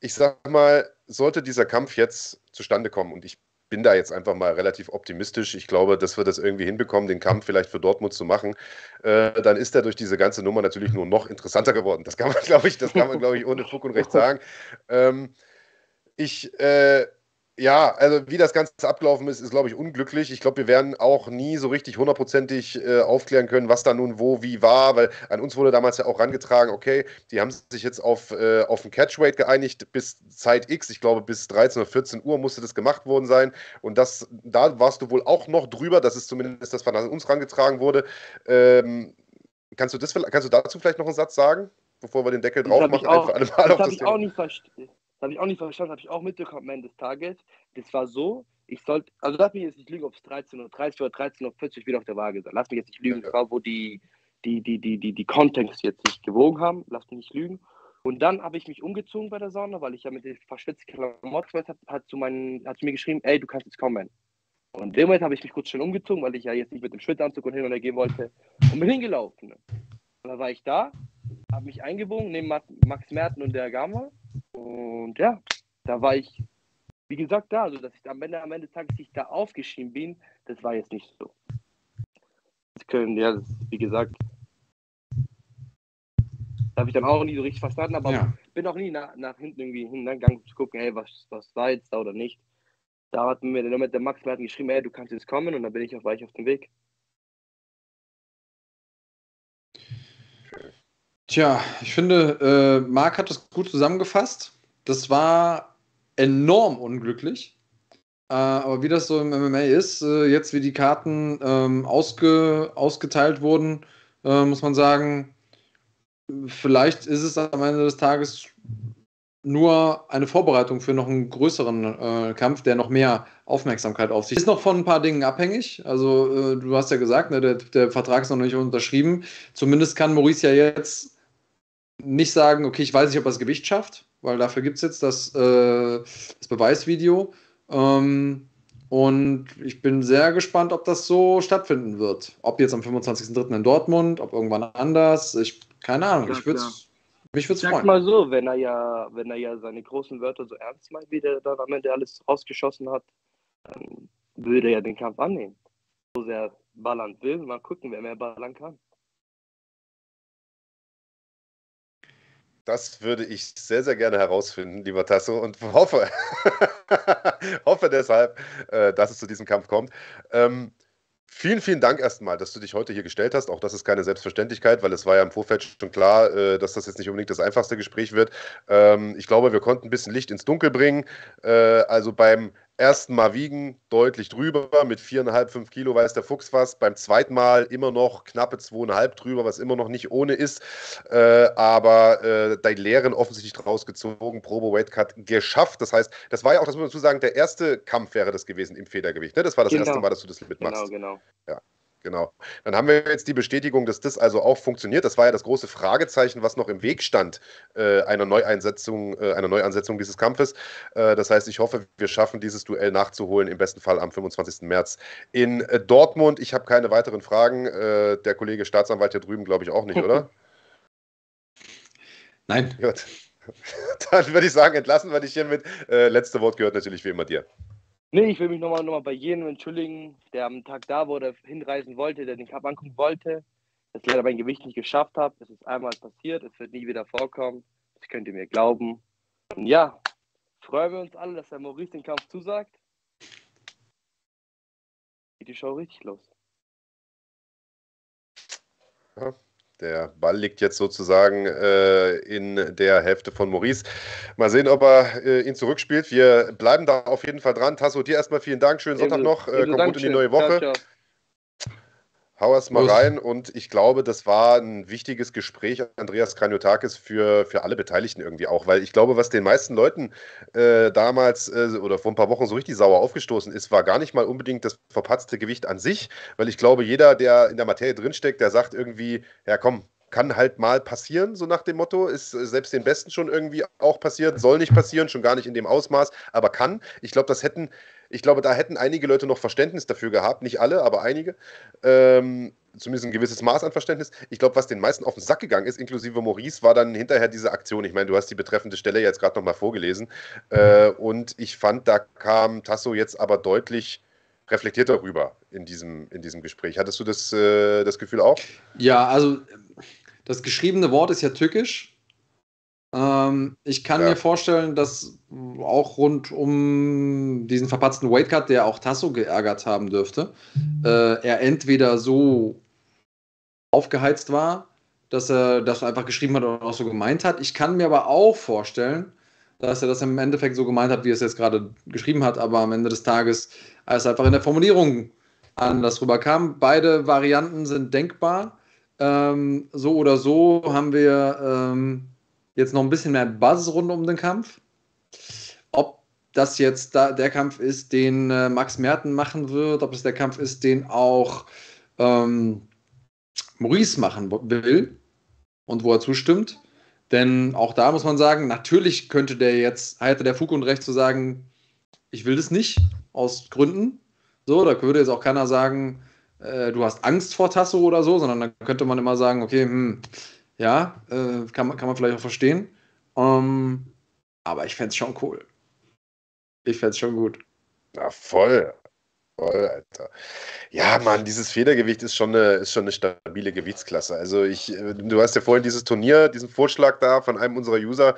Ich sag mal, sollte dieser Kampf jetzt zustande kommen und ich bin da jetzt einfach mal relativ optimistisch. Ich glaube, dass wir das irgendwie hinbekommen, den Kampf vielleicht für Dortmund zu machen. Äh, dann ist er durch diese ganze Nummer natürlich nur noch interessanter geworden. Das kann man, glaube ich, das kann man, glaube ich, ohne Fug und Recht sagen. Ähm, ich, äh, ja, also wie das Ganze abgelaufen ist, ist, glaube ich, unglücklich. Ich glaube, wir werden auch nie so richtig hundertprozentig äh, aufklären können, was da nun wo, wie war, weil an uns wurde damals ja auch rangetragen, okay, die haben sich jetzt auf, äh, auf ein Catchweight geeinigt bis Zeit X, ich glaube bis 13 oder 14 Uhr musste das gemacht worden sein und das, da warst du wohl auch noch drüber, das ist zumindest das, was an uns rangetragen wurde. Ähm, kannst, du das, kannst du dazu vielleicht noch einen Satz sagen, bevor wir den Deckel drauf machen? Auch, das habe ich, auch nicht verstanden. Das habe ich auch nicht verstanden, habe ich auch mitbekommen am Ende des Tages. Das war so, ich sollte, also lass mich jetzt nicht lügen, ob es 13.30 Uhr oder 13.40 Uhr wieder auf der Waage sein. Lass mich jetzt nicht lügen, das war, wo die, die, die, die, die, die Contents jetzt nicht gewogen haben. Lass mich nicht lügen. Und dann habe ich mich umgezogen bei der Sauna, weil ich ja mit den verschwitzten Klamotten habe, hat, zu hat zu mir geschrieben, ey, du kannst jetzt kommen. Und in dem Moment habe ich mich kurz schnell umgezogen, weil ich ja jetzt nicht mit dem Schwitteranzug und hin und her gehen wollte und bin hingelaufen. Und dann war ich da, habe mich eingewogen neben Max Merten und der Gama und ja, da war ich, wie gesagt, da. Also, dass ich am Ende, am Ende des Tages ich da aufgeschrieben bin, das war jetzt nicht so. Das können, ja, das, wie gesagt, habe ich dann auch nie so richtig verstanden, aber ja. bin auch nie nach, nach hinten irgendwie hingegangen zu gucken, hey, was, was war jetzt da oder nicht. Da hat mir der, der Max Merten geschrieben, hey, du kannst jetzt kommen und dann bin ich auch weich auf dem Weg. Tja, ich finde, äh, Marc hat das gut zusammengefasst. Das war enorm unglücklich. Äh, aber wie das so im MMA ist, äh, jetzt wie die Karten ähm, ausge, ausgeteilt wurden, äh, muss man sagen, vielleicht ist es am Ende des Tages nur eine Vorbereitung für noch einen größeren äh, Kampf, der noch mehr Aufmerksamkeit auf sich ist noch von ein paar Dingen abhängig. Also äh, du hast ja gesagt, ne, der, der, Vertrag ist noch nicht unterschrieben. Zumindest kann Maurice ja jetzt nicht sagen, okay, ich weiß nicht, ob er das Gewicht schafft, weil dafür gibt es jetzt das, äh, das Beweisvideo. Ähm, und ich bin sehr gespannt, ob das so stattfinden wird. Ob jetzt am 25.03. in Dortmund, ob irgendwann anders. Ich, keine Ahnung, ich würde mich würde Sag mal so, wenn er ja, wenn er ja seine großen Wörter so ernst meint, wie der dann am Ende alles rausgeschossen hat, dann würde er ja den Kampf annehmen. So sehr ballern will, mal gucken, wer mehr ballern kann. Das würde ich sehr, sehr gerne herausfinden, lieber Tasso, und hoffe, hoffe deshalb, äh, dass es zu diesem Kampf kommt. Ähm, Vielen, vielen Dank erstmal, dass du dich heute hier gestellt hast. Auch das ist keine Selbstverständlichkeit, weil es war ja im Vorfeld schon klar, äh, dass das jetzt nicht unbedingt das einfachste Gespräch wird. Ähm, ich glaube, wir konnten ein bisschen Licht ins Dunkel bringen. Äh, also beim ersten Mal wiegen deutlich drüber, mit 4,5, 5 Kilo weiß der Fuchs was. Beim zweiten Mal immer noch knappe 2,5 drüber, was immer noch nicht ohne ist. Äh, aber äh, die Lehren offensichtlich draus gezogen, Probe Weight Cut geschafft. Das heißt, das war ja auch, das muss man dazu sagen, der erste Kampf wäre das gewesen im Federgewicht. Ne? Das war das genau. erste Mal, dass du das mitmachst. Genau, genau. Ja. Genau. Dann haben wir jetzt die Bestätigung, dass das also auch funktioniert. Das war ja das große Fragezeichen, was noch im Weg stand äh, einer Neueinsetzung, äh, einer Neuansetzung dieses Kampfes. Äh, das heißt, ich hoffe, wir schaffen dieses Duell nachzuholen, im besten Fall am 25. März in äh, Dortmund. Ich habe keine weiteren Fragen. Äh, der Kollege Staatsanwalt hier drüben, glaube ich, auch nicht, oder? Nein. Gut. Dann würde ich sagen, entlassen wir dich hiermit. Äh, letzte Wort gehört natürlich wie immer dir. Nee, ich will mich nochmal noch mal bei jedem entschuldigen, der am Tag da war oder hinreisen wollte, der den Cup angucken wollte, das leider mein Gewicht nicht geschafft habe. Es ist einmal passiert, es wird nie wieder vorkommen. Das könnt ihr mir glauben. Und ja, freuen wir uns alle, dass der Maurice den Kampf zusagt. Geht die Show richtig los. Ja. Der Ball liegt jetzt sozusagen äh, in der Hälfte von Maurice. Mal sehen, ob er äh, ihn zurückspielt. Wir bleiben da auf jeden Fall dran. Tasso, dir erstmal vielen Dank. Schönen Sonntag noch. Äh, komm gut in die neue Woche. Ciao, ciao. Hau erst mal rein und ich glaube, das war ein wichtiges Gespräch, Andreas Kranjotakis, für, für alle Beteiligten irgendwie auch, weil ich glaube, was den meisten Leuten äh, damals äh, oder vor ein paar Wochen so richtig sauer aufgestoßen ist, war gar nicht mal unbedingt das verpatzte Gewicht an sich, weil ich glaube, jeder, der in der Materie drinsteckt, der sagt irgendwie, ja komm, kann halt mal passieren, so nach dem Motto. Ist äh, selbst den Besten schon irgendwie auch passiert, soll nicht passieren, schon gar nicht in dem Ausmaß, aber kann. Ich glaube, das hätten ich glaube, da hätten einige Leute noch Verständnis dafür gehabt, nicht alle, aber einige. Ähm, zumindest ein gewisses Maß an Verständnis. Ich glaube, was den meisten auf den Sack gegangen ist, inklusive Maurice, war dann hinterher diese Aktion. Ich meine, du hast die betreffende Stelle jetzt gerade nochmal vorgelesen. Äh, und ich fand, da kam Tasso jetzt aber deutlich reflektierter rüber in diesem, in diesem Gespräch. Hattest du das, äh, das Gefühl auch? Ja, also das geschriebene Wort ist ja tückisch. Ähm, ich kann ja. mir vorstellen, dass auch rund um diesen verpatzten Weightcut, der auch Tasso geärgert haben dürfte, äh, er entweder so aufgeheizt war, dass er das einfach geschrieben hat oder auch so gemeint hat. Ich kann mir aber auch vorstellen, dass er das im Endeffekt so gemeint hat, wie er es jetzt gerade geschrieben hat, aber am Ende des Tages als einfach in der Formulierung anders rüberkam. Beide Varianten sind denkbar. Ähm, so oder so haben wir ähm, jetzt noch ein bisschen mehr Buzz rund um den Kampf. Ob das jetzt da der Kampf ist, den äh, Max Merten machen wird, ob es der Kampf ist, den auch ähm, Maurice machen will und wo er zustimmt. Denn auch da muss man sagen, natürlich könnte der jetzt, hätte der Fug und Recht zu sagen, ich will das nicht, aus Gründen. So, da würde jetzt auch keiner sagen, äh, du hast Angst vor Tasso oder so, sondern da könnte man immer sagen, okay, hm, ja, äh, kann, man, kann man vielleicht auch verstehen. Um, ähm, aber ich fände es schon cool. Ich fände es schon gut. Na, voll. Voll, Alter. Ja, Mann, dieses Federgewicht ist schon eine, ist schon eine stabile Gewichtsklasse. Also ich, äh, du hast ja vorhin dieses Turnier, diesen Vorschlag da von einem unserer User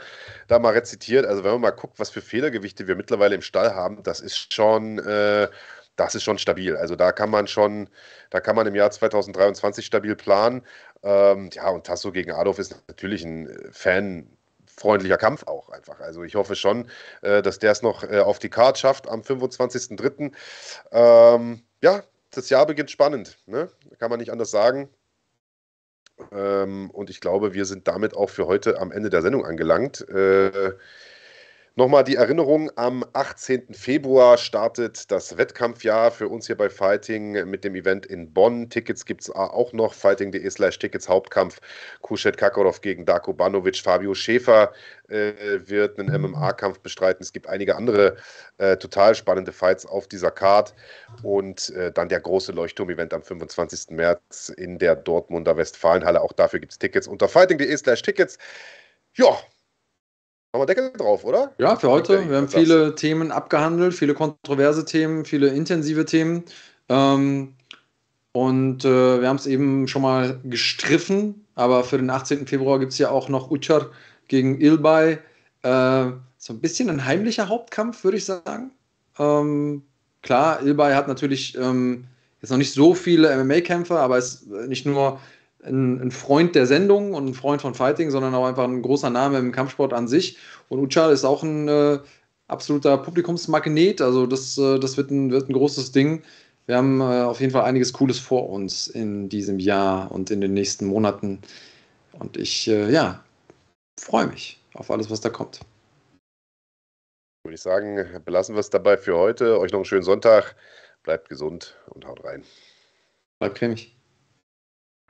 da mal rezitiert. Also wenn man mal guckt, was für Federgewichte wir mittlerweile im Stall haben, das ist schon, äh, das ist schon stabil. Also da kann man schon, da kann man im Jahr 2023 stabil planen. Ähm, ja, und Tasso gegen Adolf ist natürlich ein äh, fanfreundlicher Kampf auch einfach. Also ich hoffe schon, äh, dass der es noch äh, auf die Card schafft am 25.03. Ähm, ja, das Jahr beginnt spannend, ne? kann man nicht anders sagen. Ähm, und ich glaube, wir sind damit auch für heute am Ende der Sendung angelangt. Äh, Nochmal die Erinnerung, am 18. Februar startet das Wettkampfjahr für uns hier bei Fighting mit dem Event in Bonn. Tickets gibt es auch noch, fighting.de slash Tickets Hauptkampf. Kushet Kakarov gegen Darko Banovic, Fabio Schäfer äh, wird einen MMA-Kampf bestreiten. Es gibt einige andere äh, total spannende Fights auf dieser Card. Und äh, dann der große Leuchtturm-Event am 25. März in der Dortmunder Westfalenhalle. Auch dafür gibt es Tickets unter fighting.de slash Tickets. Ja, haben wir Deckel drauf, oder? Ja, für heute. Wir haben viele. Themen abgehandelt, viele kontroverse Themen, viele intensive Themen. Ähm, und äh, wir haben es eben schon mal gestriffen, aber für den 18. Februar gibt es ja auch noch Uçar gegen Ilbay. Äh, so ein bisschen ein heimlicher Hauptkampf, würde ich sagen. Ähm, klar, Ilbay hat natürlich ähm, jetzt noch nicht so viele MMA-Kämpfer, aber ist nicht nur ein, ein, Freund der Sendung und ein Freund von Fighting, sondern auch einfach ein großer Name im Kampfsport an sich. Und Uchal ist auch ein äh, absoluter Publikumsmagnet. Also das, äh, das wird, ein, wird ein großes Ding. Wir haben äh, auf jeden Fall einiges Cooles vor uns in diesem Jahr und in den nächsten Monaten. Und ich, äh, ja, freue mich auf alles, was da kommt. Würde ich sagen, belassen wir es dabei für heute. Euch noch einen schönen Sonntag. Bleibt gesund und haut rein. Bleib cremig.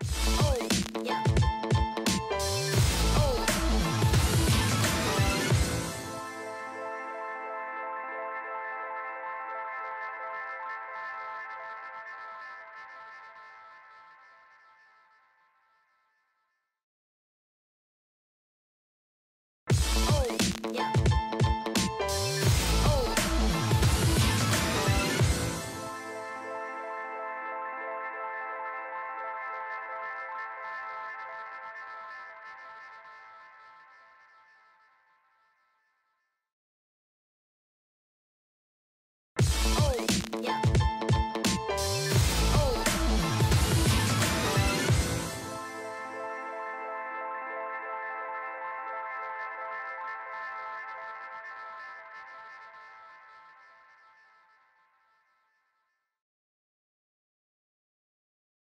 Oh.